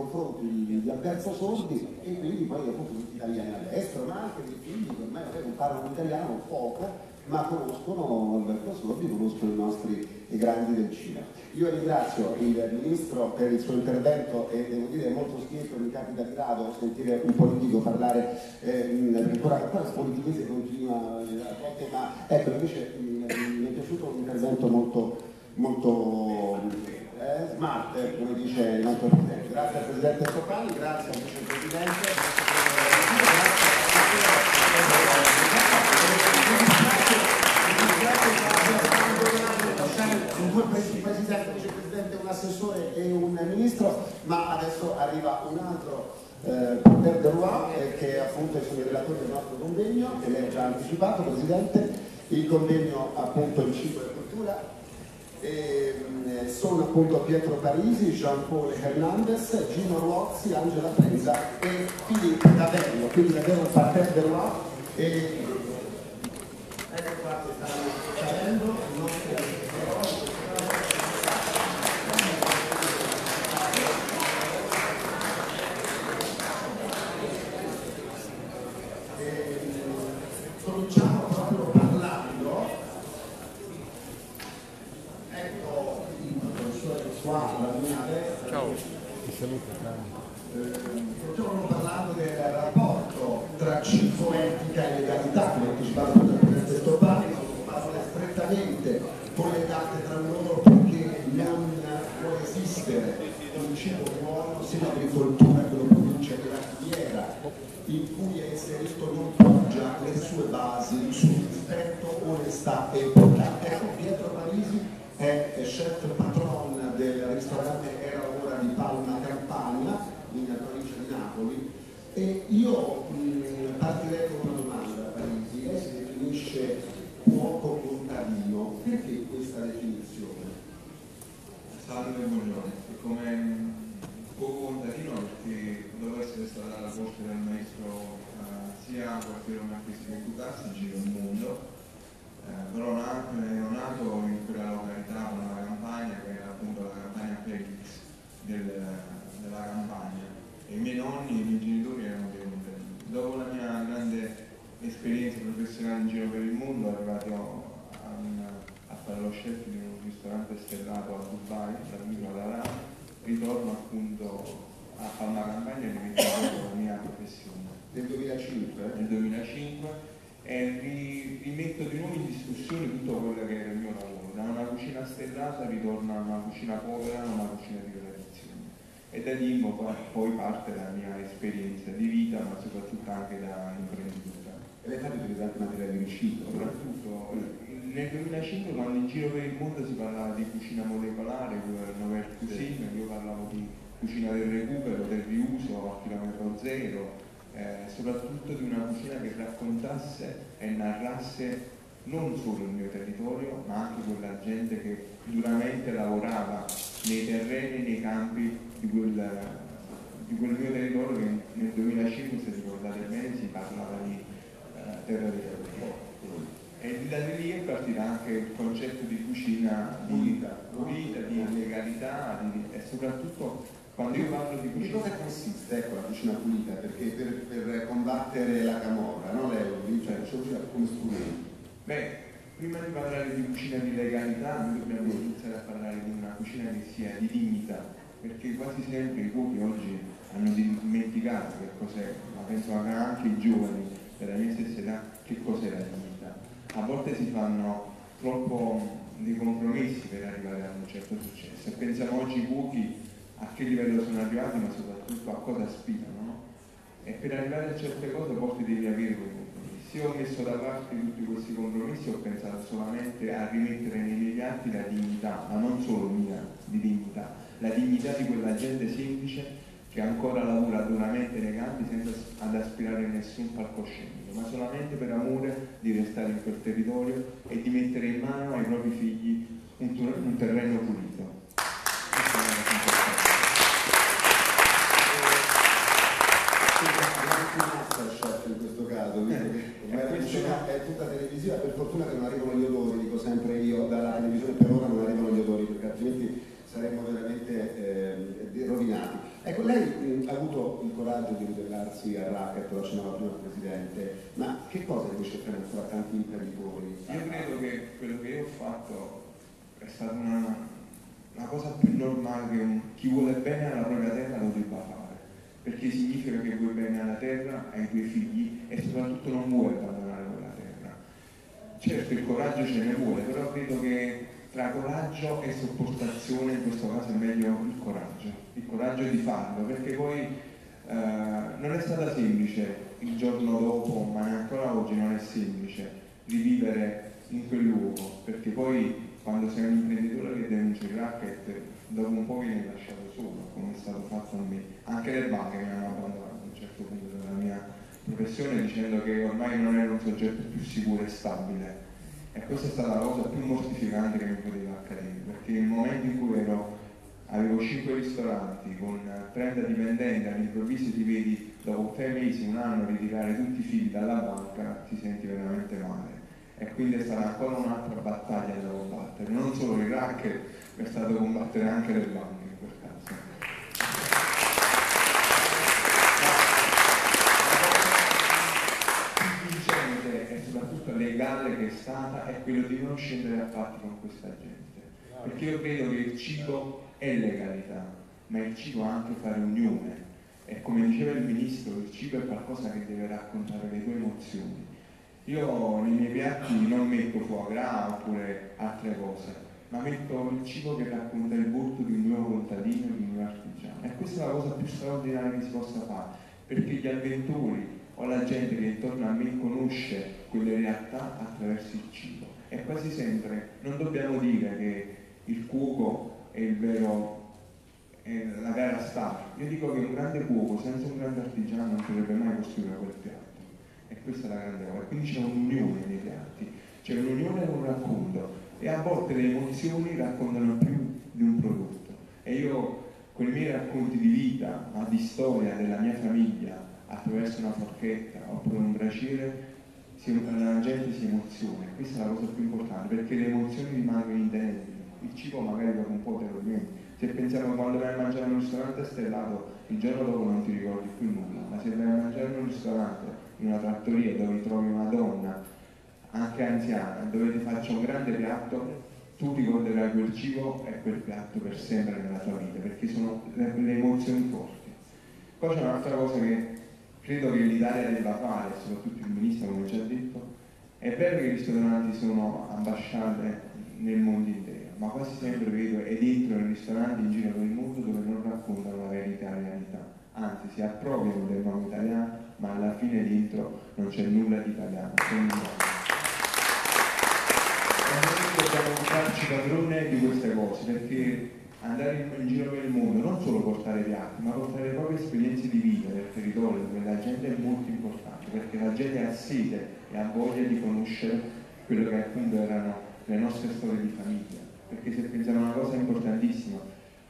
confronti di Alberto Sordi e quindi poi appunto tutti italiani all'estero, ma anche dei figli che ormai non parlano italiano poco, ma conoscono Alberto Sordi, conoscono i nostri i grandi del cinema. Io ringrazio il Ministro per il suo intervento e devo dire è molto schieto, mi capita di rado sentire un politico parlare, eh, ancora, ancora politichese continua a volte, ma ecco invece mh, mi è piaciuto un intervento molto, molto eh, smart, eh, come dice il nostro Presidente. Grazie al Presidente Sopani, grazie al Vicepresidente. un presidente, vicepresidente, un assessore e un ministro, ma adesso arriva un altro eh, De Roy, eh, che appunto sono i relatori del nostro convegno, che lei ha già anticipato, Presidente, il convegno appunto in cibo e cultura. E, mh, sono appunto Pietro Parisi, Jean-Paul Hernandez, Gino Ruozzi, Angela Prenza e Filippo Davello, quindi davvero parterre De Roy e ecco qua che stanno salendo i nostri cominciamo proprio parlando ecco il professore qua alla mia destra ciao cominciamo parlando del rapporto tra cibo, etica e legalità come anticipato dal Presidente Stoppani sono parole strettamente collegate tra loro perché non può esistere un cibo buono se l'agricoltura che lo produce è la filiera in cui è inserito non poggia le sue basi su rispetto, onestà e bontà. Ecco, Pietro Parisi è chef patron del ristorante Era Ora di Palma Campania, in provincia di Napoli, e io mh, partirei con una domanda a Parisi. Lei si definisce cuoco contadino, perché questa definizione? Salve buongiorno, come poco contadino perché dopo essere stata alla corte del maestro eh, sia a quartiere Marchesi che Cutassi in giro il mondo, eh, però na- ero nato in quella località, una campagna che era appunto la campagna Felix del- della campagna e i miei nonni e i miei genitori erano dei contadini. Dopo la mia grande esperienza professionale in giro per il mondo, arrivato a, a fare lo chef di un stellato a Dubai, dall'isola d'Arabia, ritorno appunto a Palma Campagna e diventato la [coughs] mia professione. Nel 2005? Nel 2005 e ri- rimetto di nuovo in discussione tutto quello che era il mio lavoro. Da una cucina stellata ritorno a una cucina povera, a una cucina di tradizione. E da lì poi parte la mia esperienza di vita, ma soprattutto anche da imprenditore. E lei fa utilizzare materiali riusciti? Soprattutto eh, nel 2005 quando in giro per il mondo si parlava di cucina molecolare, novel cuisine, io parlavo di cucina del recupero, del riuso a chilometro zero, eh, soprattutto di una cucina che raccontasse e narrasse non solo il mio territorio, ma anche quella gente che duramente lavorava nei terreni, nei campi di quel, di quel mio territorio che nel 2005, se ricordate bene, si parlava di eh, terra dei territori. E da lì è partito anche il concetto di cucina di Pulita, pulita, di legalità di- e soprattutto quando io parlo di Di cucina cosa consiste ecco, la cucina pulita? Perché per, per combattere la camorra, no? dice, cioè, cucina come strumento. Beh, prima di parlare di cucina di legalità, noi dobbiamo iniziare a parlare di una cucina che sia di dignità, perché quasi sempre i cuochi oggi hanno dimenticato che cos'è, ma penso che anche i giovani della mia stessa età, che cos'è la dignità. A volte si fanno troppo dei compromessi per arrivare a un certo successo e pensiamo oggi i cuochi a che livello sono arrivati, ma soprattutto a cosa aspirano. no? E per arrivare a certe cose a volte devi avere quei compromessi. Io ho messo da parte tutti questi compromessi ho pensato solamente a rimettere nei miei piatti la dignità, ma non solo mia di dignità, la dignità di quella gente semplice che ancora lavora duramente nei campi senza ad aspirare a nessun palcoscenico, ma solamente per amore di restare in quel territorio e di mettere in mano ai propri figli un, un terreno pulito. Masterchef in questo caso, visto che ormai la è tutta televisiva, per fortuna che non arrivano gli odori, dico sempre io, dalla televisione per ora non arrivano gli odori, perché altrimenti saremmo veramente eh, rovinati. Ecco, lei ha avuto il coraggio di ribellarsi al racket, lo accennava prima il Presidente, ma che cosa invece frena ancora tanti imprenditori? Io credo che quello che io ho fatto è stata una, una cosa più normale che un, chi vuole bene alla propria terra lo debba fare, perché significa che vuoi bene alla terra, ai tuoi figli e soprattutto non vuoi abbandonare quella terra. Certo il coraggio ce ne vuole, però credo che tra coraggio e sopportazione in questo caso è meglio il coraggio, il coraggio di farlo, perché poi eh, non è stata semplice il giorno dopo, ma ancora oggi non è semplice rivivere in quel luogo, perché poi quando sei un imprenditore che denuncia il racket, dopo un po' viene lasciato solo, come è stato fatto a me. Anche le banche mi hanno abbandonato a un certo punto della mia professione dicendo che ormai non ero un soggetto più sicuro e stabile e questa è stata la cosa più mortificante che mi poteva accadere, perché nel momento in cui ero, avevo 5 ristoranti con 30 dipendenti, all'improvviso ti vedi dopo 3 mesi, un anno ritirare tutti i figli dalla banca, ti senti veramente male. E quindi stata ancora un'altra battaglia da combattere, non solo il racket, ma è stato combattere anche le banche in quel caso. vincente e soprattutto legale che è stata è quello di non scendere a patti con questa gente. Perché io credo che il cibo è legalità, ma il cibo ha anche fare unione. E come diceva il ministro, il cibo è qualcosa che deve raccontare le tue emozioni. Io nei miei piatti non metto foie gras oppure altre cose, ma metto il cibo che racconta il volto di un mio contadino, di un mio artigiano. E questa è la cosa più straordinaria che si possa fare, perché gli avventori o la gente che intorno a me conosce quelle realtà attraverso il cibo. E quasi sempre non dobbiamo dire che il cuoco è, il vero, è la vera star. Io dico che un grande cuoco senza un grande artigiano non potrebbe mai costruire quel piatto. E questa è la grande cosa. Quindi c'è un'unione nei piatti, c'è un'unione con un racconto. E a volte le emozioni raccontano più di un prodotto. E io con i miei racconti di vita, ma di storia della mia famiglia, attraverso una forchetta oppure un braciere, la gente si emoziona. Questa è la cosa più importante perché le emozioni rimangono indelebili. Il cibo magari dopo un po' te lo dimentichi. Se pensiamo quando vai a mangiare in un ristorante stellato, il giorno dopo non ti ricordi più nulla, ma se vai a mangiare in un ristorante, in una trattoria dove trovi una donna, anche anziana, dove ti faccia un grande piatto, tu ricorderai quel cibo e quel piatto per sempre nella tua vita, perché sono le, le emozioni forti. Poi c'è un'altra cosa che credo che l'Italia debba fare, soprattutto il ministro come ci ha detto, è vero che i ristoranti sono ambasciate nel mondo intero, ma quasi sempre vedo ed entro nei ristoranti in giro per il mondo dove non raccontano la vera italianità, anzi si appropriano del nome italiano, ma alla fine dentro non c'è nulla di italiano. Dobbiamo farci padrone di queste cose, perché andare in, giro per il mondo, non solo portare piatti, ma portare le proprie esperienze di vita del territorio, dove la gente è molto importante, perché la gente ha sede e ha voglia di conoscere quello che appunto erano le nostre storie di famiglia. Perché se pensiamo a una cosa importantissima,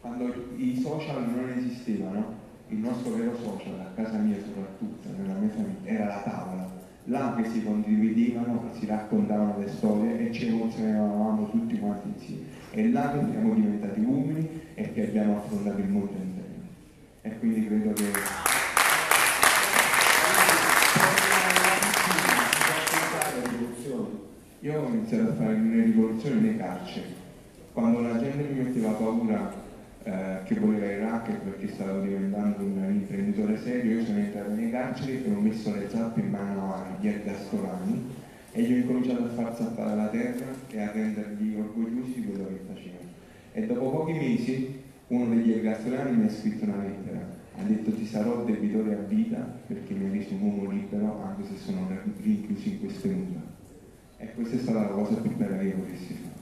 quando i social non esistevano, il nostro vero social, a casa mia soprattutto, nella mia famiglia, era la tavola, là che si condividevano, si raccontavano le storie e ci emozionavamo tutti quanti insieme. È là che siamo diventati umili e che abbiamo affrontato il mondo intero. E quindi credo che io ho iniziato a fare le rivoluzioni nei carceri. Quando la gente mi metteva paura eh, che voleva il racket perché stavo diventando un imprenditore serio, io sono entrato nei carceri e ho messo le zappe in mano agli ergastolani e gli ho incominciato a far zappare la terra e a renderli orgogliosi di quello che facevano. E dopo pochi mesi uno degli ergastolani mi ha scritto una lettera, ha detto ti sarò debitore a vita perché mi hai reso un uomo libero anche se sono rinchiuso in queste mura. E questa è stata la cosa più bella che io potessi fare.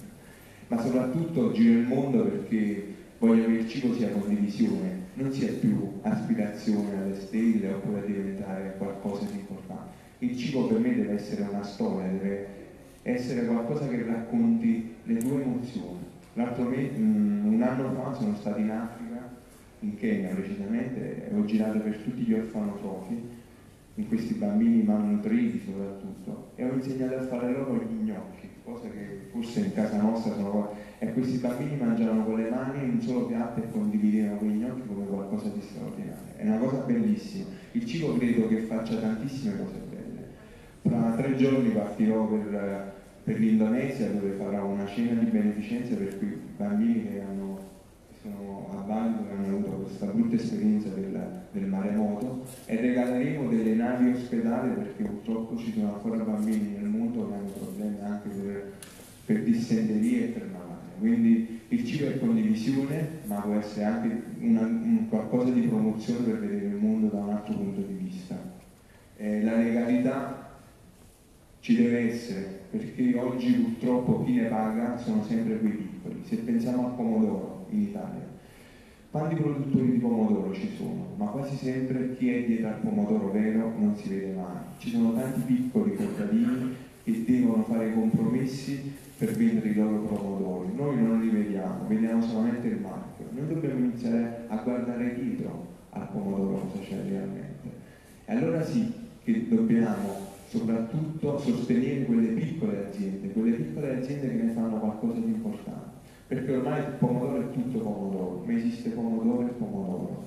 Ma soprattutto giro il mondo perché voglio che il cibo sia condivisione, non sia più aspirazione alle stelle oppure a diventare qualcosa di importante. Il cibo per me deve essere una storia, deve essere qualcosa che racconti le tue emozioni. L'altro me, un anno fa sono stato in Africa, in Kenya precisamente, e ho girato per tutti gli orfanotrofi, in questi bambini malnutriti soprattutto, e ho insegnato a fare loro gli gnocchi cosa che forse in casa nostra sono e questi bambini mangiavano con le mani un solo piatto e condividevano quei gnocchi come qualcosa di straordinario. È una cosa bellissima. Il cibo credo che faccia tantissime cose belle. Fra tre giorni partirò per, per l'Indonesia dove farò una cena di beneficenza per quei bambini che hanno sono a Bali dove hanno avuto questa brutta esperienza del, del maremoto e regaleremo delle navi ospedali perché purtroppo ci sono ancora bambini nel mondo che hanno problemi anche per, per dissenterie e per malaria. Quindi il cibo è condivisione, ma può essere anche una, un qualcosa di promozione per vedere il mondo da un altro punto di vista. Eh, la legalità ci deve essere, perché oggi purtroppo chi ne paga sono sempre quei piccoli. Se pensiamo al pomodoro, in Italia. Quanti produttori di pomodoro ci sono? Ma quasi sempre chi è dietro al pomodoro vero non si vede mai. Ci sono tanti piccoli contadini che devono fare compromessi per vendere i loro pomodori. Noi non li vediamo, vediamo solamente il marchio. Noi dobbiamo iniziare a guardare dietro al pomodoro cosa c'è realmente. E allora sì che dobbiamo soprattutto sostenere quelle piccole aziende, quelle piccole aziende che ne fanno qualcosa di importante perché ormai il pomodoro è tutto pomodoro, ma esiste pomodoro e pomodoro.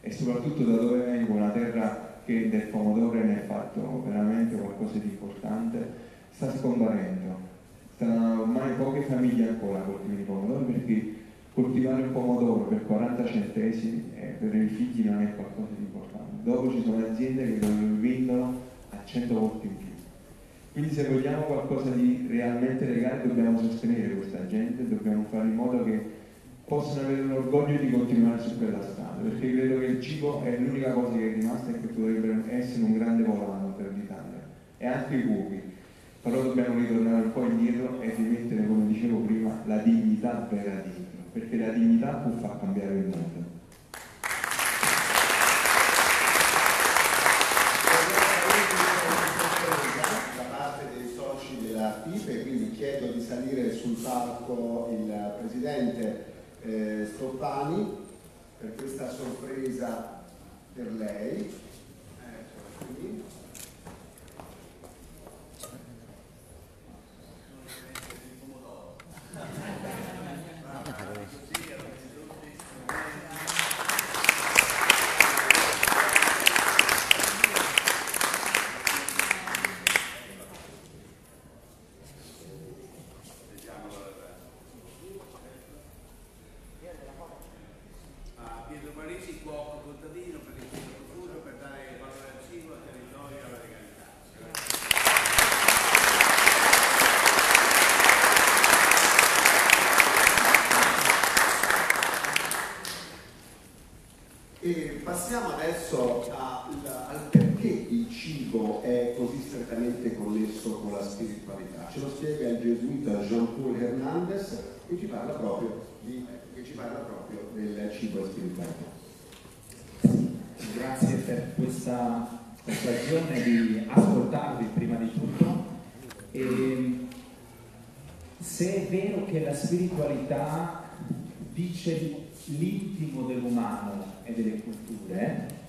E soprattutto da dove vengo, una terra che del pomodoro ne ha fatto veramente qualcosa di importante, sta scomparendo. Stanno ormai poche famiglie ancora coltivano i pomodori perché coltivare il pomodoro per 40 centesimi eh, per i figli non è qualcosa di importante. Dopo ci sono aziende che lo vendono 100 volte in più. Quindi se vogliamo qualcosa di realmente legale dobbiamo sostenere questa gente, dobbiamo fare in modo che possano avere l'orgoglio di continuare su quella strada, perché credo che il cibo è l'unica cosa che è rimasta e che potrebbe essere un grande volano per l'Italia, e anche i cuochi. Però dobbiamo ritornare un po' indietro e rimettere, come dicevo prima, la dignità vera dentro, perché la dignità può far cambiare il mondo. chiedo di salire sul palco il presidente eh, Stoppani per questa sorpresa per lei. Adesso al, al, perché il cibo è così strettamente connesso con la spiritualità. Ce lo spiega il gesuita Jean-Paul Hernandez che ci parla proprio, di, ci parla proprio del cibo e spiritualità. Grazie per questa occasione di ascoltarvi prima di tutto. E se è vero che la spiritualità dice l'intimo dell'umano e delle culture,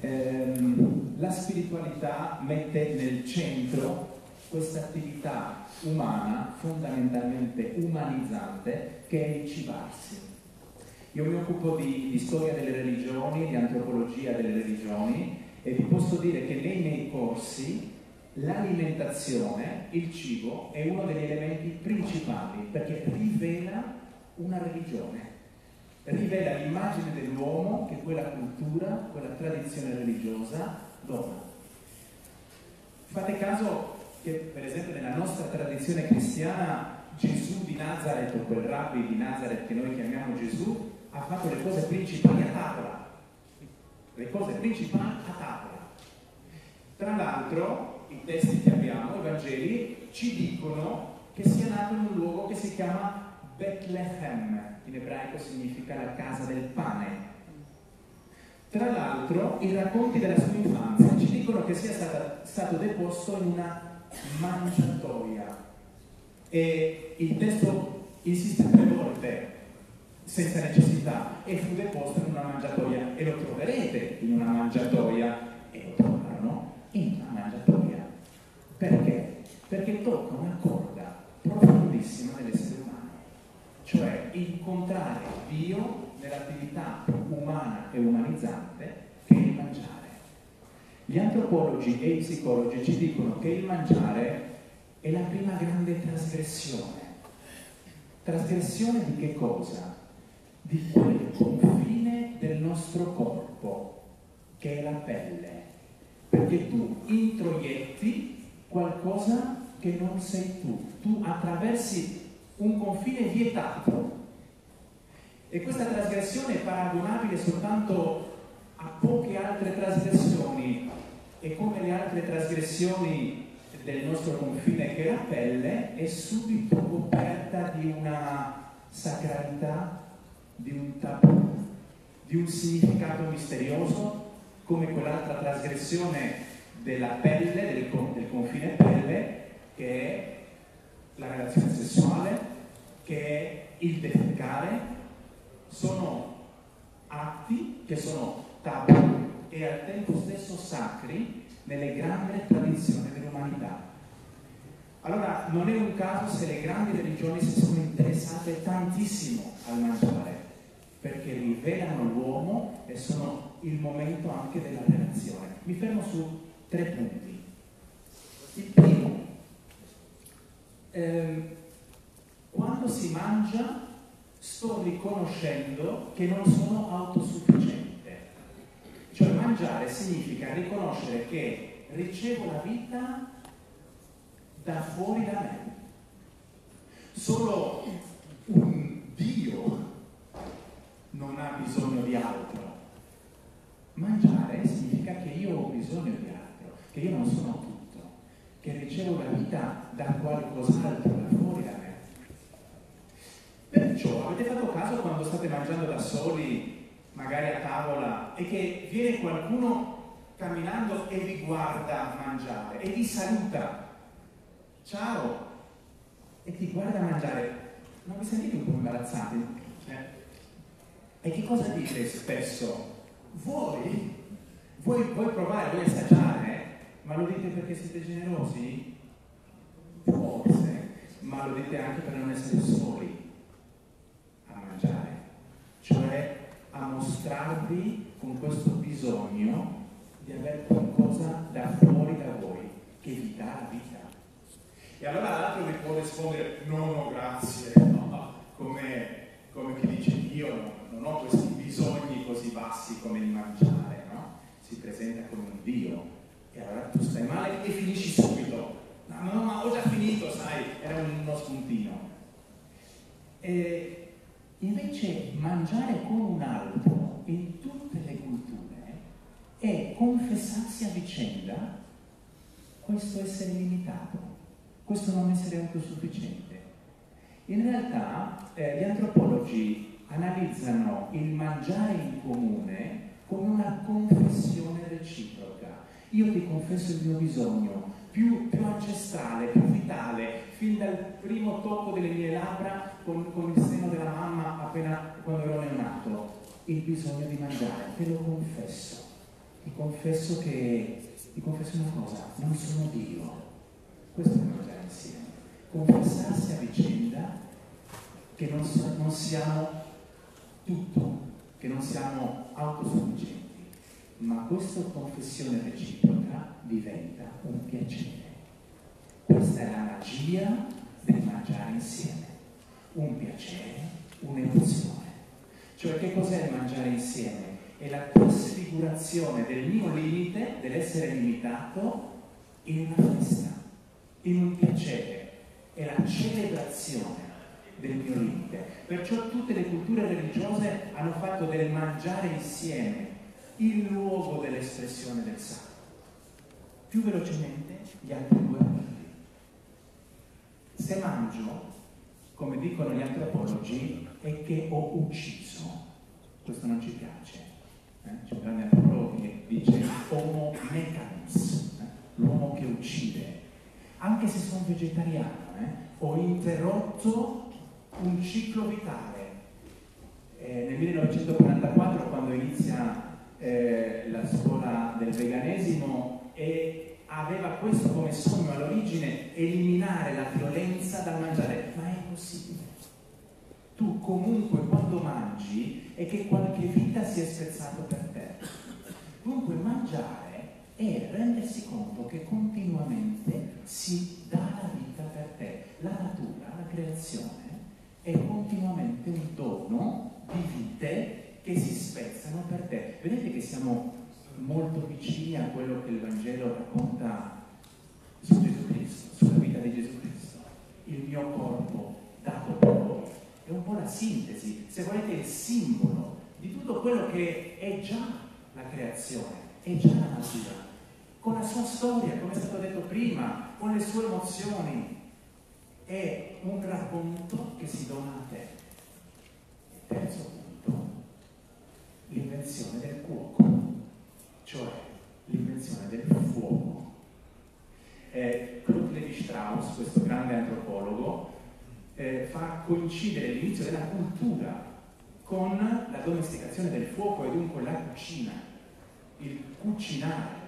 ehm, la spiritualità mette nel centro questa attività umana, fondamentalmente umanizzante, che è il cibarsi. Io mi occupo di, di storia delle religioni, di antropologia delle religioni e vi posso dire che nei miei corsi l'alimentazione, il cibo, è uno degli elementi principali perché rivela una religione, rivela l'immagine dell'uomo che quella cultura, quella tradizione religiosa dona. Fate caso che per esempio nella nostra tradizione cristiana Gesù di Nazareth, o quel rabbi di Nazareth che noi chiamiamo Gesù, ha fatto le cose principali a tavola. Le cose principali a tavola. Tra l'altro, i testi che abbiamo, i Vangeli, ci dicono che sia nato in un luogo che si chiama Bethlehem, in ebraico significa la casa del pane. Tra l'altro i racconti della sua infanzia ci dicono che sia stata, stato deposto in una mangiatoia. E il testo insiste tre volte senza necessità e fu deposto in una mangiatoia. E lo troverete in una mangiatoia. E lo trovarono in una mangiatoia. Perché? perché tocca una corda profondissima dell'essere umano cioè incontrare Dio nell'attività umana e umanizzante che il mangiare. Gli antropologi e i psicologi ci dicono che il mangiare è la prima grande trasgressione. Trasgressione di che cosa? Di quel confine del nostro corpo, che è la pelle. Perché tu introietti qualcosa che non sei tu. Tu attraversi un confine vietato. E questa trasgressione è paragonabile soltanto a poche altre trasgressioni. E come le altre trasgressioni del nostro confine che è la pelle è subito coperta di una sacralità, di un tabù, di un significato misterioso, come quell'altra trasgressione della pelle, del, del confine pelle, che è la relazione sessuale, che è il defecare, sono atti che sono tabù e al tempo stesso sacri nelle grandi tradizioni dell'umanità. Allora non è un caso se le grandi religioni si sono interessate tantissimo al mangiare, perché rivelano l'uomo e sono il momento anche della relazione. Mi fermo su tre punti. Il primo, eh, quando si mangia sto riconoscendo che non sono autosufficiente. Cioè mangiare significa riconoscere che ricevo la vita da fuori da me. Solo un Dio non ha bisogno di altro. Mangiare significa che io ho bisogno di altro, che io non sono tutto, che ricevo la vita da qualcos'altro, da fuori. Perciò avete fatto caso quando state mangiando da soli, magari a tavola, e che viene qualcuno camminando e vi guarda mangiare e vi saluta. Ciao! E ti guarda mangiare. Non vi sentite un po' imbarazzati? Eh? E che cosa dite spesso? Voi? Vuoi, vuoi provare, vuoi assaggiare? Ma lo dite perché siete generosi? Forse, ma lo dite anche per non essere soli cioè a mostrarvi con questo bisogno di avere qualcosa da fuori da voi che vi dà la vita. E allora l'altro vi può rispondere no, no, grazie, no, come, come chi dice io non ho questi bisogni così bassi come il mangiare, no? Si presenta come un Dio. E allora tu stai male e finisci subito. No, no, ma ho già finito, sai, era uno spuntino. E invece mangiare con un altro in tutte le culture è confessarsi a vicenda questo essere limitato, questo non essere autosufficiente. In realtà eh, gli antropologi analizzano il mangiare in comune come una confessione reciproca. Io ti confesso il mio bisogno più, più ancestrale, più vitale, fin dal primo tocco delle mie labbra con, con il seno della mamma appena quando ero neonato, il bisogno di mangiare, te lo confesso. Ti confesso che, ti confesso una cosa, non sono Dio. Questo è mangiare insieme. Confessarsi a vicenda che non, non siamo tutto, che non siamo autosufficienti, ma questa confessione reciproca diventa un piacere. Questa è la magia del mangiare insieme, un piacere, un'emozione. Cioè che cos'è il mangiare insieme? È la trasfigurazione del mio limite, dell'essere limitato, in una festa, in un piacere, è la celebrazione del mio limite. Perciò tutte le culture religiose hanno fatto del mangiare insieme il luogo dell'espressione del sacro. Più velocemente gli altri due punti. Se mangio, come dicono gli antropologi, è che ho ucciso. Questo non ci piace. Eh? C'è un grande antropologo che dice homo mechanis, eh? l'uomo che uccide. Anche se sono vegetariano, eh? ho interrotto un ciclo vitale. Eh, nel 1944, quando inizia eh, la scuola del veganesimo, e aveva questo come sogno all'origine, eliminare la violenza dal mangiare. Ma è possibile. Tu comunque quando mangi è che qualche vita si è spezzato per te. Dunque mangiare è rendersi conto che continuamente si dà la vita per te. La natura, la creazione, è continuamente un dono di vite che si spezzano per te. Vedete che siamo molto vicini a quello che il Vangelo racconta su Gesù Cristo, sulla vita di Gesù Cristo. Il mio corpo dato per voi è un po' la sintesi, se volete il simbolo di tutto quello che è già la creazione, è già la natura, con la sua storia, come è stato detto prima, con le sue emozioni. È un racconto che si dona a te. Terzo punto, l'invenzione del cuoco, cioè l'invenzione del fuoco. Eh, Claude Levi-Strauss, questo grande antropologo, eh, fa coincidere l'inizio della cultura con la domesticazione del fuoco e dunque la cucina, il cucinare.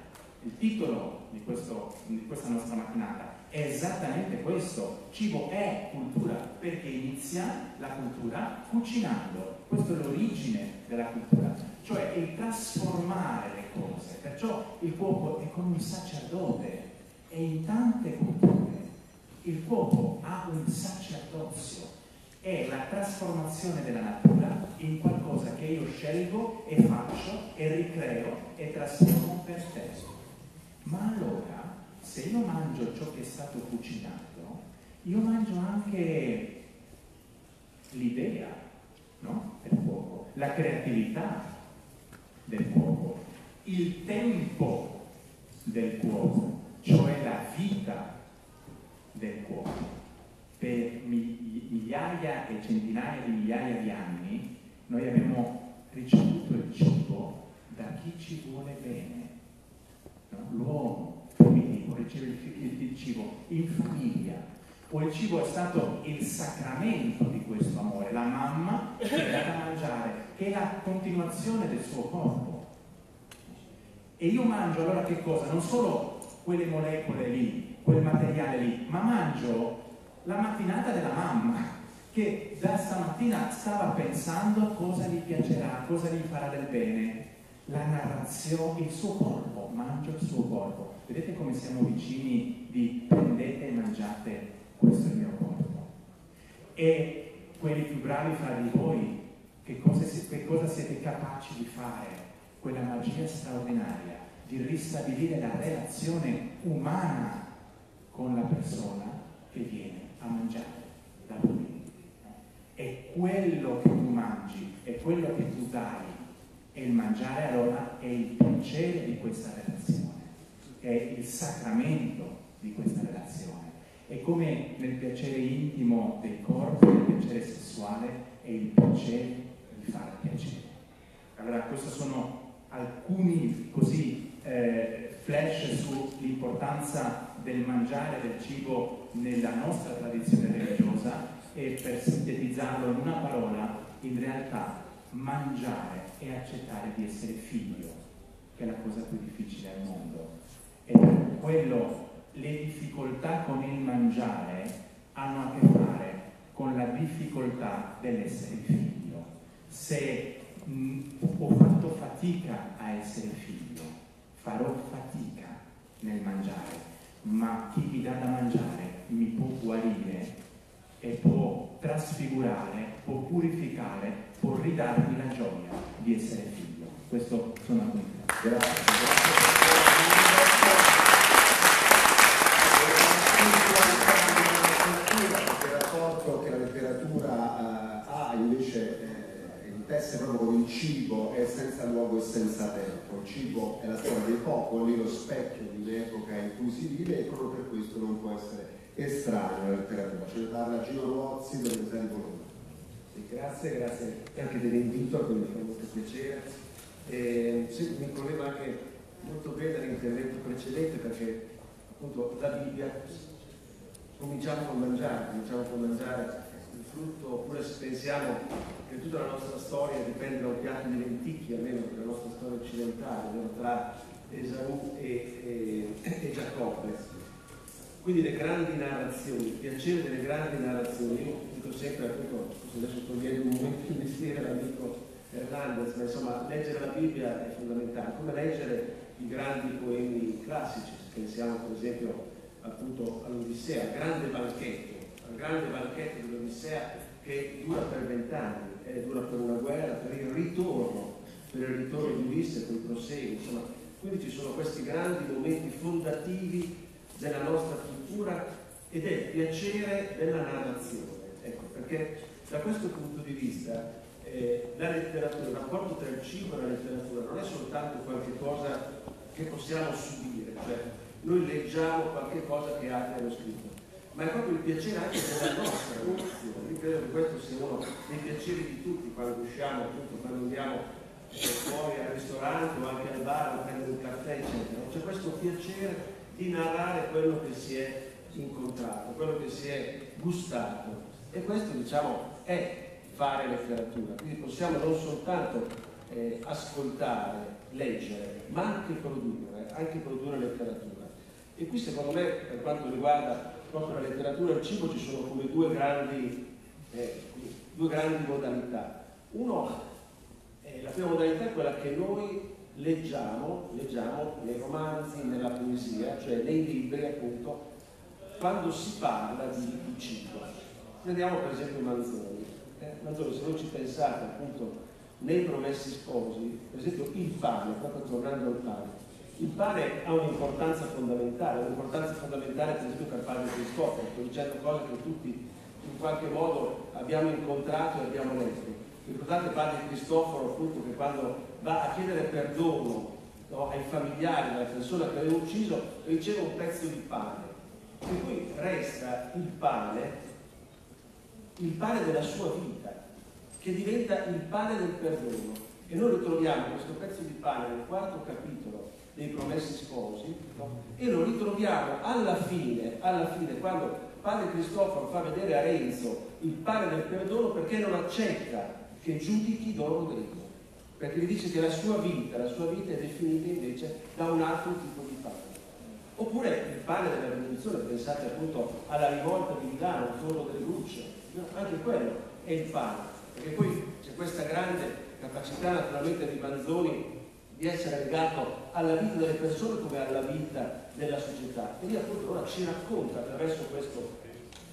Il titolo di, questo, di questa nostra mattinata è esattamente questo. Cibo è cultura perché inizia la cultura cucinando. Questa è l'origine della cultura, cioè il trasformare le cose. Perciò il cuoco è come un sacerdote e in tante culture il cuoco ha un sacerdozio, è la trasformazione della natura in qualcosa che io scelgo e faccio e ricreo e trasformo per te. Ma allora, se io mangio ciò che è stato cucinato, io mangio anche l'idea no? del cuoco, la creatività del cuoco, il tempo del cuoco, cioè la vita del cuoco. Per migliaia e centinaia di migliaia di anni noi abbiamo ricevuto il cibo da chi ci vuole bene. No? L'uomo primitivo riceve il, cibo in famiglia, o il cibo è stato il sacramento di questo amore, la mamma che dà da mangiare, che è la continuazione del suo corpo. E io mangio allora che cosa? Non solo quelle molecole lì, quel materiale lì, ma mangio la mattinata della mamma che da stamattina stava pensando cosa gli piacerà, cosa gli farà del bene. La narrazione, il suo corpo, mangio il suo corpo. Vedete come siamo vicini di prendete e mangiate, questo è il mio corpo. E quelli più bravi fra di voi, che cosa, che cosa siete capaci di fare? Quella magia straordinaria di ristabilire la relazione umana con la persona che viene a mangiare da lui. E quello che tu mangi, e quello che tu dai, e il mangiare allora è il piacere di questa relazione, è il sacramento di questa relazione. E come nel piacere intimo del corpo, nel piacere sessuale, è il piacere di fare piacere. Allora, questi sono alcuni così eh, flash sull'importanza del mangiare del cibo nella nostra tradizione religiosa e per sintetizzarlo in una parola, in realtà mangiare e accettare di essere figlio, che è la cosa più difficile al mondo. E quello le difficoltà con il mangiare hanno a che fare con la difficoltà dell'essere figlio. Se mh, ho fatto fatica a essere figlio, farò fatica nel mangiare, ma chi mi dà da mangiare mi può guarire e può trasfigurare, può purificare, può ridarmi la gioia di essere figlio. Questo sono alcuni. Grazie. Il rapporto che la letteratura eh, ha invece eh, intesse proprio con il cibo è senza luogo e senza tempo. Il cibo è la storia dei popoli, lo specchio di un'epoca in cui si vive e proprio per questo non può essere estraneo alla letteratura. Ce ne parla Gino Ruozzi dell'Università di Bologna. Grazie, grazie anche dell'invito che mi fa molto piacere. E, sì, mi collego anche molto bene all'intervento precedente perché appunto la Bibbia cominciamo col mangiare, cominciamo col mangiare il frutto, oppure se pensiamo che tutta la nostra storia dipende da un piatto di lenticchie, almeno nella nostra storia occidentale, tra Esaù e, e, e Giacobbe. Quindi le grandi narrazioni, il piacere delle grandi narrazioni, io dico sempre, appunto, adesso togliere un momento di mestiere l'amico Hernandez, ma insomma leggere la Bibbia è fondamentale, come leggere i grandi poemi classici, se pensiamo per esempio appunto all'Odissea, al grande banchetto, al grande banchetto dell'Odissea che dura per vent'anni, eh, dura per una guerra, per il ritorno, per il ritorno di Ulisse, per il proseguo, insomma, quindi ci sono questi grandi momenti fondativi della nostra cultura ed è il piacere della narrazione, ecco, perché da questo punto di vista eh, la letteratura, il rapporto tra il cibo e la letteratura non è soltanto qualche cosa che possiamo subire, cioè noi leggiamo qualche cosa che altri hanno scritto, ma è proprio il piacere anche della nostra emozione. Io credo che questo sia uno dei piaceri di tutti quando usciamo, appunto, quando andiamo eh, fuori al ristorante o anche al bar a prendere un caffè, eccetera. C'è questo piacere di narrare quello che si è incontrato, quello che si è gustato. E questo diciamo è fare letteratura. Quindi possiamo non soltanto eh, ascoltare, leggere, ma anche produrre, anche produrre letteratura. E qui secondo me, per quanto riguarda proprio la letteratura e il cibo, ci sono come due grandi, eh, due grandi modalità. Uno, eh, la prima modalità è quella che noi leggiamo, leggiamo nei romanzi, nella poesia, cioè nei libri appunto, quando si parla di, cibo. Prendiamo per esempio Manzoni. Eh, Manzoni, se voi ci pensate appunto nei promessi sposi, per esempio il pane, proprio tornando al pane, il pane ha un'importanza fondamentale, un'importanza fondamentale per esempio per padre Cristoforo, sto dicendo cose che tutti in qualche modo abbiamo incontrato e abbiamo letto. Ricordate padre Cristoforo appunto che quando va a chiedere perdono no, ai familiari della persona che aveva ucciso riceve un pezzo di pane e poi resta il pane, il pane della sua vita, che diventa il pane del perdono. E noi ritroviamo questo pezzo di pane nel quarto capitolo dei Promessi Sposi no? e lo ritroviamo alla fine, alla fine, quando padre Cristoforo fa vedere a Renzo il pane del perdono perché non accetta che giudichi Don Rodrigo, perché gli dice che la sua vita, la sua vita è definita invece da un altro tipo di pane. Oppure il pane della rivoluzione, pensate appunto alla rivolta di Milano, il forno delle grucce, no? anche quello è il pane, perché poi c'è questa grande capacità naturalmente di Manzoni di essere legato alla vita delle persone come alla vita della società. E lì appunto ora ci racconta attraverso questo,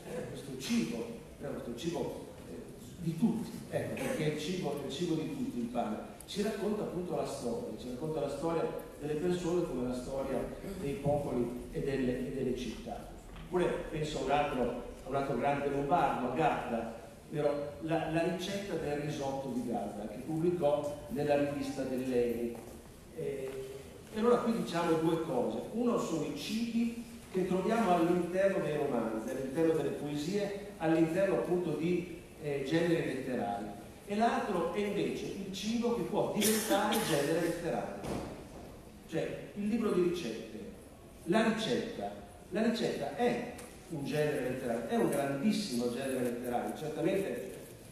eh, questo cibo, questo cibo eh, di tutti, ecco, perché il cibo è il cibo di tutti, il pane, ci racconta appunto la storia, ci racconta la storia delle persone come la storia dei popoli e delle, e delle città. Oppure penso a un altro, a un altro grande lombardo, a Gatta, la, la, ricetta del risotto di Garda che pubblicò nella rivista dell'Eni. Eh, e allora qui diciamo due cose. Uno sono i cibi che troviamo all'interno dei romanzi, all'interno delle poesie, all'interno appunto di eh, generi letterari. E l'altro è invece il cibo che può diventare genere letterario. Cioè il libro di ricette, la ricetta. La ricetta è un genere letterario, è un grandissimo genere letterario. Certamente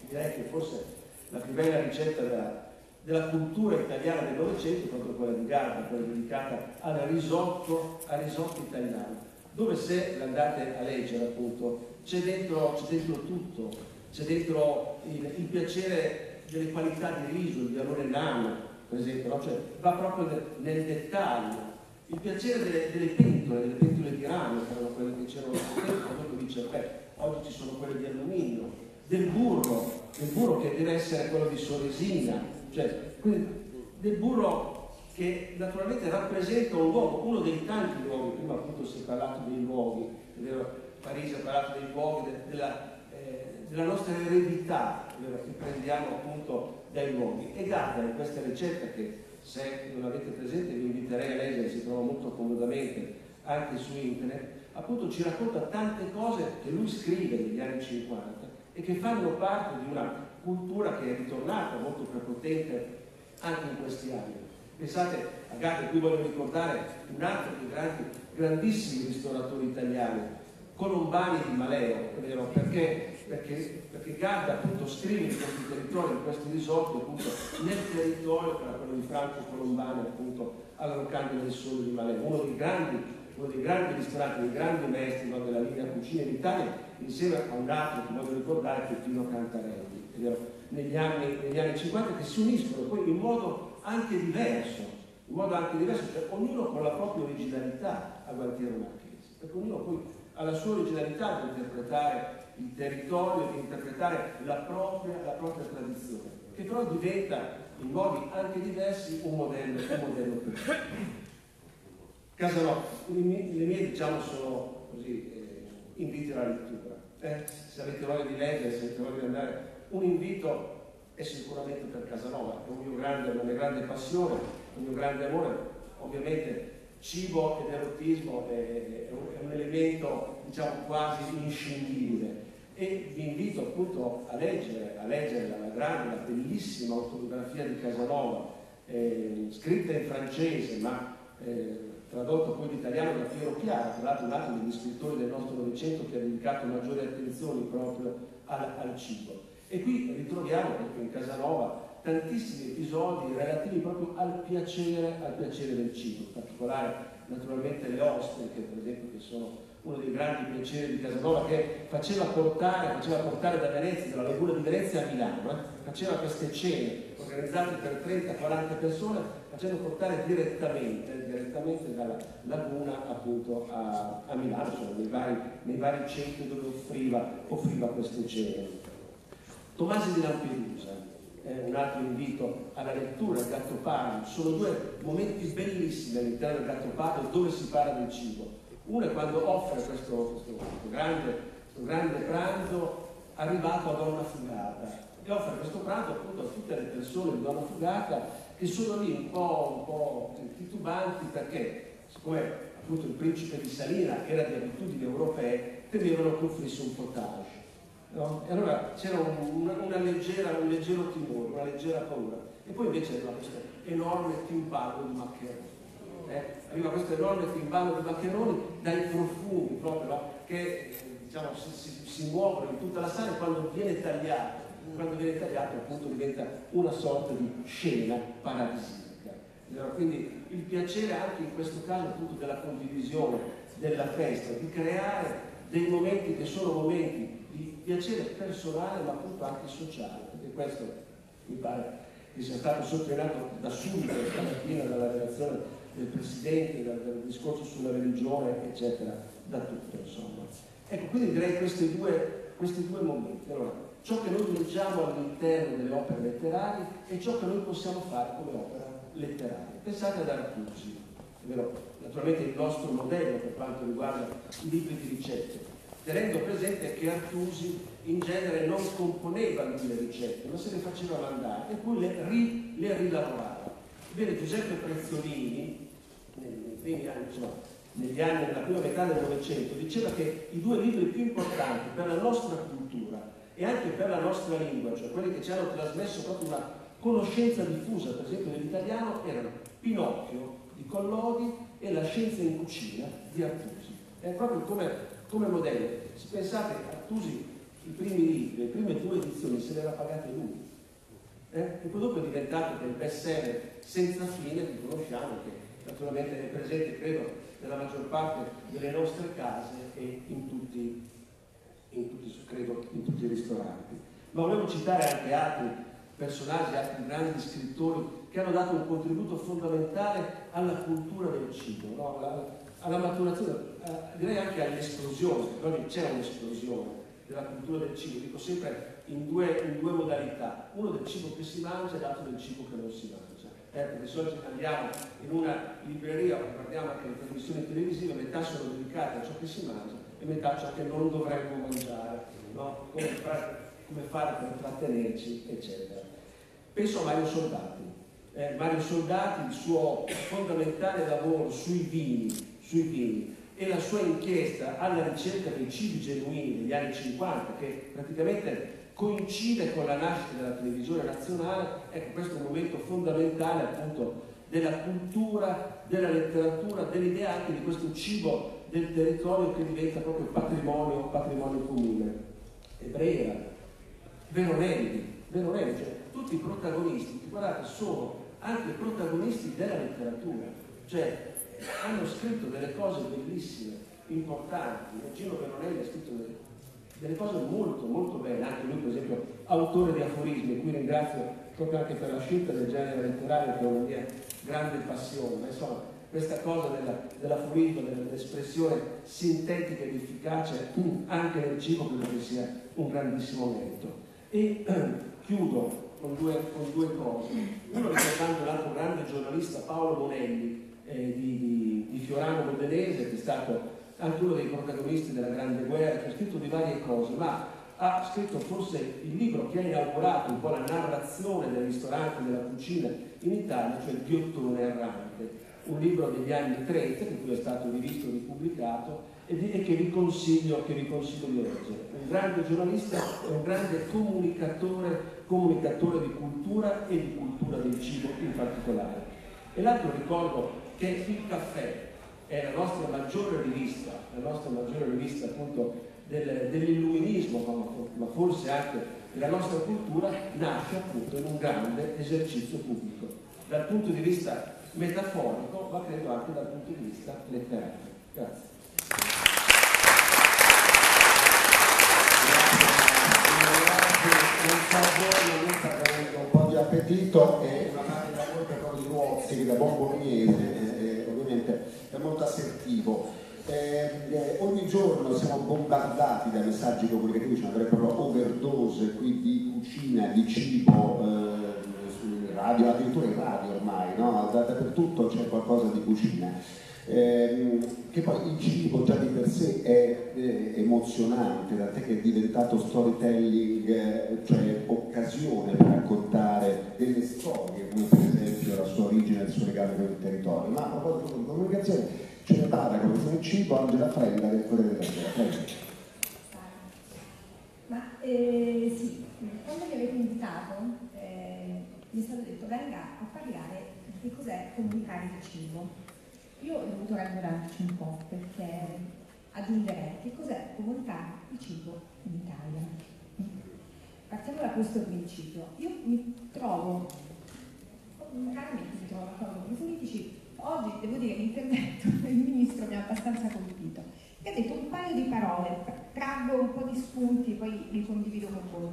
direi che forse la più bella ricetta della, della cultura italiana del Novecento è proprio quella di Garda, quella dedicata al risotto, al risotto italiano, dove se andate a leggere appunto c'è dentro, dentro tutto, c'è dentro il, il, piacere delle qualità di riso, il valore nano, per esempio, no? cioè, va proprio nel, nel dettaglio. Il piacere delle, delle, pentole, delle pentole di rame, che erano quelle che c'erano al tempo, dopo dice, beh, oggi ci sono quelle di alluminio, del burro, del burro che deve essere quello di Soresina, cioè del burro che naturalmente rappresenta un luogo, uno dei tanti luoghi, prima appunto si è parlato dei luoghi, Parigi ha parlato dei luoghi, de, della, della, nostra eredità che prendiamo appunto dai luoghi. E Gatta in questa ricetta che se non avete presente vi inviterei a leggere, si trova molto comodamente anche su internet, appunto ci racconta tante cose che lui scrive negli anni 50 e che fanno parte di una cultura che è ritornata molto prepotente anche in questi anni. Pensate a Gatta, qui voglio ricordare un altro dei grandi, grandissimi ristoratori italiani, Colombani di Maleo, vero? Perché, perché, perché Gadda appunto scrive in questi territori, in questi risorti appunto nel territorio era quello di Franco Colombani appunto alla del sole di Maleo, uno dei grandi uno dei grandi ristoranti, dei grandi maestri no, della linea cucina in Italia, insieme a un altro che voglio ricordare, che è Pino Cantarelli, negli anni, negli anni 50, che si uniscono poi in modo anche diverso, in modo anche diverso, cioè ognuno con la propria originalità a Gualtiero Marchesi, perché ognuno poi ha la sua originalità di interpretare il territorio, di interpretare la propria, la propria tradizione, che però diventa in modi anche diversi un modello, un modello per le mie, le mie diciamo sono così, eh, inviti alla lettura. Eh, se avete voglia di leggere, se avete voglia di andare, un invito è sicuramente per Casanova, è un mio grande, una mia grande passione, un mio grande amore. Ovviamente cibo ed erotismo è, è, è un, elemento diciamo quasi inscindibile e vi invito appunto a leggere, a leggere la grande, la bellissima autobiografia di Casanova, eh, scritta in francese ma eh, tradotto poi in italiano da Piero Chiara, tra l'altro un altro degli scrittori del nostro Novecento che ha dedicato maggiori attenzioni proprio al, al cibo. E qui ritroviamo proprio in Casanova tantissimi episodi relativi proprio al piacere, al piacere del cibo, in particolare naturalmente le ostriche, per esempio, che sono uno dei grandi piaceri di Casanova, che faceva portare, faceva portare da Venezia, dalla laguna di Venezia a Milano, eh? faceva queste cene organizzate per 30-40 persone, facendo portare direttamente, direttamente dalla laguna appunto a, a Milano, cioè nei vari, nei vari centri dove offriva, offriva queste cene. Tomasi di Lampedusa, eh, un altro invito alla lettura, il gatto pardo, sono due momenti bellissimi all'interno del gatto pardo dove si parla del cibo. Uno è quando offre questo, questo, questo, grande, questo grande pranzo arrivato a Donna Fugata e offre questo pranzo appunto a tutte le persone di Donna Fugata che sono lì un po', un po titubanti perché siccome appunto il principe di Salina era di abitudini europee temevano che offrisse un potage No? E allora c'era un, una, leggera, un leggero timore, una leggera paura. E poi invece arriva questo enorme timpano di maccheroni. Eh? Arriva questo enorme timpano di maccheroni dai profumi proprio, no? che diciamo, si, si, si, muovono in tutta la sala e quando viene tagliato, quando viene tagliato appunto diventa una sorta di scena paradisiaca. Allora, quindi il piacere anche in questo caso appunto della condivisione, della festa, di creare dei momenti che sono momenti di piacere personale ma appunto anche sociale, perché questo mi pare che sia stato sottolineato da subito stamattina dalla relazione del Presidente, dal, dal, discorso sulla religione, eccetera, da tutto insomma. Ecco, quindi direi questi due, questi due momenti. Allora, ciò che noi leggiamo all'interno delle opere letterarie e ciò che noi possiamo fare come opera letteraria. Pensate ad Artusi, naturalmente il nostro modello per quanto riguarda i libri di ricette, tenendo presente che Artusi in genere non componeva le ricette, ma se le faceva mandare e poi le, ri, le rilavorava. Bene, Giuseppe Prezzolini, negli anni, insomma, negli anni della prima metà del Novecento, diceva che i due libri più importanti per la nostra cultura e anche per la nostra lingua, cioè quelli che ci hanno trasmesso proprio una conoscenza diffusa, per esempio dell'italiano, erano Pinocchio di Collodi e La scienza in cucina di Artusi. È proprio come come modello. Se pensate a Tusi, i primi libri, le prime due edizioni se le era pagate lui. Eh? E poi dopo è diventato quel best seller senza fine che conosciamo, che naturalmente è presente, credo, nella maggior parte delle nostre case e in tutti, in tutti, credo, in tutti i ristoranti. Ma volevo citare anche altri personaggi, altri grandi scrittori che hanno dato un contributo fondamentale alla cultura del cibo, no? alla, alla maturazione, eh, direi anche all'esplosione, perché c'è un'esplosione della cultura del cibo, dico sempre in due, in due, modalità, uno del cibo che si mangia e l'altro del cibo che non si mangia. Eh, se oggi andiamo in una libreria o guardiamo anche le trasmissioni televisive, metà sono dedicate a ciò che si mangia e metà a ciò che non dovremmo mangiare, no? come, fare, come fare per trattenerci, eccetera. Penso a Mario Soldati. Eh, Mario Soldati, il suo fondamentale lavoro sui vini, sui vini e la sua inchiesta alla ricerca dei cibi genuini degli anni 50 che praticamente coincide con la nascita della televisione nazionale, ecco questo è un momento fondamentale appunto della cultura, della letteratura, dell'idea anche di questo cibo del territorio che diventa proprio patrimonio, patrimonio comune. Ebrera, Veronelli, Veronelli, cioè tutti i protagonisti, guardate, sono anche protagonisti della letteratura, cioè hanno scritto delle cose bellissime, importanti. Gino Veronelli ha scritto delle, delle cose molto, molto belle, anche lui per esempio autore di aforismi, qui ringrazio proprio anche per la scelta del genere letterario che è una mia grande passione. Insomma, questa cosa della, dell'aforismo, dell'espressione sintetica ed efficace [clears throat] anche nel cibo credo che sia un grandissimo merito. E [clears throat] chiudo con due, con due, cose. Uno ricordando un altro grande giornalista, Paolo Monelli, eh, di, di, di Fiorano Modenese, che è stato anche uno dei protagonisti della Grande Guerra, che ha scritto di varie cose, ma ha scritto forse il libro che ha inaugurato un po' la narrazione del ristorante, della cucina in Italia, cioè Ghiottone Errante, un libro degli anni 30 che poi è stato rivisto e ripubblicato e che, vi consiglio, che vi consiglio di leggere. Un grande giornalista e un grande comunicatore, comunicatore di cultura e di cultura del cibo in particolare. E l'altro ricordo che il caffè è la nostra maggiore rivista, la nostra maggiore rivista appunto del, dell'illuminismo, ma forse anche della nostra cultura, nasce appunto in un grande esercizio pubblico, dal punto di vista metaforico, ma credo anche dal punto di vista letterario. Grazie. un po' di appetito e una voi per di Ruozzi, da buon bolognese, eh, ovviamente è molto assertivo. Eh, eh, ogni giorno siamo bombardati da messaggi comunicativi, c'è una vera e propria overdose qui di cucina, di cibo, eh, radio, addirittura in radio ormai, no? dappertutto c'è qualcosa di cucina. Eh, che poi il cibo già di per sé è eh, emozionante, te che è diventato storytelling, eh, cioè occasione per raccontare delle storie, come per esempio la sua origine e il suo legame con il territorio. Ma a proposito di comunicazione, ne parla come sul cibo Angela Frenda del Corriere della Sera. Ma eh, sì, quando mi avete invitato eh, mi è stato detto venga a parlare di cos'è comunicare il cibo. Io ho dovuto ragionarci un po' perché aggiungerei che cos'è comunicare il cibo in Italia. Partiamo da questo principio. Io mi trovo, raramente mi trovo d'accordo con i politici Oggi devo dire l'intervento del [laughs] ministro mi ha abbastanza colpito, che ha detto un paio di parole, traggo un po' di spunti, poi li condivido con voi.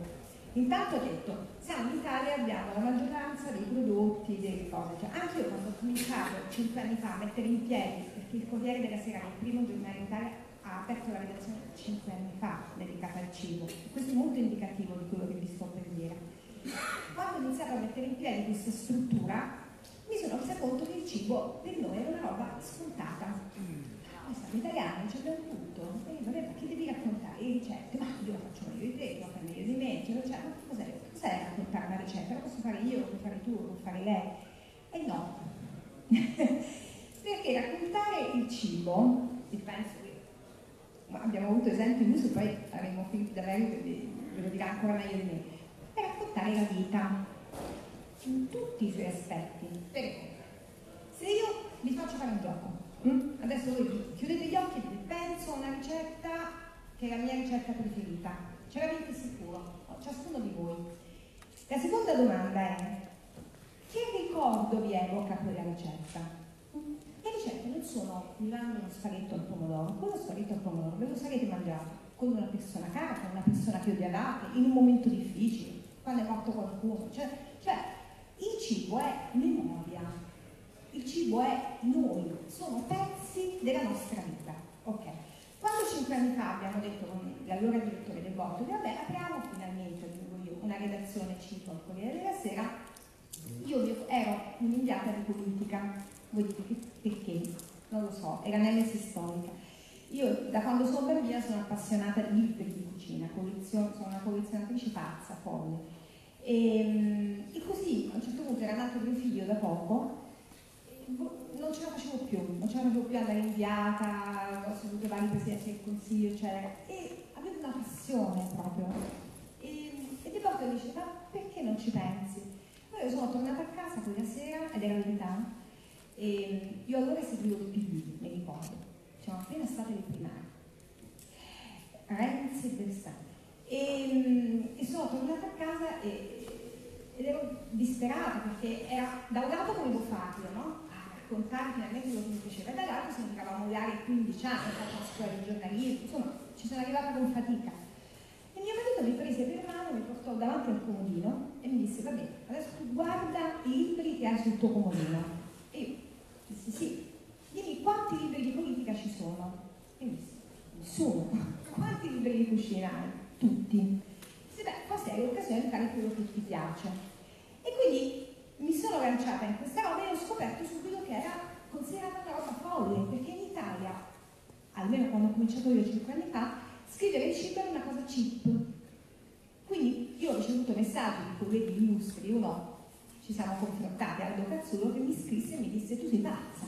Intanto ha detto, siamo in Italia, abbiamo la maggioranza dei prodotti, delle cose. Cioè, anche io quando ho cominciato cinque anni fa a mettere in piedi, perché il Corriere della Sera, il primo giornale in Italia, ha aperto la redazione cinque anni fa dedicata al cibo. Questo è molto indicativo di quello che vi sto per dire. Quando ho iniziato a mettere in piedi questa struttura, mi sono resa conto che il cibo per noi era una roba scontata. Noi siamo italiani, ci abbiamo tutto. E vabbè, ma che devi raccontare? Le ricette? Ma io lo faccio meglio di te, lo fai meglio di me, cioè, cioè, ma cos'è? Cos'è raccontare una ricetta? La posso fare io, lo puoi fare tu, lo puoi fare lei. E no. [laughs] Perché raccontare il cibo, e penso che abbiamo avuto esempi in uso, poi avremo Filippo D'Amelio che ve lo dirà ancora meglio di me, per raccontare la vita in tutti i suoi aspetti. Perché? Se io vi faccio fare un gioco, hm? adesso voi chiudete gli occhi e penso a una ricetta che è la mia ricetta preferita, ce l'avete sicuro, ciascuno di voi. La seconda domanda è, che ricordo vi evoca quella ricetta? Le ricette non sono mi danno uno spaghetto al pomodoro, quello spaghetto al pomodoro ve lo sarete mangiato con una persona cara, con una persona che odiavate, in un momento difficile, quando è morto qualcuno. Cioè il cibo è memoria, il cibo è noi, sono pezzi della nostra vita. Ok. Quando cinque anni fa abbiamo detto con l'allora direttore del Botto, vabbè, apriamo finalmente, io, una redazione cibo al Corriere della Sera, io ero un'inviata di politica. Voi dite perché? Non lo so, era nell'esse storica. Io da quando sono bambina sono appassionata di libri di cucina, sono una collezionatrice pazza, folle e, ehm, e, così a un certo punto era nato mio figlio da poco, non ce la facevo più, non ce la facevo più andare inviata, ho saputo vari presidenti del consiglio, cioè, e avevo una passione proprio. E, e di volte dice, ma perché non ci pensi? Poi sono tornata a casa quella sera, ed era verità, e io allora seguivo il PD, mi ricordo, siamo appena state le primarie. Renzi e Bersani. E, e, sono tornata a casa e, ed ero disperata perché era da un lato volevo farlo, no? A raccontare finalmente quello che mi piaceva, e 15 anni, ho fatto la scuola di giornalismo, insomma ci sono arrivata con fatica. E mio marito mi prese per mano, mi portò davanti al comodino e mi disse, vabbè, adesso tu guarda i libri che hai sul tuo comodino. E io dissi, sì, dimmi quanti libri di politica ci sono? E mi disse, nessuno. [laughs] Quanti libri di cucina hai? Tutti. Disse, beh, forse hai l'occasione di fare quello che ti piace. E quindi mi sono lanciata in questa roba e ho scoperto subito che era considerata una roba folle, perché in Italia, almeno quando ho cominciato io 5 anni fa, scrivere il cibo era una cosa cheap. Quindi io ho ricevuto messaggi di colleghi illustri, uno ci siamo confrontati Aldo Cazzulo che mi scrisse e mi disse tu sei pazza,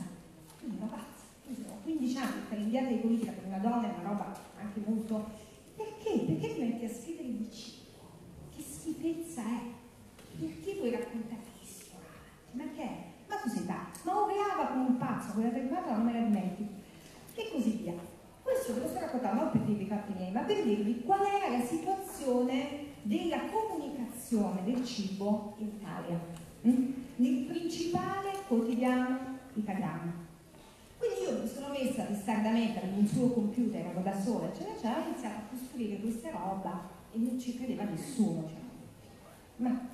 tu sei una pazza, tu sei 15 anni, per inviare di politica per una donna è una roba anche molto... Perché? Perché ti metti a scrivere di cibo? Che schifezza è? Perché vuoi raccontare i ristoranti? Ma che è? Ma sei pazzo? Ma ovviava come un pazzo, quella telefonata non me la dimentico. E così via. Questo ve lo sto raccontando non per dirvi fatti miei, ma per dirvi qual era la situazione della comunicazione del cibo in Italia, mm? nel principale quotidiano italiano. Quindi io mi sono messa testardamente ad un suo computer, ero da sola, eccetera, eccetera, ho iniziato a costruire questa roba e non ci credeva nessuno. Cioè. Ma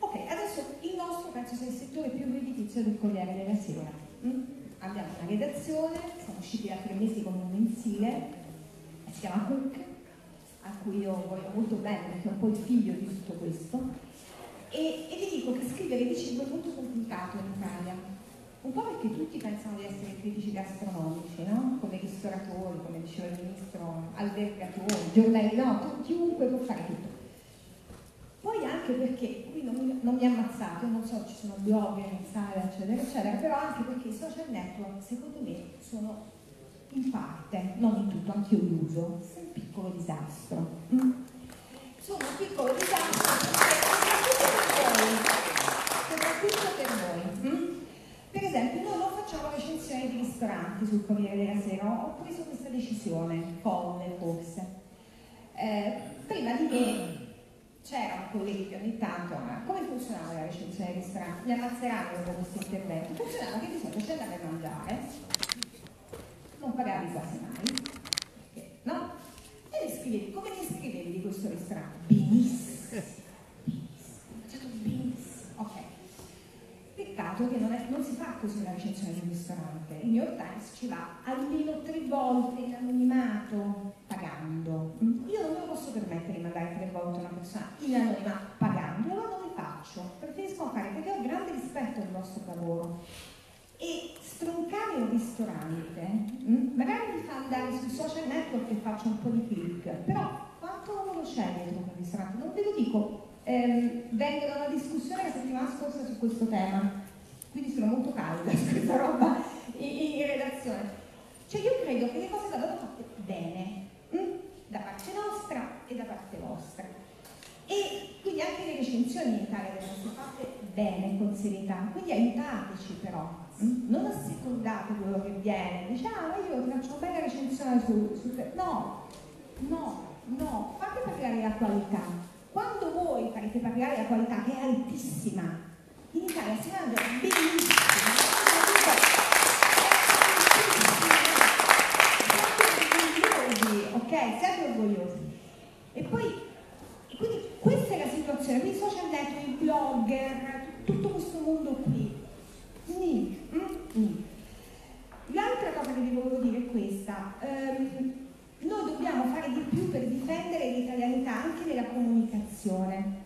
ok, adesso il nostro penso sia il settore più redditizio del Corriere della Sera. Mm? Abbiamo una redazione, siamo usciti da tre mesi con un mensile, si chiama Cook, a cui io voglio molto bene perché è un po' il figlio di tutto questo, e, e vi dico che scrivere di cibo è molto complicato in Italia, un po' perché tutti pensano di essere critici gastronomici, no? come ristoratori, come diceva il ministro, albergatori, giornali, no, chiunque può fare tutto. Poi anche perché, qui non mi, non mi ha ammazzato, non so, ci sono in sala, eccetera, eccetera, però anche perché i social network, secondo me, sono in parte, non in tutto, anche io li uso, un piccolo disastro. Mm? Sono un piccolo disastro soprattutto per voi, soprattutto per voi. Mm? Per esempio, noi non facciamo recensioni di ristoranti sul Corriere della Sera, ho preso questa decisione, folle forse. Eh, prima di me c'era un collega che ogni tanto, ma come funzionava la recensione dei ristoranti? Mi ammazzeranno dopo questo intervento. Funzionava che di solito c'è andavi a mangiare, non pagavi quasi mai, no? E ne scrivevi, come scrivevi di questo ristorante? Benissimo, benissimo, ok. Peccato che non, è, non, si fa così una recensione di un ristorante. Il New York Times ci va almeno tre volte in anonimato pagando. Io non me lo posso permettere di mandare tre volte una persona in anonimato pagando, allora non li faccio. Preferisco fare perché ho grande rispetto del vostro lavoro. E stroncare un ristorante, mh, magari mi fa andare sui social network e faccio un po' di click, però quanto lavoro c'è dietro un ristorante? Non ve lo dico, ehm, vengo da una discussione la settimana scorsa su questo tema, quindi sono molto calda su [laughs] questa roba in, in, redazione. Cioè io credo che le cose vadano fatte bene, mh? da parte nostra e da parte vostra. E quindi anche le recensioni in Italia devono essere fatte bene, con serietà, quindi aiutateci però, mh? non assecondate quello che viene, dice ah io ti faccio una bella recensione su, su... No, no, no, fate parlare la qualità, quando voi farete parlare la qualità che è altissima, in Italia si mangia benissimo, orgogliosi, ok? Siate orgogliosi. E poi, quindi questa è la situazione, quindi social network, i blogger, tutto questo mondo qui. Nì, mm, L'altra cosa che vi volevo dire è questa. Um, noi dobbiamo fare di più per difendere l'italianità anche nella comunicazione.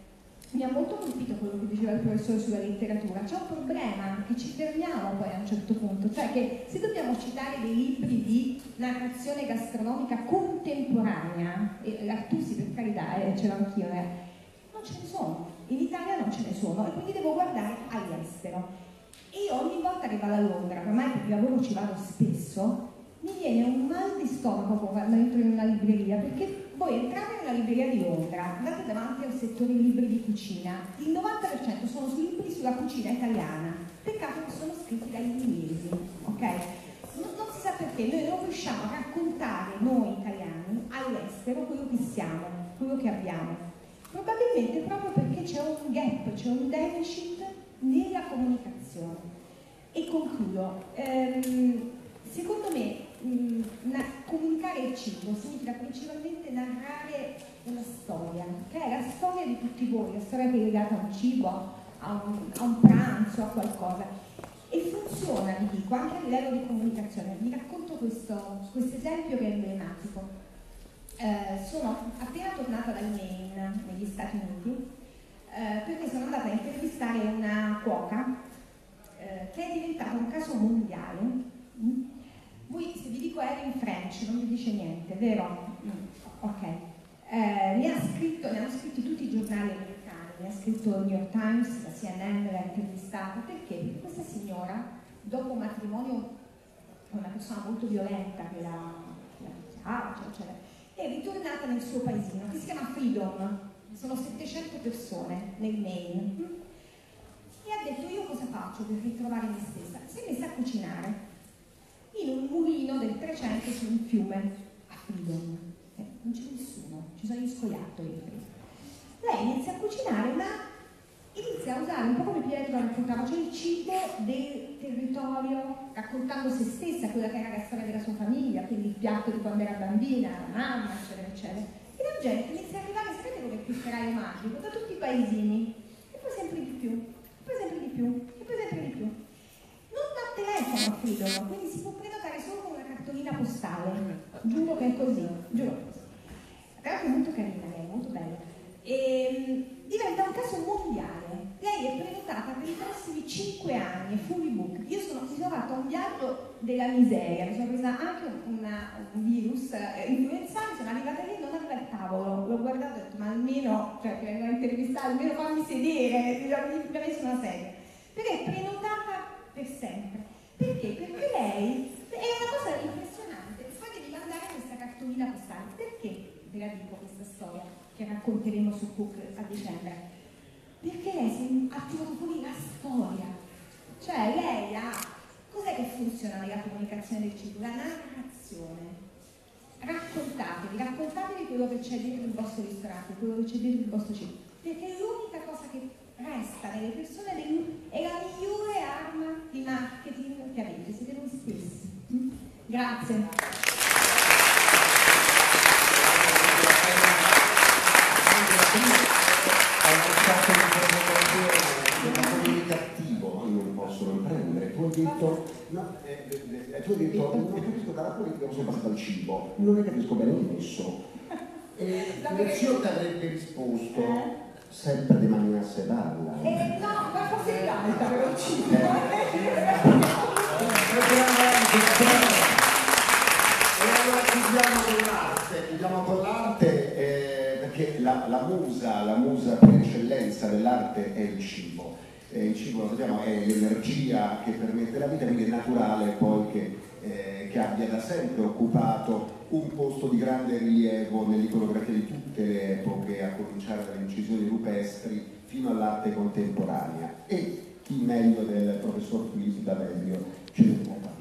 Mi ha molto colpito quello che diceva il professore sulla letteratura. C'è un problema che ci fermiamo poi a un certo punto, cioè che se dobbiamo citare dei libri di narrazione gastronomica contemporanea, e l'Artusi per carità, eh, ce l'ho anch'io, eh, non ce ne sono. In Italia non ce ne sono e quindi devo guardare all'estero. E io ogni volta che vado a Londra, ormai per il lavoro ci vado spesso, mi viene un mal di stomaco quando entro in una libreria, perché voi entrate nella libreria di Londra, andate davanti al settore libri di cucina, il 90% sono libri sulla cucina italiana, peccato che sono scritti dagli inglesi, ok? Non, non si sa perché, noi non riusciamo a raccontare, noi italiani, all'estero quello che siamo, quello che abbiamo. Probabilmente proprio perché c'è un gap, c'è un deficit nella comunicazione. E concludo. Ehm, secondo me Mm, comunicare il cibo significa principalmente narrare una storia, che è la storia di tutti voi, la storia che è legata a un cibo, a un, a un pranzo, a qualcosa. E funziona, vi dico, anche a livello di comunicazione. Vi racconto questo, questo esempio che è emblematico. Eh, sono appena tornata dal Maine, negli Stati Uniti, eh, perché sono andata a intervistare una cuoca eh, che è diventata un caso mondiale mm, voi, se vi dico Erin French, non vi dice niente, vero? Ok. Eh, ne, ha scritto, ne hanno scritto tutti i giornali americani, ne ha scritto il New York Times, la CNN l'ha intervistata, perché? Perché questa signora, dopo un matrimonio con una persona molto violenta che la, picchiava, eccetera, è ritornata nel suo paesino, che si chiama Freedom, sono 700 persone nel Maine, e ha detto io cosa faccio per ritrovare me stessa? Si è messa a cucinare in un mulino del 300 su un fiume a Freedom. Eh, non c'è nessuno, ci sono gli scoiattoli. Lei inizia a cucinare, ma inizia a usare un po' come Pietro raccontava, cioè il cibo del territorio, raccontando se stessa, quella che era la storia della sua famiglia, quindi il piatto di quando era bambina, la mamma, eccetera, eccetera. E la gente inizia a arrivare, sapete come il pifferaio magico, da tutti i paesini, e poi sempre di più, e poi sempre di più, e poi sempre di più. Non dà telefono a Freedom, quindi si può cartolina postale. Giuro che è così, giuro. Tra l'altro è molto carina lei, molto bella. E, diventa un caso mondiale. Lei è prenotata per i prossimi 5 anni, fully book. Io sono, mi sono fatta un viaggio della miseria, mi sono presa anche una, un virus eh, influenzale, sono arrivata lì e non aveva il tavolo. L'ho guardato e ho detto, ma almeno, cioè ti vengono a intervistare, almeno fammi sedere, mi ha messo una sedia. Perché è prenotata per sempre. Perché? Perché lei è una cosa impressionante. Poi devi mandare questa cartolina postale. Perché ve la dico questa storia che racconteremo su Cook a dicembre? Perché lei ha tirato fuori la storia. Cioè lei ha. Cos'è che funziona nella comunicazione del cibo? La narrazione. Raccontatevi, raccontatevi quello che c'è dentro il vostro ristorante, quello che c'è dentro il vostro cibo. Perché è l'unica cosa che resta nelle persone è la migliore arma di marketing che avete, siete voi stessi. Grazie. Dalla politica, non sono passato al cibo, non ne capisco bene adesso. E Lezione ti avrebbe risposto sempre di maniera serrata. Eh, no, ma forse è alta però il cibo. E allora chiudiamo con l'arte, chiudiamo con l'arte eh, perché la, la musa, la musa per eccellenza dell'arte è il cibo. Eh, il cibo lo sappiamo è l'energia che permette la vita, quindi è naturale poi che, eh, che abbia da sempre occupato un posto di grande rilievo nell'iconografia di tutte le epoche, a cominciare dalle incisioni rupestri fino all'arte contemporanea. E chi meglio del professor Quisi D'Avelio ce ne può parlare.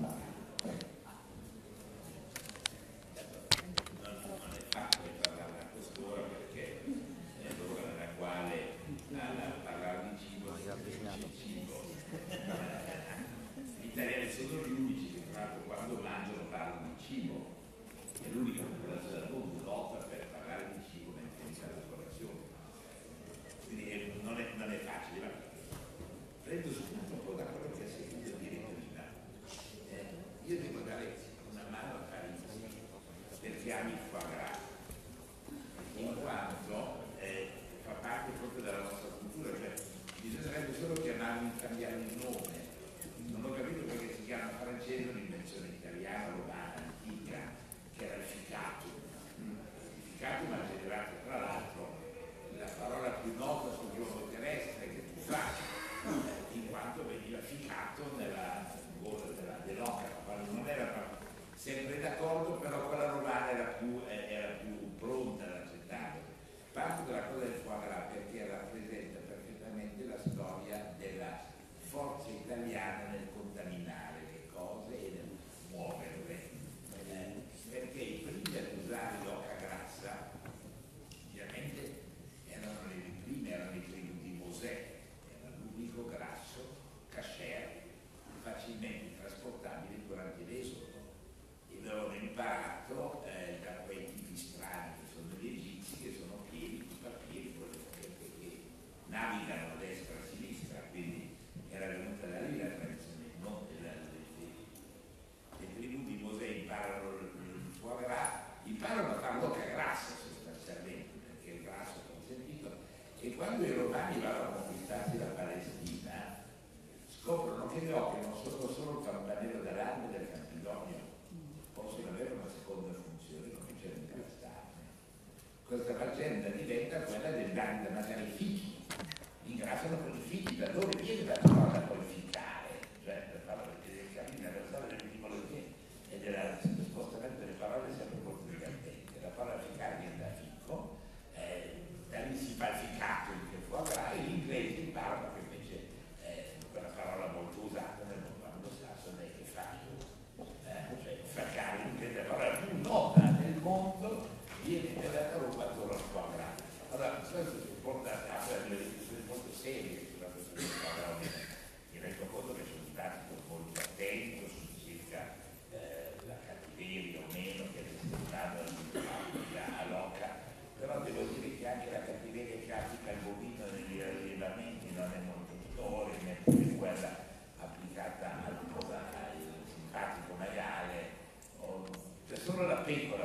Cioè